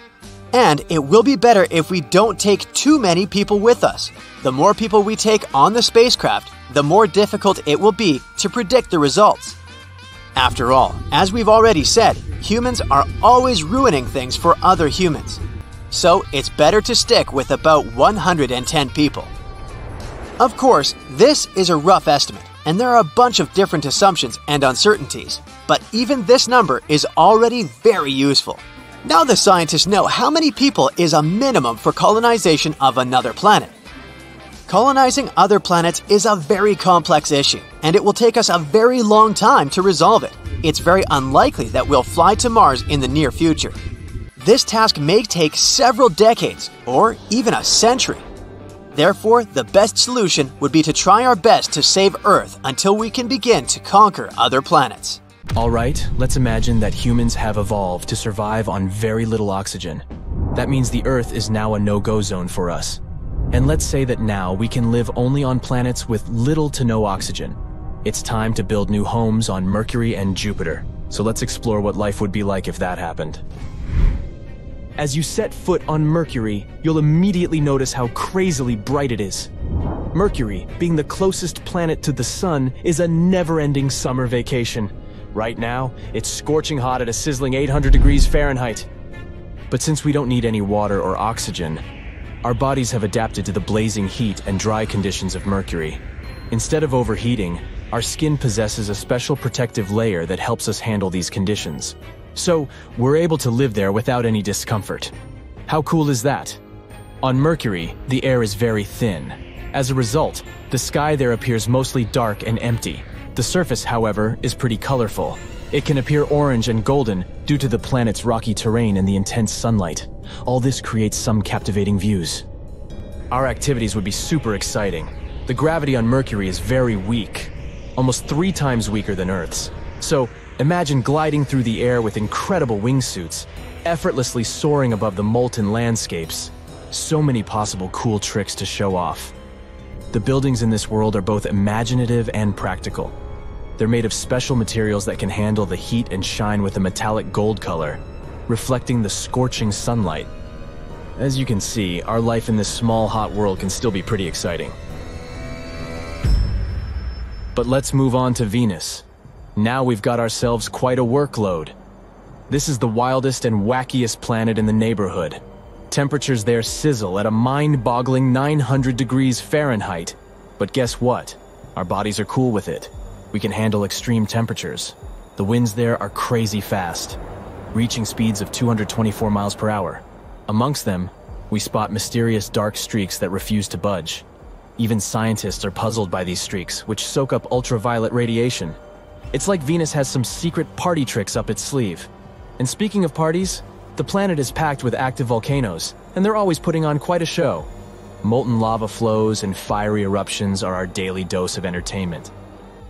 And it will be better if we don't take too many people with us. The more people we take on the spacecraft, the more difficult it will be to predict the results. After all, as we've already said, humans are always ruining things for other humans. So it's better to stick with about 110 people. Of course, this is a rough estimate, and there are a bunch of different assumptions and uncertainties, but even this number is already very useful. Now the scientists know how many people is a minimum for colonization of another planet. Colonizing other planets is a very complex issue, and it will take us a very long time to resolve it. It's very unlikely that we'll fly to Mars in the near future. This task may take several decades, or even a century. Therefore, the best solution would be to try our best to save Earth until we can begin to conquer other planets. Alright, let's imagine that humans have evolved to survive on very little oxygen. That means the Earth is now a no-go zone for us. And let's say that now we can live only on planets with little to no oxygen. It's time to build new homes on Mercury and Jupiter. So let's explore what life would be like if that happened. As you set foot on Mercury, you'll immediately notice how crazily bright it is. Mercury, being the closest planet to the Sun, is a never-ending summer vacation. Right now, it's scorching hot at a sizzling 800 degrees Fahrenheit. But since we don't need any water or oxygen, our bodies have adapted to the blazing heat and dry conditions of Mercury. Instead of overheating, our skin possesses a special protective layer that helps us handle these conditions. So, we're able to live there without any discomfort. How cool is that? On Mercury, the air is very thin. As a result, the sky there appears mostly dark and empty. The surface, however, is pretty colorful. It can appear orange and golden due to the planet's rocky terrain and the intense sunlight. All this creates some captivating views. Our activities would be super exciting. The gravity on Mercury is very weak, almost three times weaker than Earth's. So, imagine gliding through the air with incredible wingsuits, effortlessly soaring above the molten landscapes. So many possible cool tricks to show off. The buildings in this world are both imaginative and practical. They're made of special materials that can handle the heat and shine with a metallic gold color, reflecting the scorching sunlight. As you can see, our life in this small, hot world can still be pretty exciting. But let's move on to Venus. Now we've got ourselves quite a workload. This is the wildest and wackiest planet in the neighborhood. Temperatures there sizzle at a mind-boggling 900 degrees Fahrenheit. But guess what? Our bodies are cool with it. We can handle extreme temperatures. The winds there are crazy fast, reaching speeds of 224 miles per hour. Amongst them, we spot mysterious dark streaks that refuse to budge. Even scientists are puzzled by these streaks, which soak up ultraviolet radiation. It's like Venus has some secret party tricks up its sleeve. And speaking of parties, the planet is packed with active volcanoes, and they're always putting on quite a show. Molten lava flows and fiery eruptions are our daily dose of entertainment.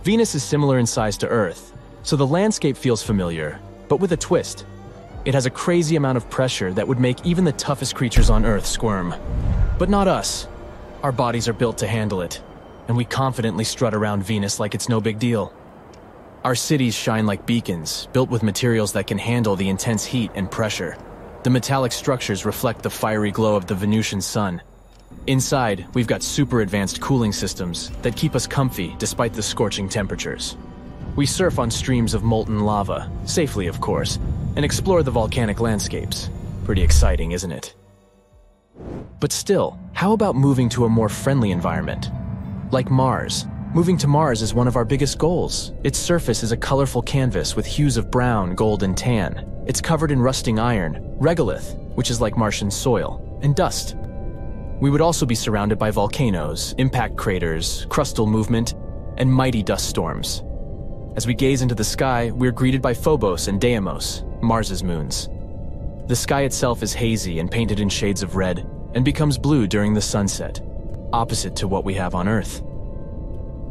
Venus is similar in size to Earth, so the landscape feels familiar, but with a twist. It has a crazy amount of pressure that would make even the toughest creatures on Earth squirm. But not us. Our bodies are built to handle it, and we confidently strut around Venus like it's no big deal. Our cities shine like beacons, built with materials that can handle the intense heat and pressure. The metallic structures reflect the fiery glow of the Venusian sun. Inside, we've got super advanced cooling systems that keep us comfy despite the scorching temperatures. We surf on streams of molten lava, safely of course, and explore the volcanic landscapes. Pretty exciting, isn't it? But still, how about moving to a more friendly environment? Like Mars. Moving to Mars is one of our biggest goals. Its surface is a colorful canvas with hues of brown, gold, and tan. It's covered in rusting iron, regolith, which is like Martian soil, and dust. We would also be surrounded by volcanoes, impact craters, crustal movement, and mighty dust storms. As we gaze into the sky, we're greeted by Phobos and Deimos, Mars's moons. The sky itself is hazy and painted in shades of red, and becomes blue during the sunset, opposite to what we have on Earth.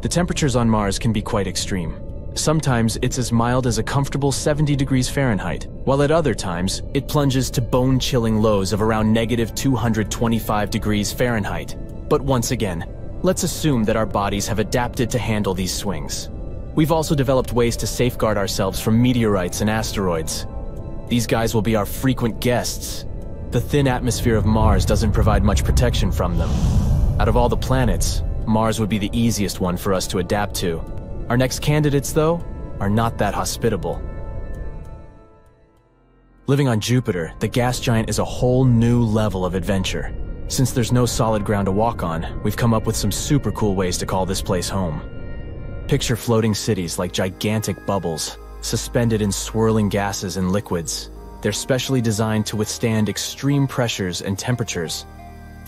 The temperatures on Mars can be quite extreme. Sometimes it's as mild as a comfortable 70 degrees Fahrenheit, while at other times it plunges to bone-chilling lows of around negative 225 degrees Fahrenheit. But once again, let's assume that our bodies have adapted to handle these swings. We've also developed ways to safeguard ourselves from meteorites and asteroids. These guys will be our frequent guests. The thin atmosphere of Mars doesn't provide much protection from them. Out of all the planets, Mars would be the easiest one for us to adapt to. Our next candidates, though, are not that hospitable. Living on Jupiter, the gas giant is a whole new level of adventure. Since there's no solid ground to walk on, we've come up with some super cool ways to call this place home. Picture floating cities like gigantic bubbles, suspended in swirling gases and liquids. They're specially designed to withstand extreme pressures and temperatures.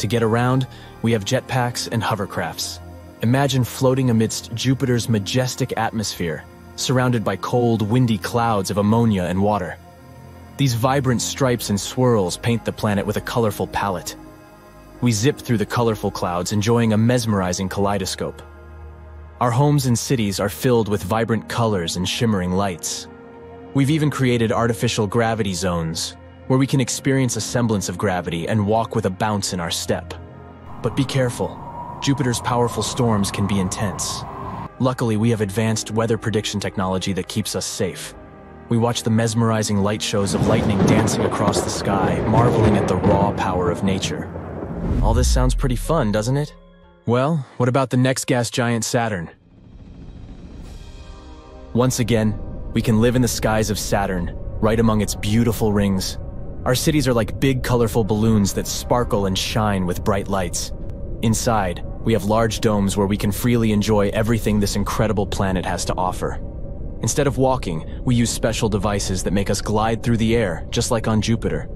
To get around, we have jetpacks and hovercrafts. Imagine floating amidst Jupiter's majestic atmosphere, surrounded by cold, windy clouds of ammonia and water. These vibrant stripes and swirls paint the planet with a colorful palette. We zip through the colorful clouds, enjoying a mesmerizing kaleidoscope. Our homes and cities are filled with vibrant colors and shimmering lights. We've even created artificial gravity zones, where we can experience a semblance of gravity and walk with a bounce in our step. But be careful, Jupiter's powerful storms can be intense. Luckily, we have advanced weather prediction technology that keeps us safe. We watch the mesmerizing light shows of lightning dancing across the sky, marveling at the raw power of nature. All this sounds pretty fun, doesn't it? Well, what about the next gas giant Saturn? Once again, we can live in the skies of Saturn, right among its beautiful rings. Our cities are like big colorful balloons that sparkle and shine with bright lights. Inside, we have large domes where we can freely enjoy everything this incredible planet has to offer. Instead of walking, we use special devices that make us glide through the air, just like on Jupiter.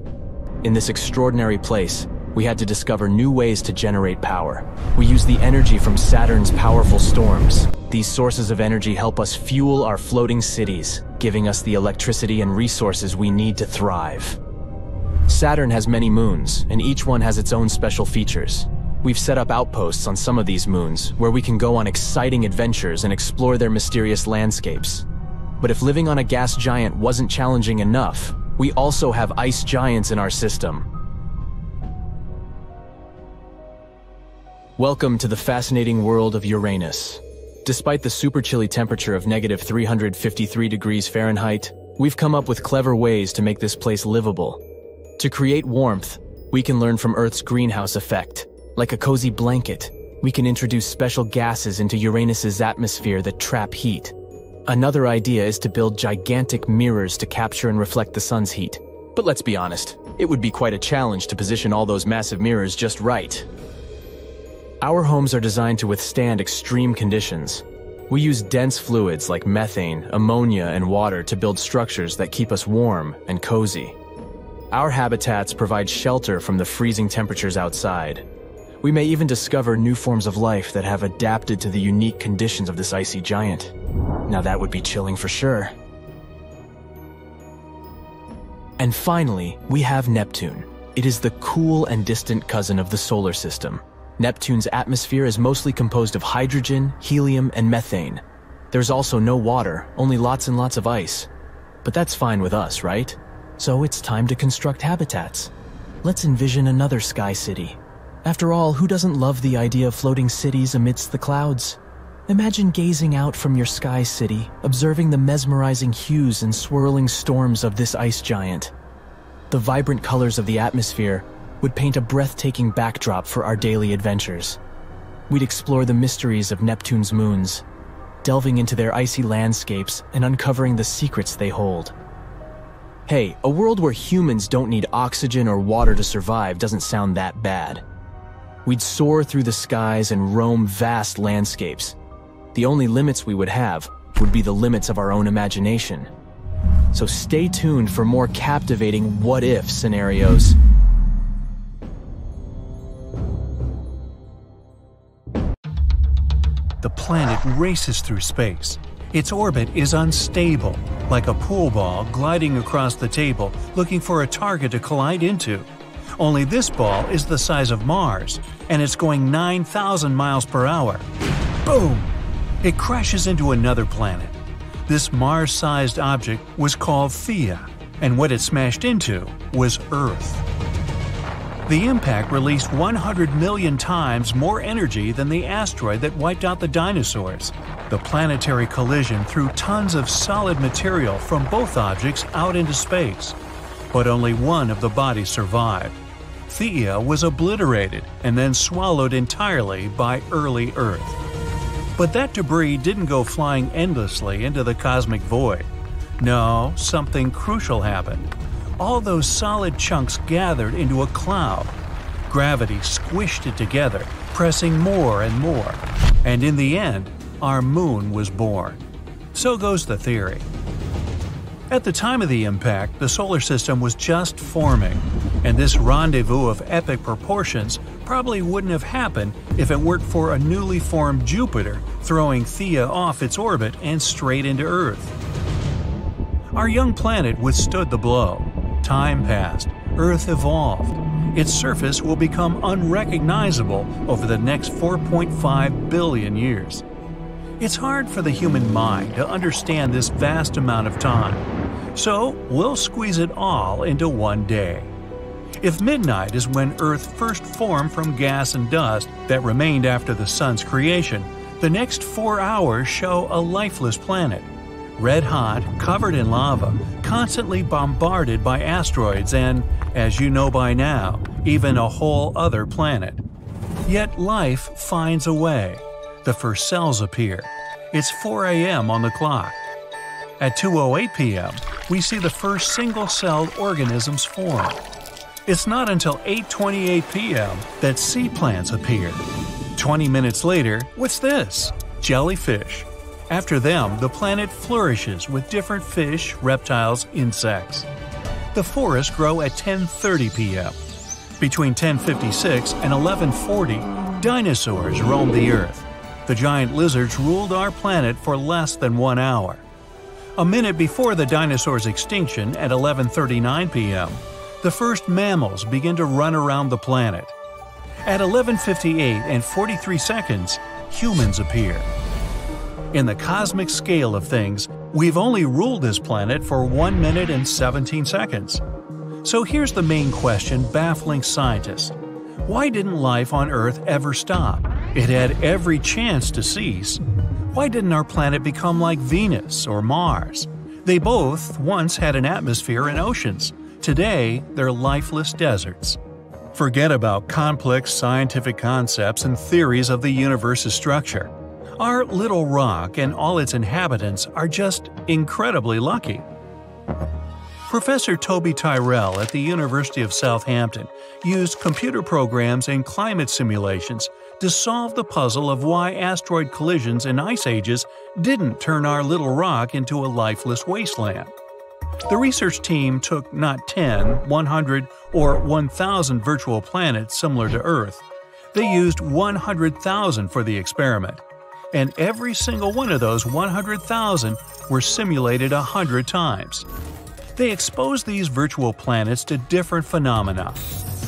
In this extraordinary place, we had to discover new ways to generate power. We use the energy from Saturn's powerful storms. These sources of energy help us fuel our floating cities, giving us the electricity and resources we need to thrive. Saturn has many moons, and each one has its own special features. We've set up outposts on some of these moons, where we can go on exciting adventures and explore their mysterious landscapes. But if living on a gas giant wasn't challenging enough, we also have ice giants in our system, Welcome to the fascinating world of Uranus. Despite the super chilly temperature of negative 353 degrees Fahrenheit, we've come up with clever ways to make this place livable. To create warmth, we can learn from Earth's greenhouse effect. Like a cozy blanket, we can introduce special gases into Uranus's atmosphere that trap heat. Another idea is to build gigantic mirrors to capture and reflect the sun's heat. But let's be honest, it would be quite a challenge to position all those massive mirrors just right. Our homes are designed to withstand extreme conditions. We use dense fluids like methane, ammonia, and water to build structures that keep us warm and cozy. Our habitats provide shelter from the freezing temperatures outside. We may even discover new forms of life that have adapted to the unique conditions of this icy giant. Now that would be chilling for sure. And finally, we have Neptune. It is the cool and distant cousin of the solar system. Neptune's atmosphere is mostly composed of hydrogen, helium, and methane. There's also no water, only lots and lots of ice. But that's fine with us, right? So it's time to construct habitats. Let's envision another sky city. After all, who doesn't love the idea of floating cities amidst the clouds? Imagine gazing out from your sky city, observing the mesmerizing hues and swirling storms of this ice giant. The vibrant colors of the atmosphere would paint a breathtaking backdrop for our daily adventures. We'd explore the mysteries of Neptune's moons, delving into their icy landscapes and uncovering the secrets they hold. Hey, a world where humans don't need oxygen or water to survive doesn't sound that bad. We'd soar through the skies and roam vast landscapes. The only limits we would have would be the limits of our own imagination. So stay tuned for more captivating what if scenarios. the planet races through space. Its orbit is unstable, like a pool ball gliding across the table looking for a target to collide into. Only this ball is the size of Mars, and it's going 9,000 miles per hour. Boom! It crashes into another planet. This Mars sized object was called Theia, and what it smashed into was Earth. The impact released 100 million times more energy than the asteroid that wiped out the dinosaurs. The planetary collision threw tons of solid material from both objects out into space. But only one of the bodies survived. Theia was obliterated and then swallowed entirely by early Earth. But that debris didn't go flying endlessly into the cosmic void. No, something crucial happened. All those solid chunks gathered into a cloud. Gravity squished it together, pressing more and more. And in the end, our moon was born. So goes the theory. At the time of the impact, the solar system was just forming, and this rendezvous of epic proportions probably wouldn't have happened if it weren't for a newly formed Jupiter throwing Theia off its orbit and straight into Earth. Our young planet withstood the blow. Time passed, Earth evolved. Its surface will become unrecognizable over the next 4.5 billion years. It's hard for the human mind to understand this vast amount of time, so we'll squeeze it all into one day. If midnight is when Earth first formed from gas and dust that remained after the Sun's creation, the next four hours show a lifeless planet. Red hot, covered in lava, constantly bombarded by asteroids and, as you know by now, even a whole other planet. Yet life finds a way the first cells appear. It's 4 a.m. on the clock. At 2:08 p.m., we see the first single-celled organisms form. It's not until 8:28 p.m. that sea plants appear. 20 minutes later, what's this? Jellyfish. After them, the planet flourishes with different fish, reptiles, insects. The forests grow at 10:30 p.m. Between 1056 and 1140, dinosaurs roamed the earth the giant lizards ruled our planet for less than one hour. A minute before the dinosaurs' extinction at 11:39 p.m., the first mammals begin to run around the planet. At 11:58 and 43 seconds, humans appear. In the cosmic scale of things, we've only ruled this planet for 1 minute and 17 seconds. So here's the main question baffling scientists. Why didn't life on Earth ever stop? It had every chance to cease. Why didn't our planet become like Venus or Mars? They both once had an atmosphere and oceans. Today, they're lifeless deserts. Forget about complex scientific concepts and theories of the universe's structure. Our little rock and all its inhabitants are just incredibly lucky. Professor Toby Tyrrell at the University of Southampton used computer programs and climate simulations to solve the puzzle of why asteroid collisions and ice ages didn't turn our little rock into a lifeless wasteland. The research team took not 10, 100, or 1,000 virtual planets similar to Earth. They used 100,000 for the experiment. And every single one of those 100,000 were simulated 100 times. They exposed these virtual planets to different phenomena.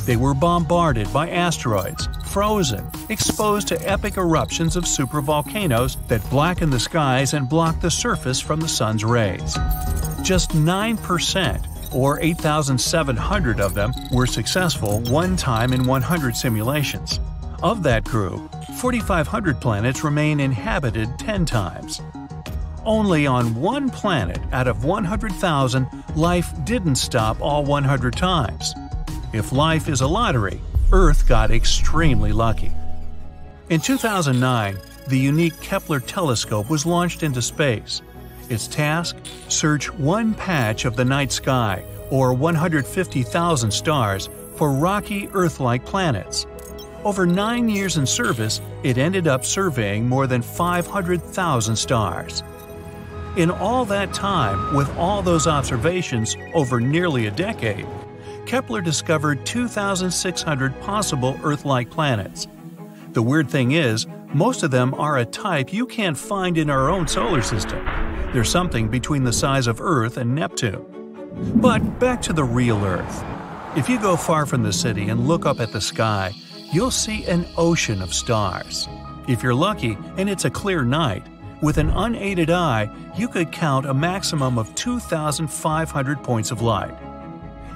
They were bombarded by asteroids, frozen, exposed to epic eruptions of supervolcanoes that blacken the skies and block the surface from the sun's rays. Just 9%, or 8,700 of them, were successful one time in 100 simulations. Of that group, 4,500 planets remain inhabited 10 times. Only on one planet out of 100,000, life didn't stop all 100 times. If life is a lottery, Earth got extremely lucky. In 2009, the unique Kepler telescope was launched into space. Its task? Search one patch of the night sky, or 150,000 stars, for rocky Earth like planets. Over nine years in service, it ended up surveying more than 500,000 stars. In all that time, with all those observations over nearly a decade, Kepler discovered 2,600 possible Earth like planets. The weird thing is, most of them are a type you can't find in our own solar system. They're something between the size of Earth and Neptune. But back to the real Earth. If you go far from the city and look up at the sky, you'll see an ocean of stars. If you're lucky and it's a clear night, with an unaided eye, you could count a maximum of 2,500 points of light.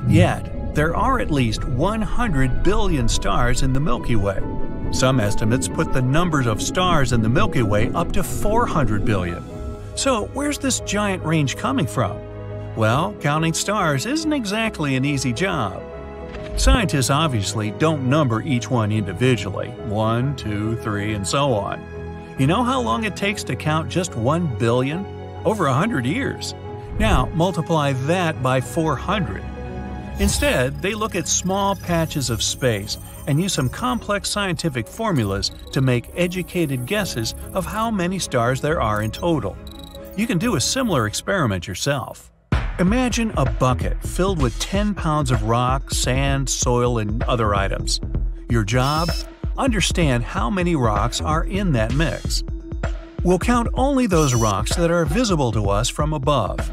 Yet, there are at least 100 billion stars in the Milky Way. Some estimates put the numbers of stars in the Milky Way up to 400 billion. So, where's this giant range coming from? Well, counting stars isn't exactly an easy job. Scientists obviously don't number each one individually 1, 2, 3, and so on. You know how long it takes to count just 1 billion? Over 100 years. Now, multiply that by 400. Instead, they look at small patches of space and use some complex scientific formulas to make educated guesses of how many stars there are in total. You can do a similar experiment yourself. Imagine a bucket filled with 10 pounds of rock, sand, soil, and other items. Your job? Understand how many rocks are in that mix. We'll count only those rocks that are visible to us from above.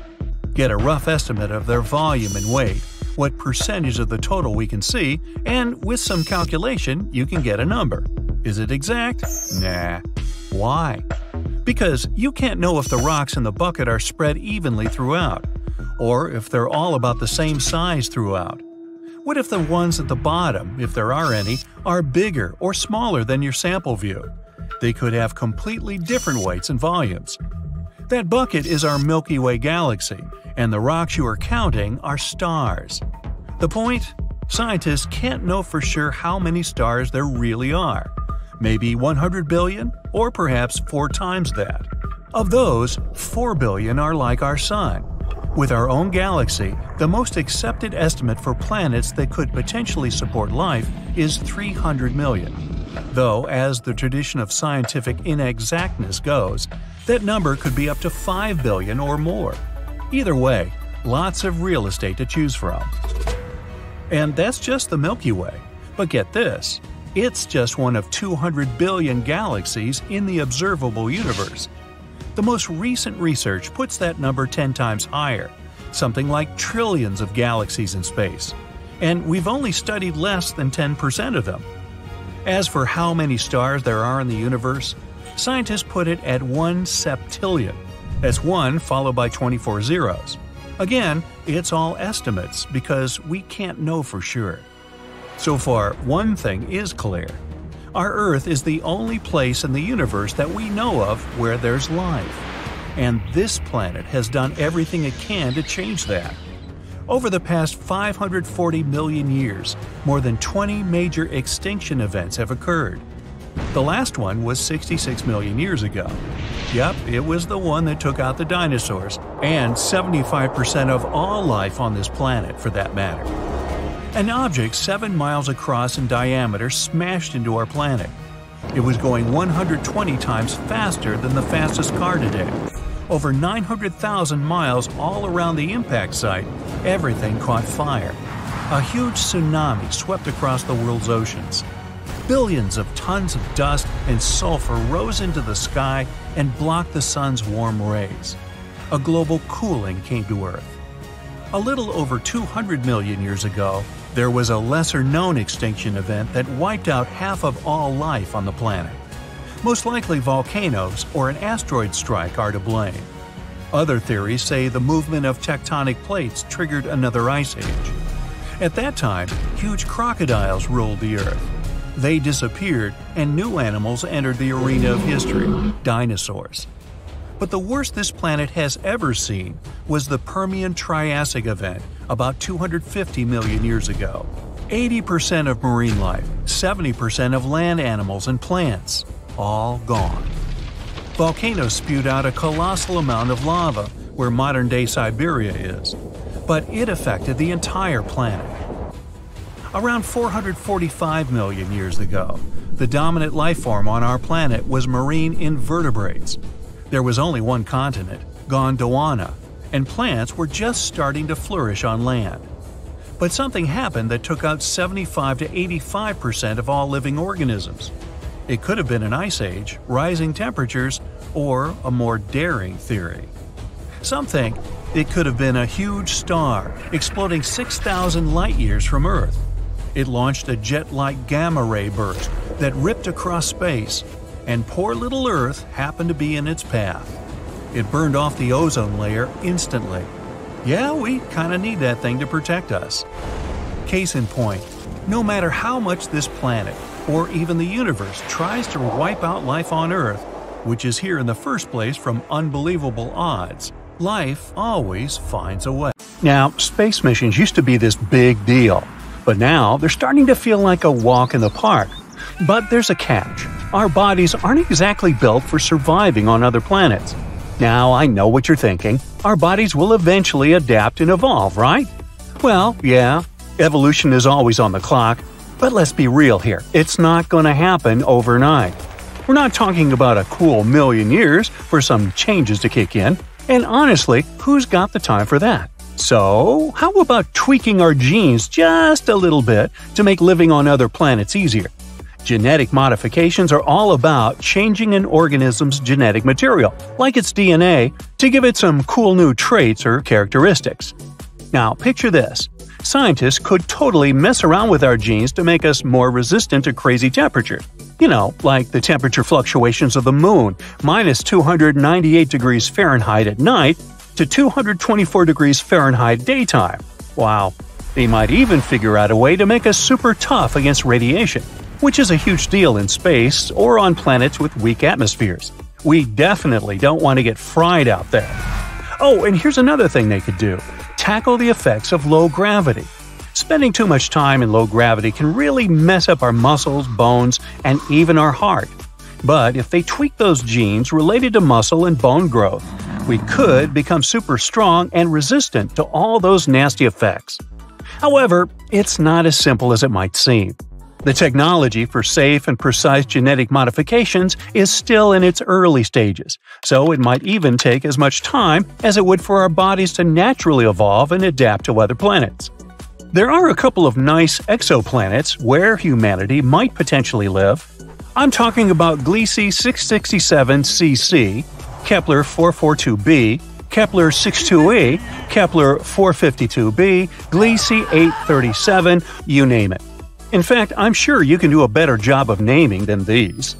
Get a rough estimate of their volume and weight, what percentage of the total we can see, and with some calculation, you can get a number. Is it exact? Nah. Why? Because you can't know if the rocks in the bucket are spread evenly throughout, or if they're all about the same size throughout. What if the ones at the bottom, if there are any, are bigger or smaller than your sample view? They could have completely different weights and volumes. That bucket is our Milky Way galaxy, and the rocks you are counting are stars. The point? Scientists can't know for sure how many stars there really are. Maybe 100 billion, or perhaps four times that. Of those, 4 billion are like our Sun. With our own galaxy, the most accepted estimate for planets that could potentially support life is 300 million. Though, as the tradition of scientific inexactness goes, that number could be up to 5 billion or more. Either way, lots of real estate to choose from. And that's just the Milky Way. But get this it's just one of 200 billion galaxies in the observable universe. The most recent research puts that number 10 times higher, something like trillions of galaxies in space. And we've only studied less than 10% of them. As for how many stars there are in the universe, scientists put it at 1 septillion, that's 1 followed by 24 zeros. Again, it's all estimates because we can't know for sure. So far, one thing is clear. Our Earth is the only place in the universe that we know of where there's life. And this planet has done everything it can to change that. Over the past 540 million years, more than 20 major extinction events have occurred. The last one was 66 million years ago. Yep, it was the one that took out the dinosaurs, and 75% of all life on this planet for that matter. An object 7 miles across in diameter smashed into our planet. It was going 120 times faster than the fastest car today. Over 900,000 miles all around the impact site, everything caught fire. A huge tsunami swept across the world's oceans. Billions of tons of dust and sulfur rose into the sky and blocked the sun's warm rays. A global cooling came to Earth. A little over 200 million years ago, there was a lesser known extinction event that wiped out half of all life on the planet. Most likely, volcanoes or an asteroid strike are to blame. Other theories say the movement of tectonic plates triggered another ice age. At that time, huge crocodiles ruled the Earth. They disappeared, and new animals entered the arena of history dinosaurs. But the worst this planet has ever seen was the Permian Triassic event about 250 million years ago. 80% of marine life, 70% of land animals and plants, all gone. Volcanoes spewed out a colossal amount of lava where modern day Siberia is, but it affected the entire planet. Around 445 million years ago, the dominant life form on our planet was marine invertebrates. There was only one continent, Gondwana, and plants were just starting to flourish on land. But something happened that took out 75 to 85% of all living organisms. It could have been an ice age, rising temperatures, or a more daring theory. Some think it could have been a huge star exploding 6,000 light years from Earth. It launched a jet like gamma ray burst that ripped across space, and poor little Earth happened to be in its path. It burned off the ozone layer instantly. Yeah, we kinda need that thing to protect us. Case in point, no matter how much this planet, or even the universe, tries to wipe out life on Earth, which is here in the first place from unbelievable odds, life always finds a way. Now, space missions used to be this big deal. But now they're starting to feel like a walk in the park. But there's a catch. our bodies aren't exactly built for surviving on other planets. Now, I know what you're thinking. Our bodies will eventually adapt and evolve, right? Well, yeah, evolution is always on the clock, but let's be real here. It's not going to happen overnight. We're not talking about a cool million years for some changes to kick in, and honestly, who's got the time for that? So, how about tweaking our genes just a little bit to make living on other planets easier? Genetic modifications are all about changing an organism's genetic material, like its DNA, to give it some cool new traits or characteristics. Now, picture this. Scientists could totally mess around with our genes to make us more resistant to crazy temperatures. You know, like the temperature fluctuations of the moon, minus 298 degrees Fahrenheit at night to 224 degrees Fahrenheit daytime. Wow. They might even figure out a way to make us super tough against radiation, which is a huge deal in space or on planets with weak atmospheres. We definitely don't want to get fried out there. Oh, and here's another thing they could do tackle the effects of low gravity. Spending too much time in low gravity can really mess up our muscles, bones, and even our heart. But if they tweak those genes related to muscle and bone growth, we could become super strong and resistant to all those nasty effects. However, it's not as simple as it might seem. The technology for safe and precise genetic modifications is still in its early stages, so it might even take as much time as it would for our bodies to naturally evolve and adapt to other planets. There are a couple of nice exoplanets where humanity might potentially live. I'm talking about Gliese 667cc, Kepler 442b, Kepler 62e, Kepler 452b, Gliese 837, you name it. In fact, I'm sure you can do a better job of naming than these.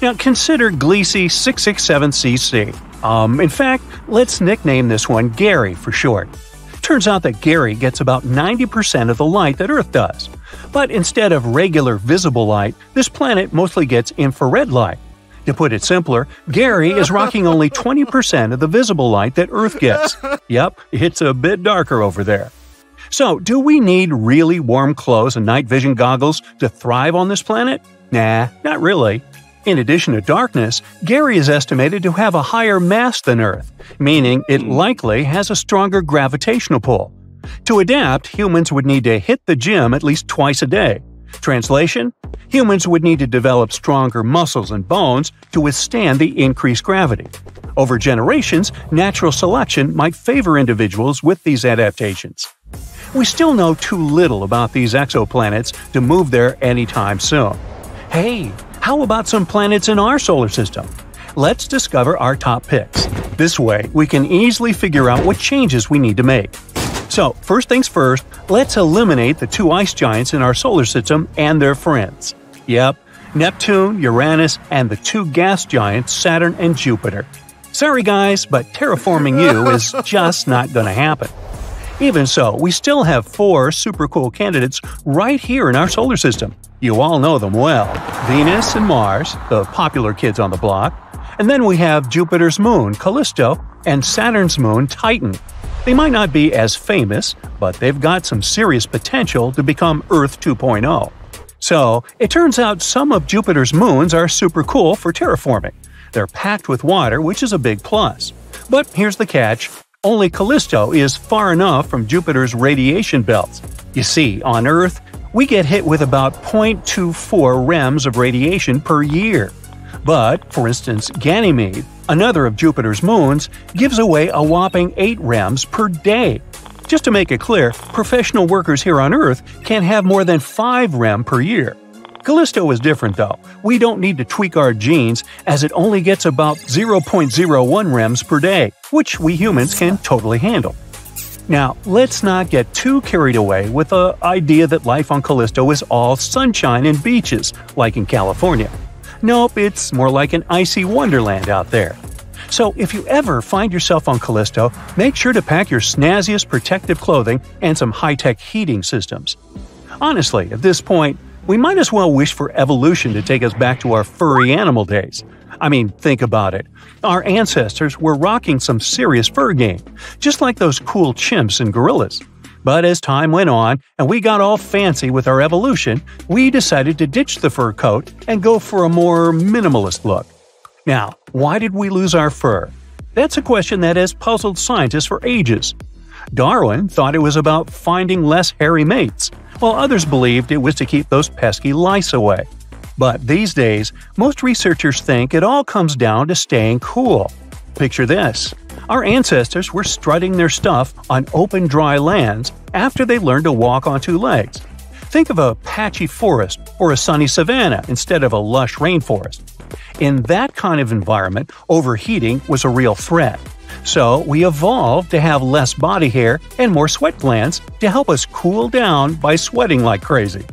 Now consider Gliese 667cc. Um, in fact, let's nickname this one Gary for short. Turns out that Gary gets about 90% of the light that Earth does. But instead of regular visible light, this planet mostly gets infrared light. To put it simpler, Gary is rocking only 20% of the visible light that Earth gets. [laughs] Yep, it's a bit darker over there. So, do we need really warm clothes and night vision goggles to thrive on this planet? Nah, not really. In addition to darkness, Gary is estimated to have a higher mass than Earth, meaning it hmm. likely has a stronger gravitational pull. To adapt, humans would need to hit the gym at least twice a day. Translation? Humans would need to develop stronger muscles and bones to withstand the increased gravity. Over generations, natural selection might favor individuals with these adaptations. We still know too little about these exoplanets to move there anytime soon. Hey, how about some planets in our solar system? Let's discover our top picks. This way, we can easily figure out what changes we need to make. So, first things first, let's eliminate the two ice giants in our solar system and their friends. Yep, Neptune, Uranus, and the two gas giants, Saturn and Jupiter. Sorry guys, but terraforming you is [laughs] just not gonna happen. Even so, we still have four super cool candidates right here in our solar system. You all know them well Venus and Mars, the popular kids on the block. And then we have Jupiter's moon, Callisto, and Saturn's moon, Titan. They might not be as famous, but they've got some serious potential to become Earth 2.0. So, it turns out some of Jupiter's moons are super cool for terraforming. They're packed with water, which is a big plus. But here's the catch only Callisto is far enough from Jupiter's radiation belts. You see, on Earth, we get hit with about 0.24 rems of radiation per year. But, for instance, Ganymede, another of Jupiter's moons, gives away a whopping 8 rems per day. Just to make it clear, professional workers here on Earth can have more than 5 rem per year. Callisto is different though. We don't need to tweak our genes as it only gets about 0.01 rems per day, which we humans can totally handle. Now, let's not get too carried away with the idea that life on Callisto is all sunshine and beaches, like in California. Nope, it's more like an icy wonderland out there. So, if you ever find yourself on Callisto, make sure to pack your snazziest protective clothing and some high tech heating systems. Honestly, at this point, we might as well wish for evolution to take us back to our furry animal days. I mean, think about it. Our ancestors were rocking some serious fur game, just like those cool chimps and gorillas. But as time went on and we got all fancy with our evolution, we decided to ditch the fur coat and go for a more minimalist look. Now, why did we lose our fur? That's a question that has puzzled scientists for ages. Darwin thought it was about finding less hairy mates, while others believed it was to keep those pesky lice away. But these days, most researchers think it all comes down to staying cool. Picture this our ancestors were strutting their stuff on open, dry lands after they learned to walk on two legs. Think of a patchy forest or a sunny savanna instead of a lush rainforest. In that kind of environment, overheating was a real threat. So we evolved to have less body hair and more sweat glands to help us cool down by sweating like crazy.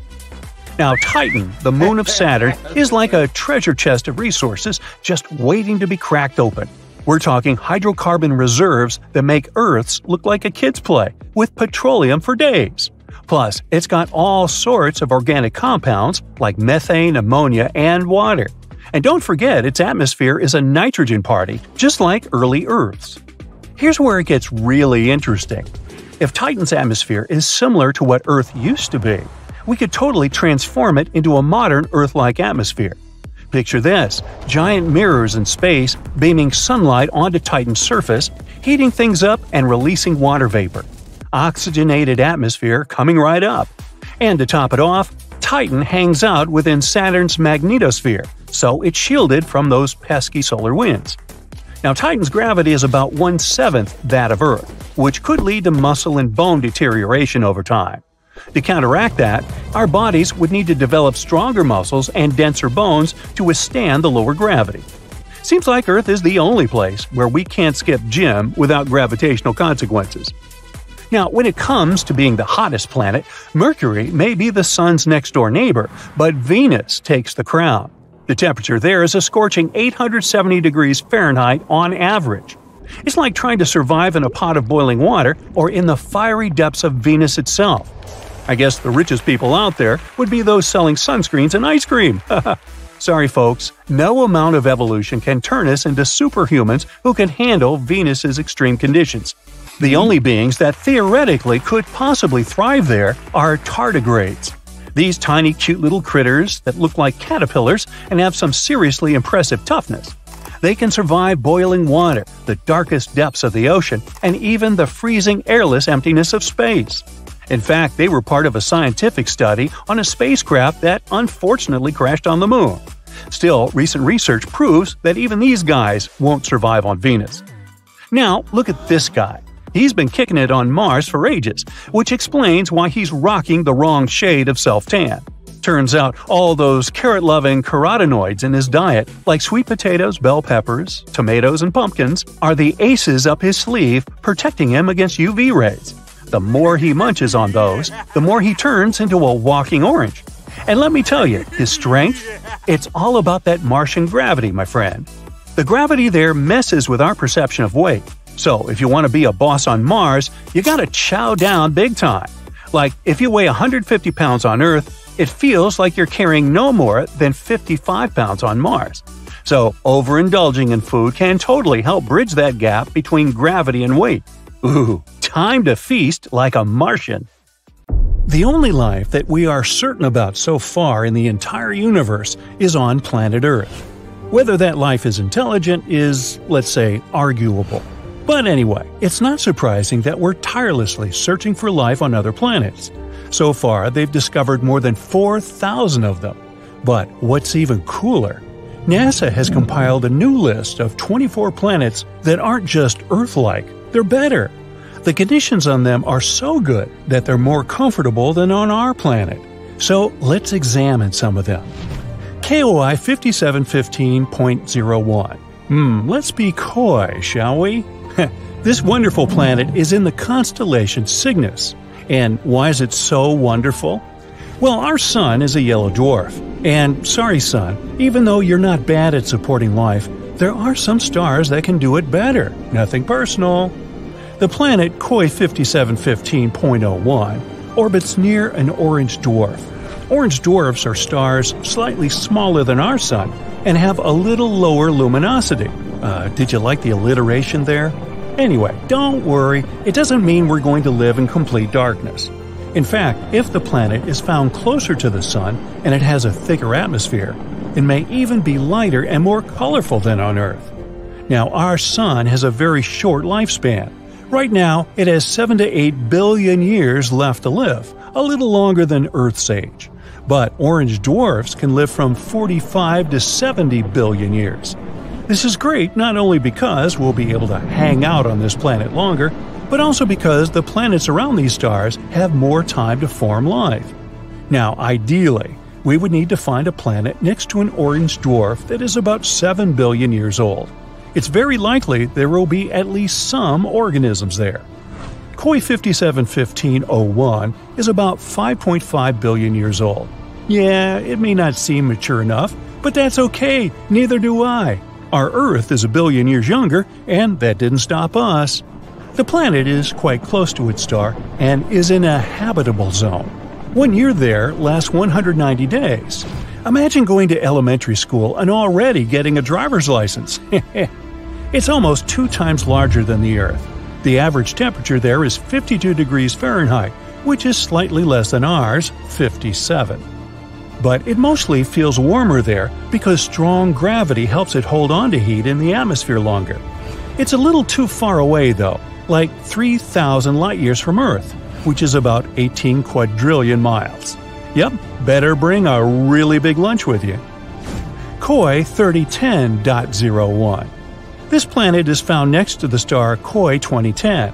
Now, Titan, the moon of Saturn, [laughs] is like a treasure chest of resources just waiting to be cracked open. We're talking hydrocarbon reserves that make Earth's look like a kid's play, with petroleum for days. Plus, it's got all sorts of organic compounds like methane, ammonia, and water. And don't forget, its atmosphere is a nitrogen party, just like early Earth's. Here's where it gets really interesting. If Titan's atmosphere is similar to what Earth used to be, we could totally transform it into a modern Earth like atmosphere. Picture this giant mirrors in space beaming sunlight onto Titan's surface, heating things up and releasing water vapor. Oxygenated atmosphere coming right up. And to top it off, Titan hangs out within Saturn's magnetosphere, so it's shielded from those pesky solar winds. Now, Titan's gravity is about one seventh that of Earth, which could lead to muscle and bone deterioration over time. To counteract that, our bodies would need to develop stronger muscles and denser bones to withstand the lower gravity. Seems like Earth is the only place where we can't skip gym without gravitational consequences. Now, when it comes to being the hottest planet, Mercury may be the Sun's next door neighbor, but Venus takes the crown. The temperature there is a scorching 870 degrees Fahrenheit on average. It's like trying to survive in a pot of boiling water or in the fiery depths of Venus itself. I guess the richest people out there would be those selling sunscreens and ice cream. [laughs] Sorry, folks, no amount of evolution can turn us into superhumans who can handle Venus's extreme conditions. The only beings that theoretically could possibly thrive there are tardigrades. These tiny, cute little critters that look like caterpillars and have some seriously impressive toughness. They can survive boiling water, the darkest depths of the ocean, and even the freezing, airless emptiness of space. In fact, they were part of a scientific study on a spacecraft that unfortunately crashed on the moon. Still, recent research proves that even these guys won't survive on Venus. Now, look at this guy. He's been kicking it on Mars for ages, which explains why he's rocking the wrong shade of self tan. Turns out all those carrot loving carotenoids in his diet, like sweet potatoes, bell peppers, tomatoes, and pumpkins, are the aces up his sleeve protecting him against UV rays. The more he munches on those, the more he turns into a walking orange. And let me tell you, his strength? It's all about that Martian gravity, my friend. The gravity there messes with our perception of weight. So, if you want to be a boss on Mars, you gotta chow down big time. Like, if you weigh 150 pounds on Earth, it feels like you're carrying no more than 55 pounds on Mars. So, overindulging in food can totally help bridge that gap between gravity and weight. Ooh, time to feast like a Martian. The only life that we are certain about so far in the entire universe is on planet Earth. Whether that life is intelligent is, let's say, arguable. But anyway, it's not surprising that we're tirelessly searching for life on other planets. So far, they've discovered more than 4,000 of them. But what's even cooler? NASA has compiled a new list of 24 planets that aren't just Earth like, they're better. The conditions on them are so good that they're more comfortable than on our planet. So let's examine some of them. KOI 5715.01. Hmm, let's be coy, shall we? [laughs] this wonderful planet is in the constellation Cygnus. And why is it so wonderful? Well, our sun is a yellow dwarf. And sorry, sun, even though you're not bad at supporting life, there are some stars that can do it better. Nothing personal. The planet Koi 5715.01 orbits near an orange dwarf. Orange dwarfs are stars slightly smaller than our sun and have a little lower luminosity. Uh, did you like the alliteration there? Anyway, don't worry, it doesn't mean we're going to live in complete darkness. In fact, if the planet is found closer to the Sun and it has a thicker atmosphere, it may even be lighter and more colorful than on Earth. Now, our Sun has a very short lifespan. Right now, it has 7 to 8 billion years left to live, a little longer than Earth's age. But orange dwarfs can live from 45 to 70 billion years. This is great not only because we'll be able to hang out on this planet longer, but also because the planets around these stars have more time to form life. Now, ideally, we would need to find a planet next to an orange dwarf that is about 7 billion years old. It's very likely there will be at least some organisms there. KOI 571501 is about 5.5 billion years old. Yeah, it may not seem mature enough, but that's okay, neither do I. Our Earth is a billion years younger, and that didn't stop us. The planet is quite close to its star and is in a habitable zone. One year there lasts 190 days. Imagine going to elementary school and already getting a driver's license. [laughs] it's almost two times larger than the Earth. The average temperature there is 52 degrees Fahrenheit, which is slightly less than ours, 57. But it mostly feels warmer there because strong gravity helps it hold on to heat in the atmosphere longer. It's a little too far away, though, like 3,000 light years from Earth, which is about 18 quadrillion miles. Yep, better bring a really big lunch with you. KOI 3010.01 This planet is found next to the star KOI 2010.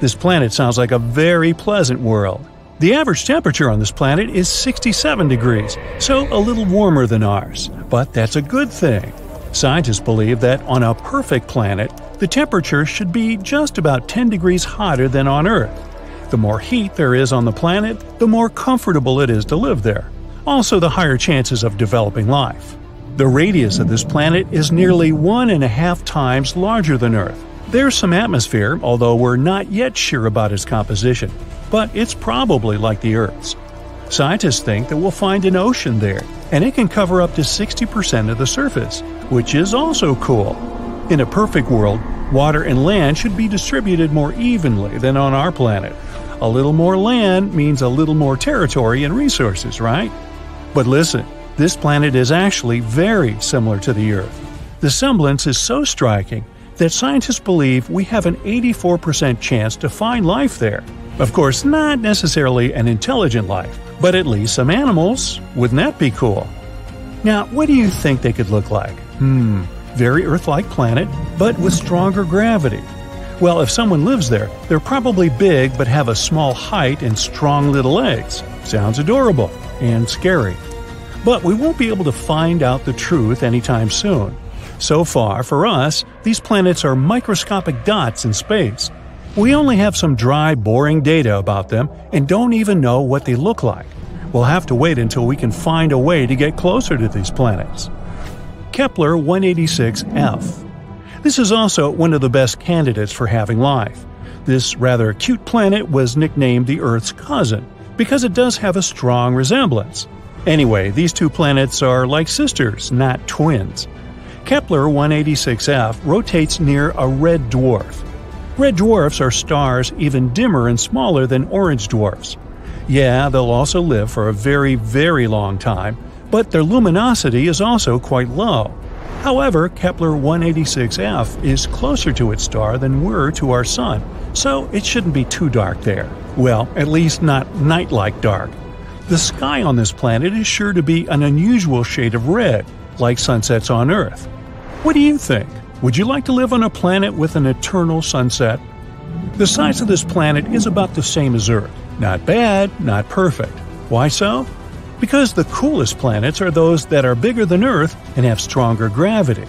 This planet sounds like a very pleasant world. The average temperature on this planet is 67 degrees, so a little warmer than ours. But that's a good thing. Scientists believe that on a perfect planet, the temperature should be just about 10 degrees hotter than on Earth. The more heat there is on the planet, the more comfortable it is to live there. Also, the higher chances of developing life. The radius of this planet is nearly one and a half times larger than Earth. There's some atmosphere, although we're not yet sure about its composition, but it's probably like the Earth's. Scientists think that we'll find an ocean there, and it can cover up to 60% of the surface, which is also cool. In a perfect world, water and land should be distributed more evenly than on our planet. A little more land means a little more territory and resources, right? But listen, this planet is actually very similar to the Earth. The semblance is so striking that scientists believe we have an 84% chance to find life there. Of course, not necessarily an intelligent life, but at least some animals. Wouldn't that be cool? Now, what do you think they could look like? Hmm, very Earth like planet, but with stronger gravity. Well, if someone lives there, they're probably big but have a small height and strong little legs. Sounds adorable and scary. But we won't be able to find out the truth anytime soon. So far, for us, these planets are microscopic dots in space. We only have some dry, boring data about them and don't even know what they look like. We'll have to wait until we can find a way to get closer to these planets. Kepler 186f. This is also one of the best candidates for having life. This rather cute planet was nicknamed the Earth's cousin because it does have a strong resemblance. Anyway, these two planets are like sisters, not twins. Kepler 186f rotates near a red dwarf. Red dwarfs are stars even dimmer and smaller than orange dwarfs. Yeah, they'll also live for a very, very long time, but their luminosity is also quite low. However, Kepler 186f is closer to its star than we're to our Sun, so it shouldn't be too dark there. Well, at least not night like dark. The sky on this planet is sure to be an unusual shade of red, like sunsets on Earth. What do you think? Would you like to live on a planet with an eternal sunset? The size of this planet is about the same as Earth. Not bad, not perfect. Why so? because the coolest planets are those that are bigger than Earth and have stronger gravity.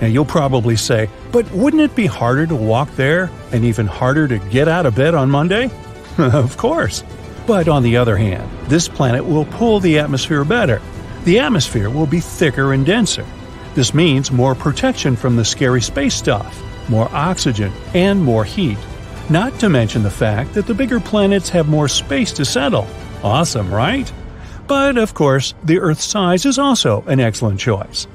Now you'll probably say, but wouldn't it be harder to walk there and even harder to get out of bed on Monday? [laughs] of course. But on the other hand, this planet will pull the atmosphere better. The atmosphere will be thicker and denser. This means more protection from the scary space stuff, more oxygen, and more heat. Not to mention the fact that the bigger planets have more space to settle. Awesome, right? But of course, the Earth's size is also an excellent choice.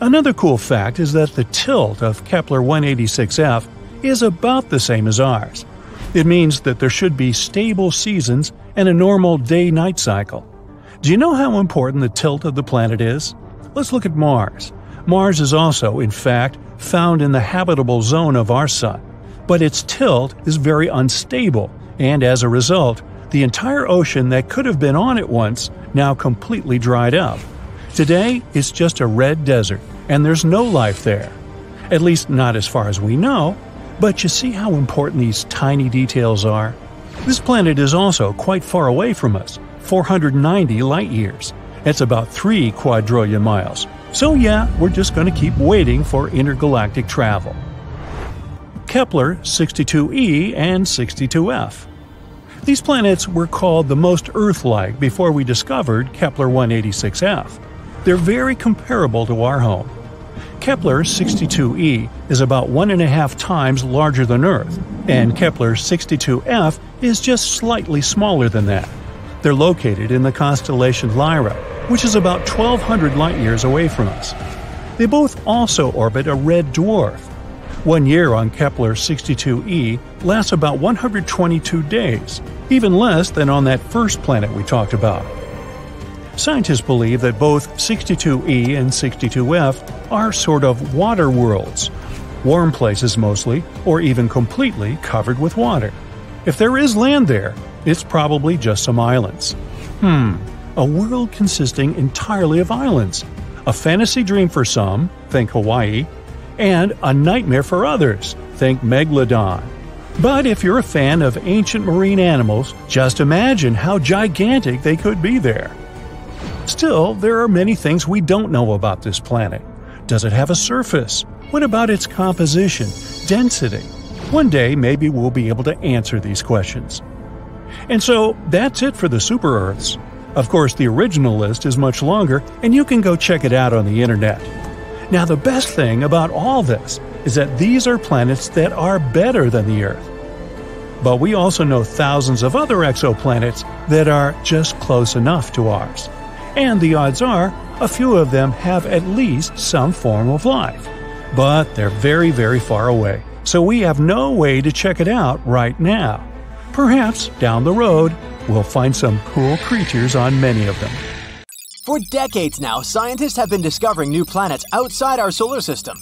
Another cool fact is that the tilt of Kepler 186f is about the same as ours. It means that there should be stable seasons and a normal day night cycle. Do you know how important the tilt of the planet is? Let's look at Mars. Mars is also, in fact, found in the habitable zone of our Sun, but its tilt is very unstable, and as a result, the entire ocean that could have been on it once now completely dried up. Today, it's just a red desert, and there's no life there. At least not as far as we know, but you see how important these tiny details are? This planet is also quite far away from us 490 light years. That's about 3 quadrillion miles. So, yeah, we're just going to keep waiting for intergalactic travel. Kepler 62e and 62f. These planets were called the most Earth like before we discovered Kepler 186f. They're very comparable to our home. Kepler 62e is about one and a half times larger than Earth, and Kepler 62f is just slightly smaller than that. They're located in the constellation Lyra, which is about 1200 light years away from us. They both also orbit a red dwarf. One year on Kepler 62e lasts about 122 days, even less than on that first planet we talked about. Scientists believe that both 62e and 62f are sort of water worlds, warm places mostly, or even completely covered with water. If there is land there, it's probably just some islands. Hmm, a world consisting entirely of islands. A fantasy dream for some, think Hawaii, and a nightmare for others, think Megalodon. But if you're a fan of ancient marine animals, just imagine how gigantic they could be there. Still, there are many things we don't know about this planet. Does it have a surface? What about its composition, density? One day, maybe we'll be able to answer these questions. And so, that's it for the super Earths. Of course, the original list is much longer, and you can go check it out on the internet. Now, the best thing about all this is that these are planets that are better than the Earth. But we also know thousands of other exoplanets that are just close enough to ours and the odds are a few of them have at least some form of life. But they're very, very far away, so we have no way to check it out right now. Perhaps down the road, we'll find some cool creatures on many of them. For decades now, scientists have been discovering new planets outside our solar system.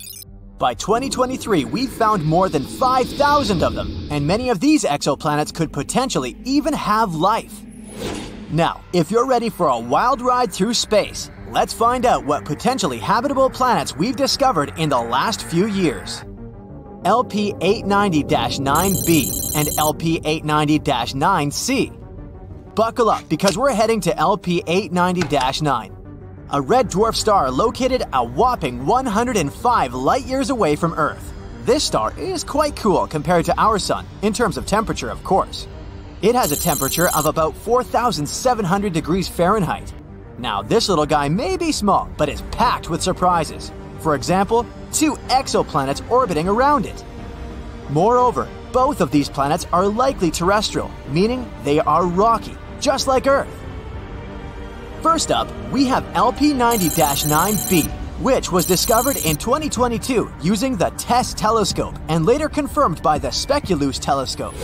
By 2023, we've found more than 5,000 of them, and many of these exoplanets could potentially even have life. Now, if you're ready for a wild ride through space, let's find out what potentially habitable planets we've discovered in the last few years. LP 890 9b and LP 890 9c. Buckle up because we're heading to LP 890 9, a red dwarf star located a whopping 105 light years away from Earth. This star is quite cool compared to our Sun, in terms of temperature, of course. It has a temperature of about 4,700 degrees Fahrenheit. Now, this little guy may be small, but it's packed with surprises. For example, two exoplanets orbiting around it. Moreover, both of these planets are likely terrestrial, meaning they are rocky, just like Earth. First up, we have LP90 9b, which was discovered in 2022 using the TESS telescope and later confirmed by the Speculoos telescope.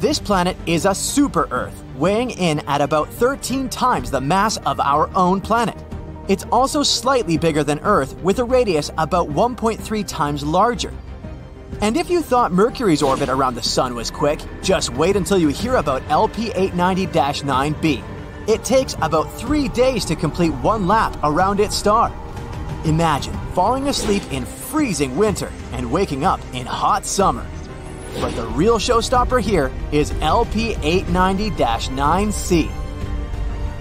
This planet is a super Earth, weighing in at about 13 times the mass of our own planet. It's also slightly bigger than Earth, with a radius about 1.3 times larger. And if you thought Mercury's orbit around the Sun was quick, just wait until you hear about LP 890 9b. It takes about three days to complete one lap around its star. Imagine falling asleep in freezing winter and waking up in hot summer. But the real showstopper here is LP890-9C.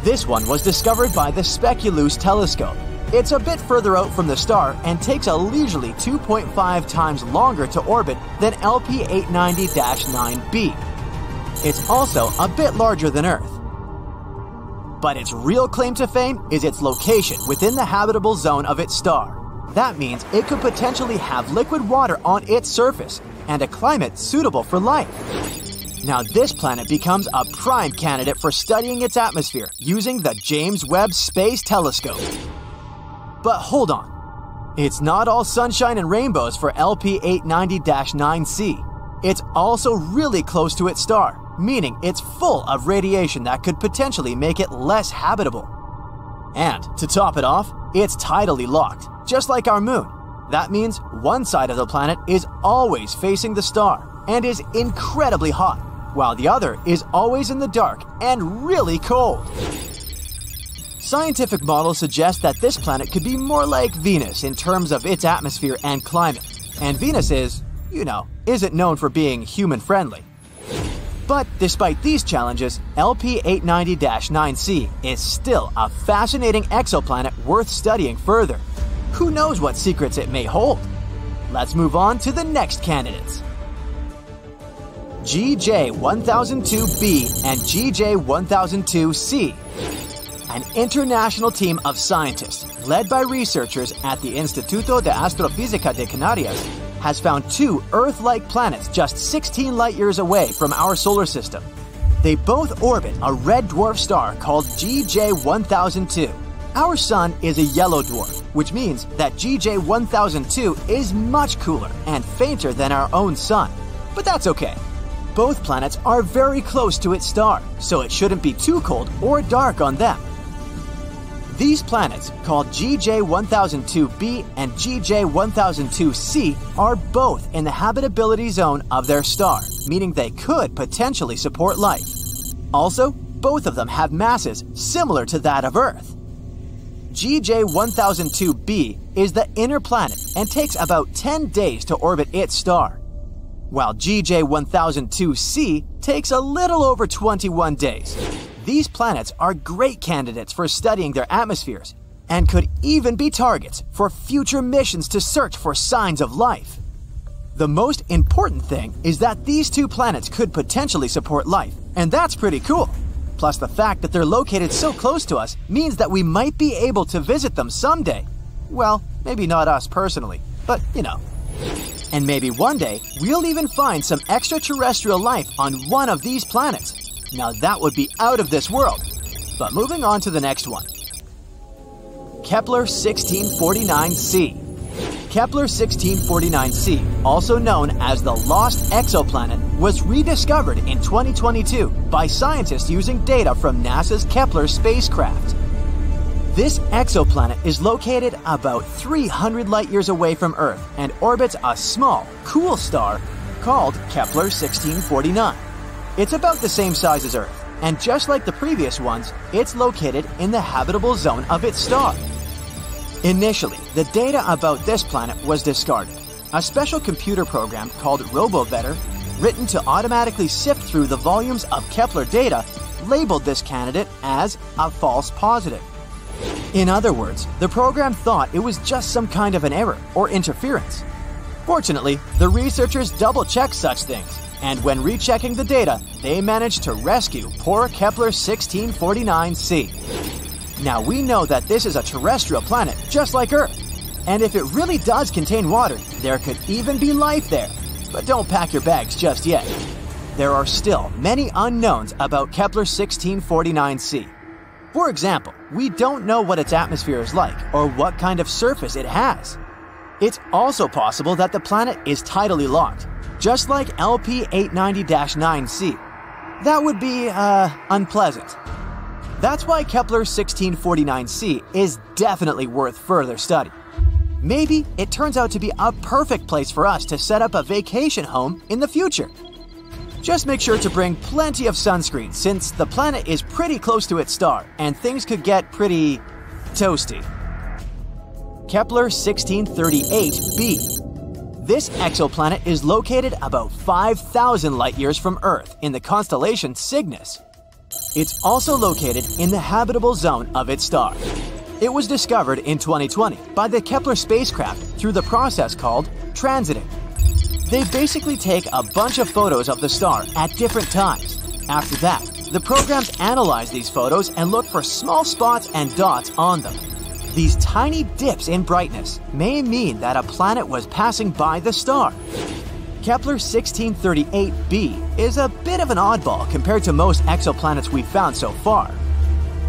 This one was discovered by the Speculoos telescope. It's a bit further out from the star and takes a leisurely 2.5 times longer to orbit than LP890-9b. It's also a bit larger than Earth. But its real claim to fame is its location within the habitable zone of its star. That means it could potentially have liquid water on its surface and a climate suitable for life. Now, this planet becomes a prime candidate for studying its atmosphere using the James Webb Space Telescope. But hold on. It's not all sunshine and rainbows for LP 890 9C. It's also really close to its star, meaning it's full of radiation that could potentially make it less habitable. And to top it off, it's tidally locked, just like our moon. That means one side of the planet is always facing the star and is incredibly hot, while the other is always in the dark and really cold. Scientific models suggest that this planet could be more like Venus in terms of its atmosphere and climate, and Venus is, you know, isn't known for being human friendly. But despite these challenges, LP 890 9C is still a fascinating exoplanet worth studying further. Who knows what secrets it may hold? Let's move on to the next candidates. GJ 1002b and GJ 1002c an international team of scientists, led by researchers at the Instituto de Astrofísica de Canarias, has found two Earth like planets just 16 light years away from our solar system. They both orbit a red dwarf star called GJ 1002. Our Sun is a yellow dwarf, which means that GJ 1002 is much cooler and fainter than our own Sun. But that's okay. Both planets are very close to its star, so it shouldn't be too cold or dark on them. These planets, called GJ1002b and GJ1002c, are both in the habitability zone of their star, meaning they could potentially support life. Also, both of them have masses similar to that of Earth. GJ1002b is the inner planet and takes about 10 days to orbit its star, while GJ1002c takes a little over 21 days. These planets are great candidates for studying their atmospheres and could even be targets for future missions to search for signs of life. The most important thing is that these two planets could potentially support life, and that's pretty cool. Plus, the fact that they're located so close to us means that we might be able to visit them someday. Well, maybe not us personally, but you know. And maybe one day we'll even find some extraterrestrial life on one of these planets. Now that would be out of this world. But moving on to the next one. Kepler 1649c. Kepler 1649c, also known as the Lost Exoplanet, was rediscovered in 2022 by scientists using data from NASA's Kepler spacecraft. This exoplanet is located about 300 light years away from Earth and orbits a small, cool star called Kepler 1649. It's about the same size as Earth, and just like the previous ones, it's located in the habitable zone of its star. Initially, the data about this planet was discarded. A special computer program called RoboVetter, written to automatically sift through the volumes of Kepler data, labeled this candidate as a false positive. In other words, the program thought it was just some kind of an error or interference. Fortunately, the researchers double checked such things and when rechecking the data, they managed to rescue poor Kepler 1649c. Now we know that this is a terrestrial planet just like Earth, and if it really does contain water, there could even be life there. But don't pack your bags just yet. There are still many unknowns about Kepler 1649c. For example, we don't know what its atmosphere is like or what kind of surface it has. It's also possible that the planet is tidally locked, just like LP 890 9C. That would be, uh, unpleasant. That's why Kepler 1649c is definitely worth further study. Maybe it turns out to be a perfect place for us to set up a vacation home in the future. Just make sure to bring plenty of sunscreen since the planet is pretty close to its star and things could get pretty toasty. Kepler 1638b this exoplanet is located about 5,000 light years from Earth in the constellation Cygnus. It's also located in the habitable zone of its star. It was discovered in 2020 by the Kepler spacecraft through the process called transiting. They basically take a bunch of photos of the star at different times. After that, the programs analyze these photos and look for small spots and dots on them. These tiny dips in brightness may mean that a planet was passing by the star. Kepler 1638b is a bit of an oddball compared to most exoplanets we've found so far.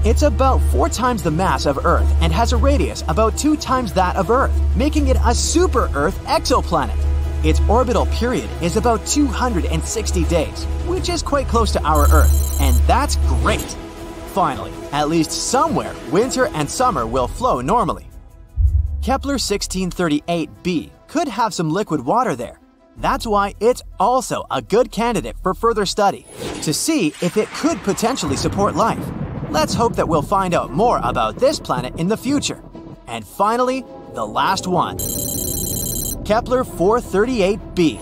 It's about four times the mass of Earth and has a radius about two times that of Earth, making it a super Earth exoplanet. Its orbital period is about 260 days, which is quite close to our Earth, and that's great. Finally, at least somewhere, winter and summer will flow normally. Kepler 1638b could have some liquid water there. That's why it's also a good candidate for further study, to see if it could potentially support life. Let's hope that we'll find out more about this planet in the future. And finally, the last one. Kepler 438b.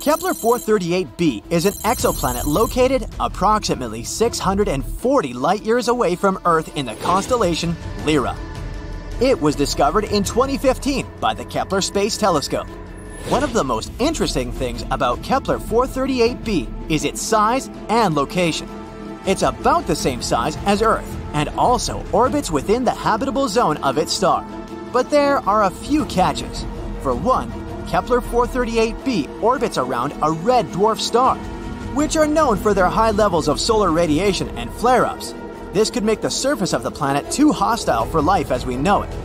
Kepler 438b is an exoplanet located approximately 640 light years away from Earth in the constellation Lyra. It was discovered in 2015 by the Kepler Space Telescope. One of the most interesting things about Kepler 438b is its size and location. It's about the same size as Earth and also orbits within the habitable zone of its star. But there are a few catches. For one, Kepler 438b orbits around a red dwarf star, which are known for their high levels of solar radiation and flare ups. This could make the surface of the planet too hostile for life as we know it.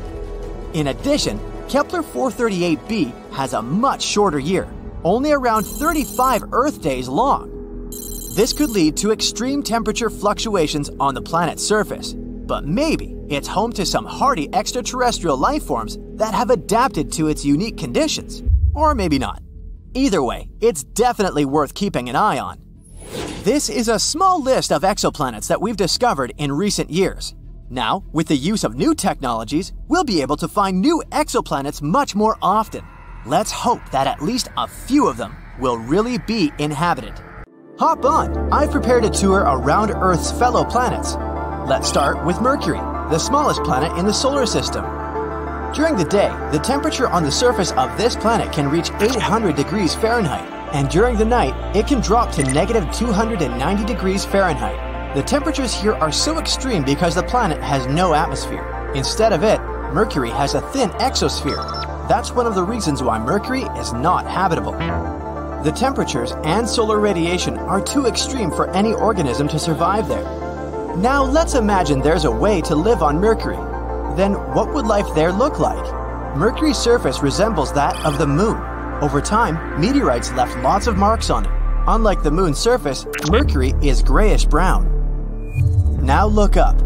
In addition, Kepler 438b has a much shorter year, only around 35 Earth days long. This could lead to extreme temperature fluctuations on the planet's surface, but maybe it's home to some hardy extraterrestrial life forms that have adapted to its unique conditions. Or maybe not. Either way, it's definitely worth keeping an eye on. This is a small list of exoplanets that we've discovered in recent years. Now, with the use of new technologies, we'll be able to find new exoplanets much more often. Let's hope that at least a few of them will really be inhabited. Hop on! I've prepared a tour around Earth's fellow planets. Let's start with Mercury, the smallest planet in the solar system. During the day, the temperature on the surface of this planet can reach 800 degrees Fahrenheit, and during the night, it can drop to negative 290 degrees Fahrenheit. The temperatures here are so extreme because the planet has no atmosphere. Instead of it, Mercury has a thin exosphere. That's one of the reasons why Mercury is not habitable. The temperatures and solar radiation are too extreme for any organism to survive there. Now let's imagine there's a way to live on Mercury. Then what would life there look like? Mercury's surface resembles that of the Moon. Over time, meteorites left lots of marks on it. Unlike the Moon's surface, Mercury is grayish brown. Now look up.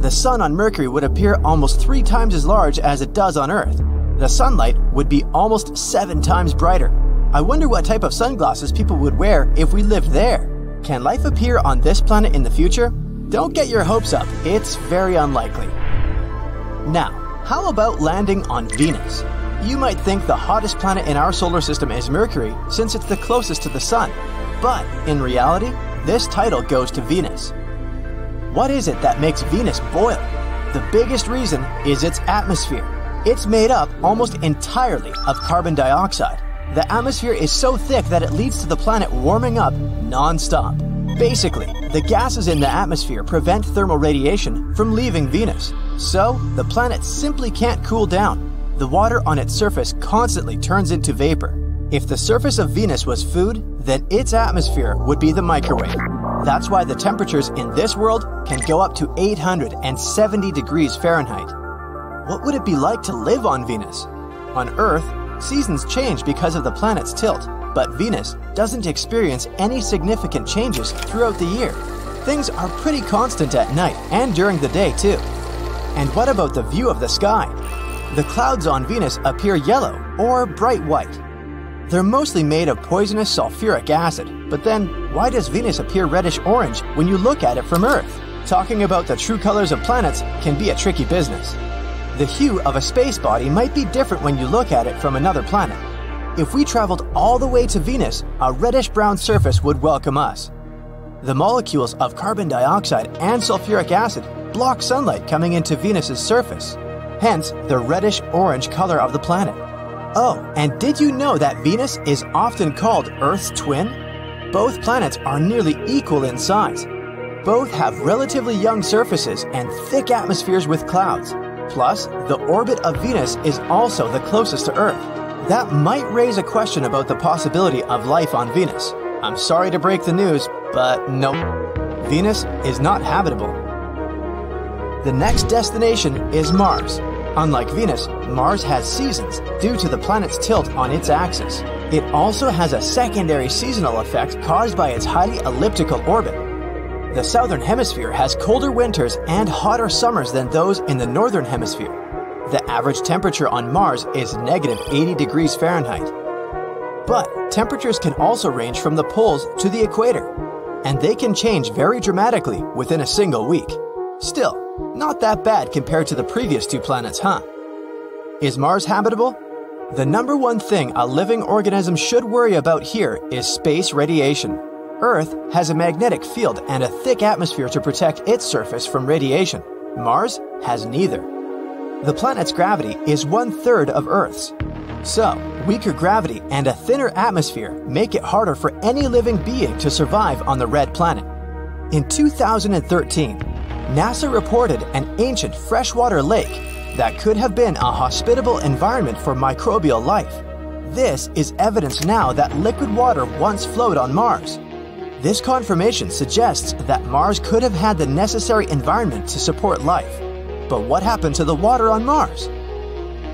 The Sun on Mercury would appear almost three times as large as it does on Earth. The sunlight would be almost seven times brighter. I wonder what type of sunglasses people would wear if we lived there. Can life appear on this planet in the future? Don't get your hopes up, it's very unlikely. Now, how about landing on Venus? You might think the hottest planet in our solar system is Mercury since it's the closest to the Sun. But in reality, this title goes to Venus. What is it that makes Venus boil? The biggest reason is its atmosphere. It's made up almost entirely of carbon dioxide. The atmosphere is so thick that it leads to the planet warming up non-stop. Basically, the gases in the atmosphere prevent thermal radiation from leaving Venus. So, the planet simply can't cool down. The water on its surface constantly turns into vapor. If the surface of Venus was food, then its atmosphere would be the microwave. That's why the temperatures in this world can go up to 870 degrees Fahrenheit. What would it be like to live on Venus? On Earth, seasons change because of the planet's tilt, but Venus doesn't experience any significant changes throughout the year. Things are pretty constant at night and during the day, too. And what about the view of the sky? The clouds on Venus appear yellow or bright white. They're mostly made of poisonous sulfuric acid, but then why does Venus appear reddish orange when you look at it from Earth? Talking about the true colors of planets can be a tricky business. The hue of a space body might be different when you look at it from another planet. If we traveled all the way to Venus, a reddish brown surface would welcome us. The molecules of carbon dioxide and sulfuric acid block sunlight coming into Venus's surface, hence the reddish orange color of the planet. Oh, and did you know that Venus is often called Earth's twin? Both planets are nearly equal in size. Both have relatively young surfaces and thick atmospheres with clouds. Plus, the orbit of Venus is also the closest to Earth. That might raise a question about the possibility of life on Venus. I'm sorry to break the news, but nope. Venus is not habitable. The next destination is Mars. Unlike Venus, Mars has seasons due to the planet's tilt on its axis. It also has a secondary seasonal effect caused by its highly elliptical orbit. The southern hemisphere has colder winters and hotter summers than those in the northern hemisphere. The average temperature on Mars is negative 80 degrees Fahrenheit. But temperatures can also range from the poles to the equator, and they can change very dramatically within a single week. Still, not that bad compared to the previous two planets, huh? Is Mars habitable? The number one thing a living organism should worry about here is space radiation. Earth has a magnetic field and a thick atmosphere to protect its surface from radiation. Mars has neither. The planet's gravity is one third of Earth's. So, weaker gravity and a thinner atmosphere make it harder for any living being to survive on the red planet. In 2013, NASA reported an ancient freshwater lake that could have been a hospitable environment for microbial life. This is evidence now that liquid water once flowed on Mars. This confirmation suggests that Mars could have had the necessary environment to support life. But what happened to the water on Mars?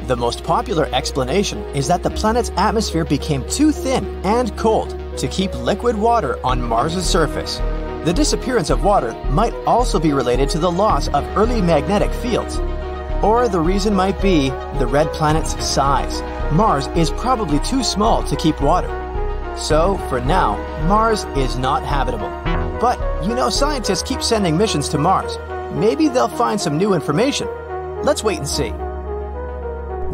The most popular explanation is that the planet's atmosphere became too thin and cold to keep liquid water on Mars' surface. The disappearance of water might also be related to the loss of early magnetic fields, or the reason might be the red planet's size. Mars is probably too small to keep water. So, for now, Mars is not habitable. But, you know, scientists keep sending missions to Mars. Maybe they'll find some new information. Let's wait and see.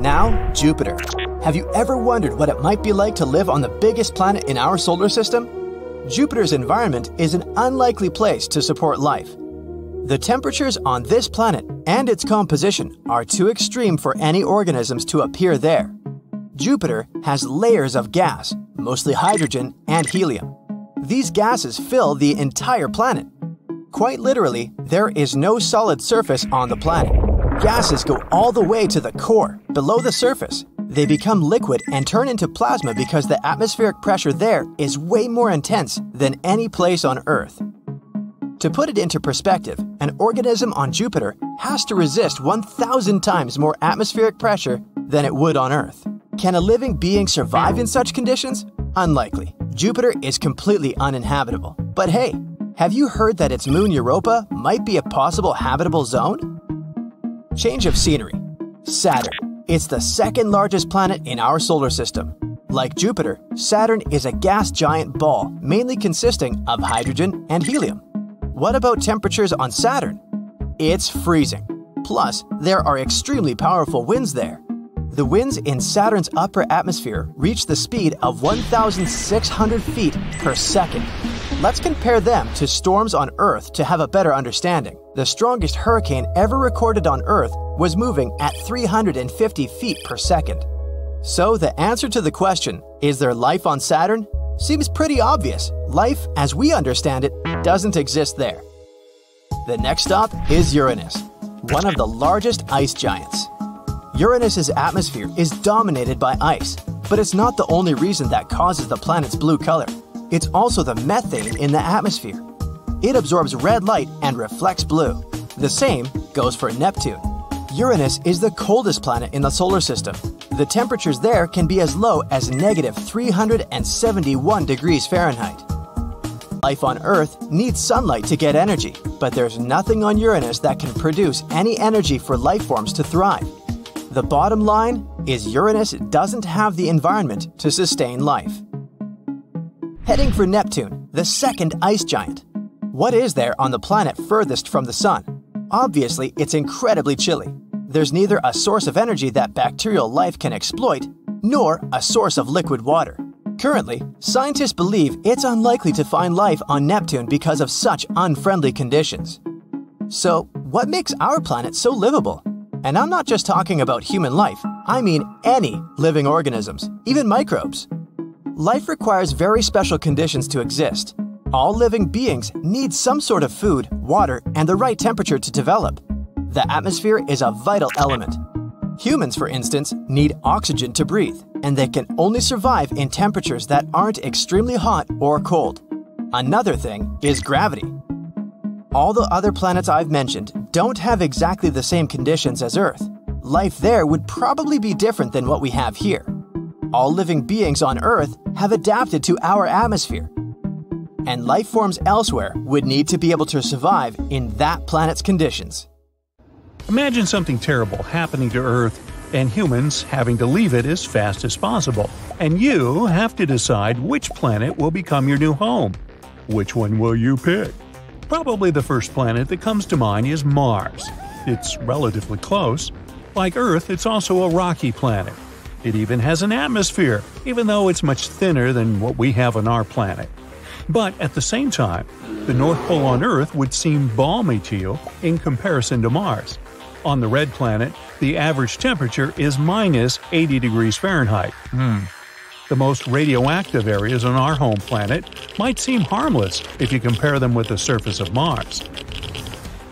Now, Jupiter. Have you ever wondered what it might be like to live on the biggest planet in our solar system? Jupiter's environment is an unlikely place to support life. The temperatures on this planet and its composition are too extreme for any organisms to appear there. Jupiter has layers of gas, mostly hydrogen and helium. These gases fill the entire planet. Quite literally, there is no solid surface on the planet. Gases go all the way to the core, below the surface. They become liquid and turn into plasma because the atmospheric pressure there is way more intense than any place on Earth. To put it into perspective, an organism on Jupiter has to resist 1,000 times more atmospheric pressure than it would on Earth. Can a living being survive in such conditions? Unlikely. Jupiter is completely uninhabitable. But hey, have you heard that its moon Europa might be a possible habitable zone? Change of scenery. Saturn. It's the second largest planet in our solar system. Like Jupiter, Saturn is a gas giant ball mainly consisting of hydrogen and helium. What about temperatures on Saturn? It's freezing. Plus, there are extremely powerful winds there. The winds in Saturn's upper atmosphere reach the speed of 1,600 feet per second. Let's compare them to storms on Earth to have a better understanding. The strongest hurricane ever recorded on Earth was moving at 350 feet per second. So, the answer to the question, is there life on Saturn, seems pretty obvious. Life, as we understand it, doesn't exist there. The next stop is Uranus, one of the largest ice giants. Uranus's atmosphere is dominated by ice, but it's not the only reason that causes the planet's blue color. It's also the methane in the atmosphere. It absorbs red light and reflects blue. The same goes for Neptune. Uranus is the coldest planet in the solar system. The temperatures there can be as low as negative 371 degrees Fahrenheit. Life on Earth needs sunlight to get energy, but there's nothing on Uranus that can produce any energy for life forms to thrive. The bottom line is Uranus doesn't have the environment to sustain life. Heading for Neptune, the second ice giant. What is there on the planet furthest from the Sun? Obviously, it's incredibly chilly. There's neither a source of energy that bacterial life can exploit, nor a source of liquid water. Currently, scientists believe it's unlikely to find life on Neptune because of such unfriendly conditions. So, what makes our planet so livable? And I'm not just talking about human life, I mean any living organisms, even microbes. Life requires very special conditions to exist, all living beings need some sort of food, water, and the right temperature to develop. The atmosphere is a vital element. Humans, for instance, need oxygen to breathe, and they can only survive in temperatures that aren't extremely hot or cold. Another thing is gravity. All the other planets I've mentioned don't have exactly the same conditions as Earth. Life there would probably be different than what we have here. All living beings on Earth have adapted to our atmosphere, and life forms elsewhere would need to be able to survive in that planet's conditions. Imagine something terrible happening to Earth and humans having to leave it as fast as possible, and you have to decide which planet will become your new home. Which one will you pick? Probably the first planet that comes to mind is Mars. It's relatively close. Like Earth, it's also a rocky planet. It even has an atmosphere, even though it's much thinner than what we have on our planet. But at the same time, the North Pole on Earth would seem balmy to you in comparison to Mars. On the red planet, the average temperature is minus 80 degrees Fahrenheit. Hmm. The most radioactive areas on our home planet might seem harmless if you compare them with the surface of Mars.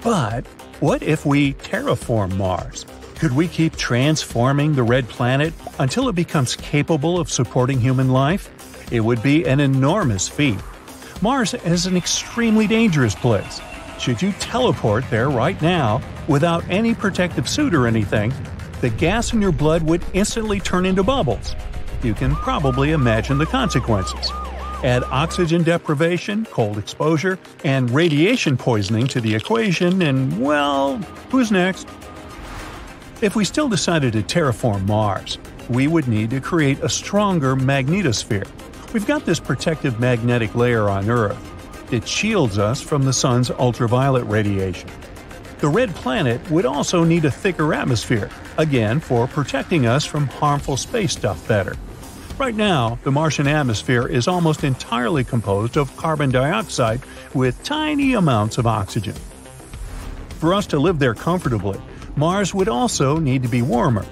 But what if we terraform Mars? Could we keep transforming the red planet until it becomes capable of supporting human life? It would be an enormous feat. Mars is an extremely dangerous place. Should you teleport there right now without any protective suit or anything, the gas in your blood would instantly turn into bubbles. You can probably imagine the consequences. Add oxygen deprivation, cold exposure, and radiation poisoning to the equation, and well, who's next? If we still decided to terraform Mars, we would need to create a stronger magnetosphere. We've got this protective magnetic layer on Earth. It shields us from the sun's ultraviolet radiation. The red planet would also need a thicker atmosphere, again for protecting us from harmful space stuff better. Right now, the Martian atmosphere is almost entirely composed of carbon dioxide with tiny amounts of oxygen. For us to live there comfortably, Mars would also need to be warmer.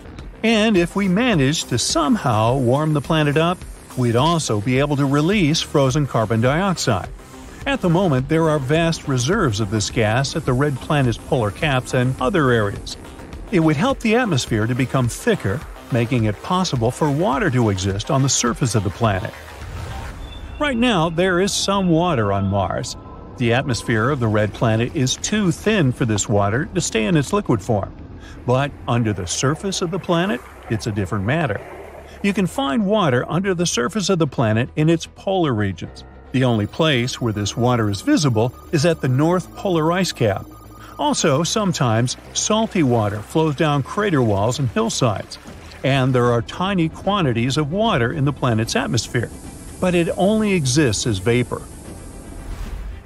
And if we managed to somehow warm the planet up, we'd also be able to release frozen carbon dioxide. At the moment, there are vast reserves of this gas at the red planet's polar caps and other areas. It would help the atmosphere to become thicker making it possible for water to exist on the surface of the planet. Right now, there is some water on Mars. The atmosphere of the red planet is too thin for this water to stay in its liquid form. But under the surface of the planet, it's a different matter. You can find water under the surface of the planet in its polar regions. The only place where this water is visible is at the North Polar Ice Cap. Also, sometimes salty water flows down crater walls and hillsides, and there are tiny quantities of water in the planet's atmosphere, but it only exists as vapor.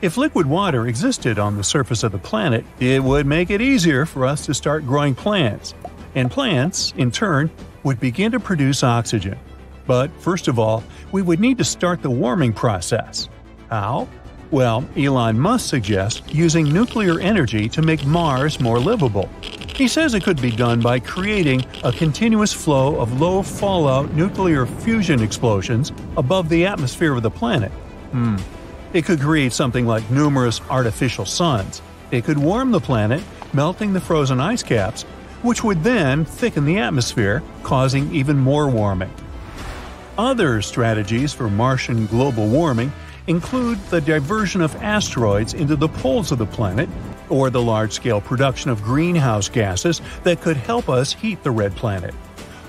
If liquid water existed on the surface of the planet, it would make it easier for us to start growing plants, and plants, in turn, would begin to produce oxygen. But first of all, we would need to start the warming process. How? Well, Elon Musk suggests using nuclear energy to make Mars more livable. He says it could be done by creating a continuous flow of low fallout nuclear fusion explosions above the atmosphere of the planet. Hmm. It could create something like numerous artificial suns. It could warm the planet, melting the frozen ice caps, which would then thicken the atmosphere, causing even more warming. Other strategies for Martian global warming include the diversion of asteroids into the poles of the planet, or the large scale production of greenhouse gases that could help us heat the red planet.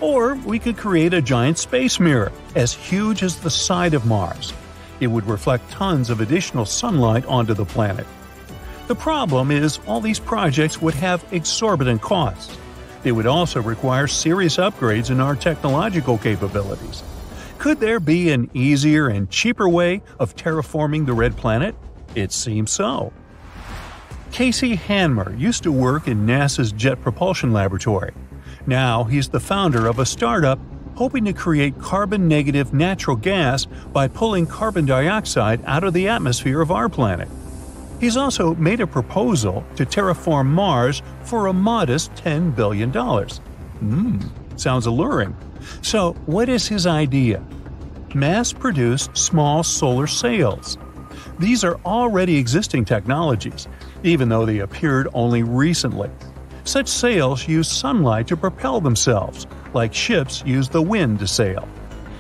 Or we could create a giant space mirror, as huge as the side of Mars. It would reflect tons of additional sunlight onto the planet. The problem is, all these projects would have exorbitant costs. They would also require serious upgrades in our technological capabilities. Could there be an easier and cheaper way of terraforming the red planet? It seems so. Casey Handmer used to work in NASA's Jet Propulsion Laboratory. Now he's the founder of a startup hoping to create carbon negative natural gas by pulling carbon dioxide out of the atmosphere of our planet. He's also made a proposal to terraform Mars for a modest $10 billion. Hmm, sounds alluring. So, what is his idea? Mass produced small solar sails. These are already existing technologies, even though they appeared only recently. Such sails use sunlight to propel themselves, like ships use the wind to sail.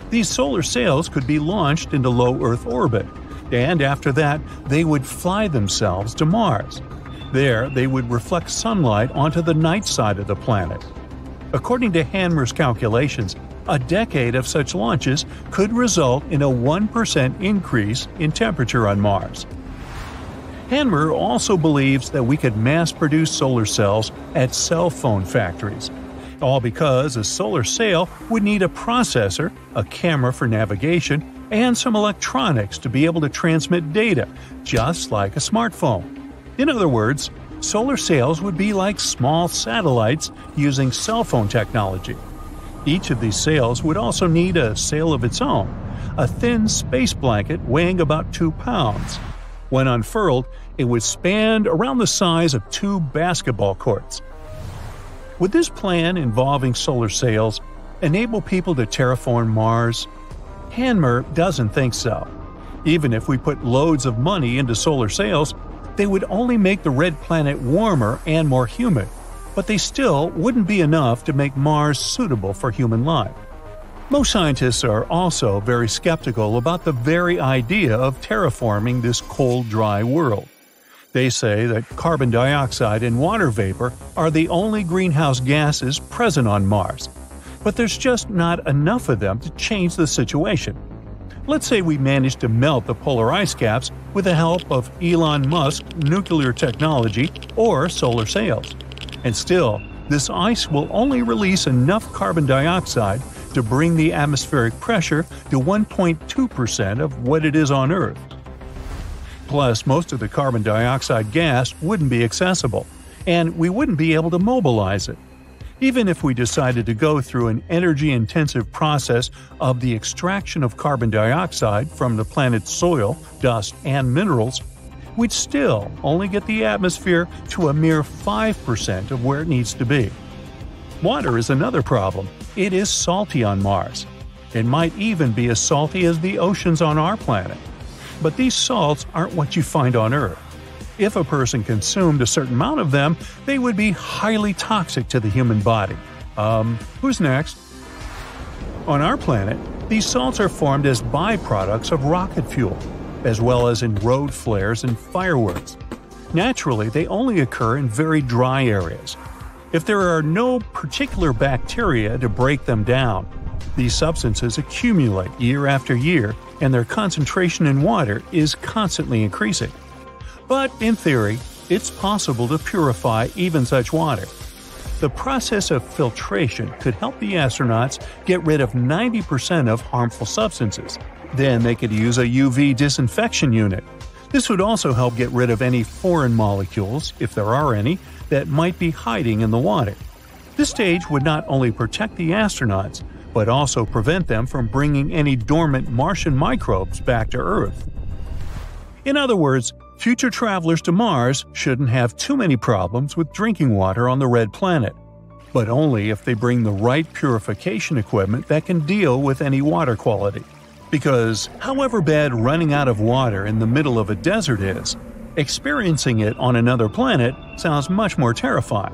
These solar sails could be launched into low Earth orbit, and after that, they would fly themselves to Mars. There, they would reflect sunlight onto the night side of the planet. According to Handmer's calculations, a decade of such launches could result in a 1% increase in temperature on Mars. Hanmer also believes that we could mass produce solar cells at cell phone factories. All because a solar sail would need a processor, a camera for navigation, and some electronics to be able to transmit data, just like a smartphone. In other words, solar sails would be like small satellites using cell phone technology. Each of these sails would also need a sail of its own, a thin space blanket weighing about 2 pounds. When unfurled, it would span around the size of two basketball courts. Would this plan involving solar sails enable people to terraform Mars? Handmer doesn't think so. Even if we put loads of money into solar sails, they would only make the red planet warmer and more humid, but they still wouldn't be enough to make Mars suitable for human life. Most scientists are also very skeptical about the very idea of terraforming this cold, dry world. They say that carbon dioxide and water vapor are the only greenhouse gases present on Mars, but there's just not enough of them to change the situation. Let's say we manage to melt the polar ice caps with the help of Elon Musk nuclear technology or solar sails. And still, this ice will only release enough carbon dioxide to bring the atmospheric pressure to 1.2% of what it is on Earth. Plus, most of the carbon dioxide gas wouldn't be accessible, and we wouldn't be able to mobilize it. Even if we decided to go through an energy intensive process of the extraction of carbon dioxide from the planet's soil, dust, and minerals, we'd still only get the atmosphere to a mere 5% of where it needs to be. Water is another problem. It is salty on Mars. It might even be as salty as the oceans on our planet. But these salts aren't what you find on Earth. If a person consumed a certain amount of them, they would be highly toxic to the human body. Um, who's next? On our planet, these salts are formed as byproducts of rocket fuel, as well as in road flares and fireworks. Naturally, they only occur in very dry areas, if there are no particular bacteria to break them down, these substances accumulate year after year and their concentration in water is constantly increasing. But in theory, it's possible to purify even such water. The process of filtration could help the astronauts get rid of 90% of harmful substances. Then they could use a UV disinfection unit. This would also help get rid of any foreign molecules, if there are any, that might be hiding in the water. This stage would not only protect the astronauts, but also prevent them from bringing any dormant Martian microbes back to Earth. In other words, future travelers to Mars shouldn't have too many problems with drinking water on the red planet, but only if they bring the right purification equipment that can deal with any water quality. Because, however bad running out of water in the middle of a desert is, Experiencing it on another planet sounds much more terrifying.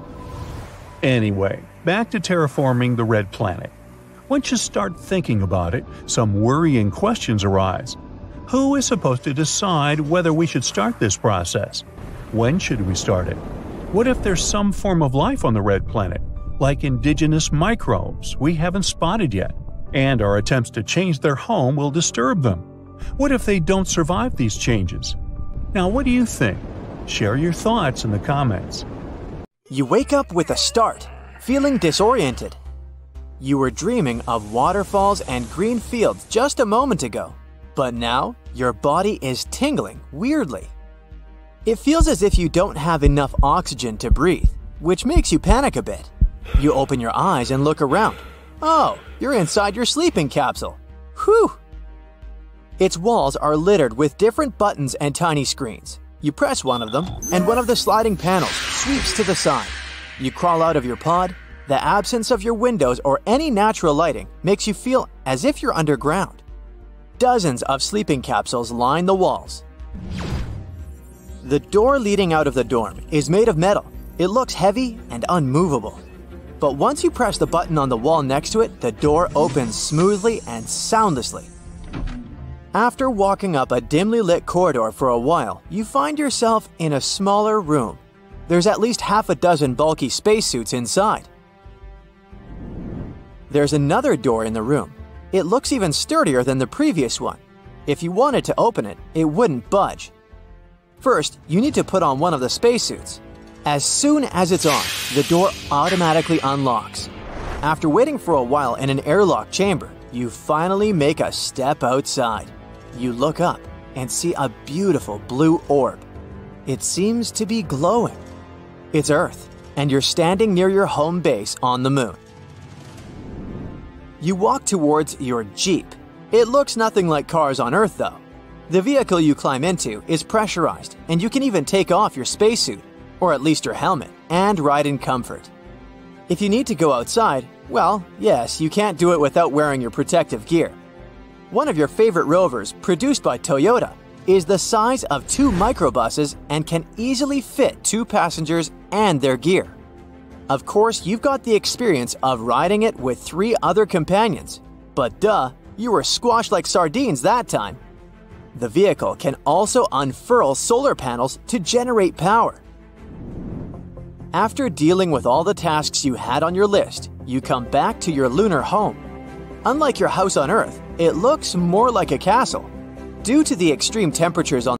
Anyway, back to terraforming the red planet. Once you start thinking about it, some worrying questions arise. Who is supposed to decide whether we should start this process? When should we start it? What if there's some form of life on the red planet, like indigenous microbes we haven't spotted yet, and our attempts to change their home will disturb them? What if they don't survive these changes? Now, what do you think? Share your thoughts in the comments. You wake up with a start, feeling disoriented. You were dreaming of waterfalls and green fields just a moment ago, but now your body is tingling weirdly. It feels as if you don't have enough oxygen to breathe, which makes you panic a bit. You open your eyes and look around. Oh, you're inside your sleeping capsule. Whew! Its walls are littered with different buttons and tiny screens. You press one of them, and one of the sliding panels sweeps to the side. You crawl out of your pod. The absence of your windows or any natural lighting makes you feel as if you're underground. Dozens of sleeping capsules line the walls. The door leading out of the dorm is made of metal. It looks heavy and unmovable. But once you press the button on the wall next to it, the door opens smoothly and soundlessly. After walking up a dimly lit corridor for a while, you find yourself in a smaller room. there's at least half a dozen bulky spacesuits inside. There's another door in the room. It looks even sturdier than the previous one. If you wanted to open it, it wouldn't budge. First, you need to put on one of the spacesuits. As soon as it's on, the door automatically unlocks. After waiting for a while in an airlock chamber, you finally make a step outside. You look up and see a beautiful blue orb. It seems to be glowing. It's Earth, and you're standing near your home base on the moon. You walk towards your Jeep. It looks nothing like cars on Earth, though. The vehicle you climb into is pressurized, and you can even take off your spacesuit, or at least your helmet, and ride in comfort. If you need to go outside, well, yes, you can't do it without wearing your protective gear. One of your favorite rovers, produced by Toyota, is the size of two microbuses and can easily fit two passengers and their gear. Of course, you've got the experience of riding it with three other companions, but duh, you were squashed like sardines that time. The vehicle can also unfurl solar panels to generate power. After dealing with all the tasks you had on your list, you come back to your lunar home. Unlike your house on Earth, it looks more like a castle. Due to the extreme temperatures on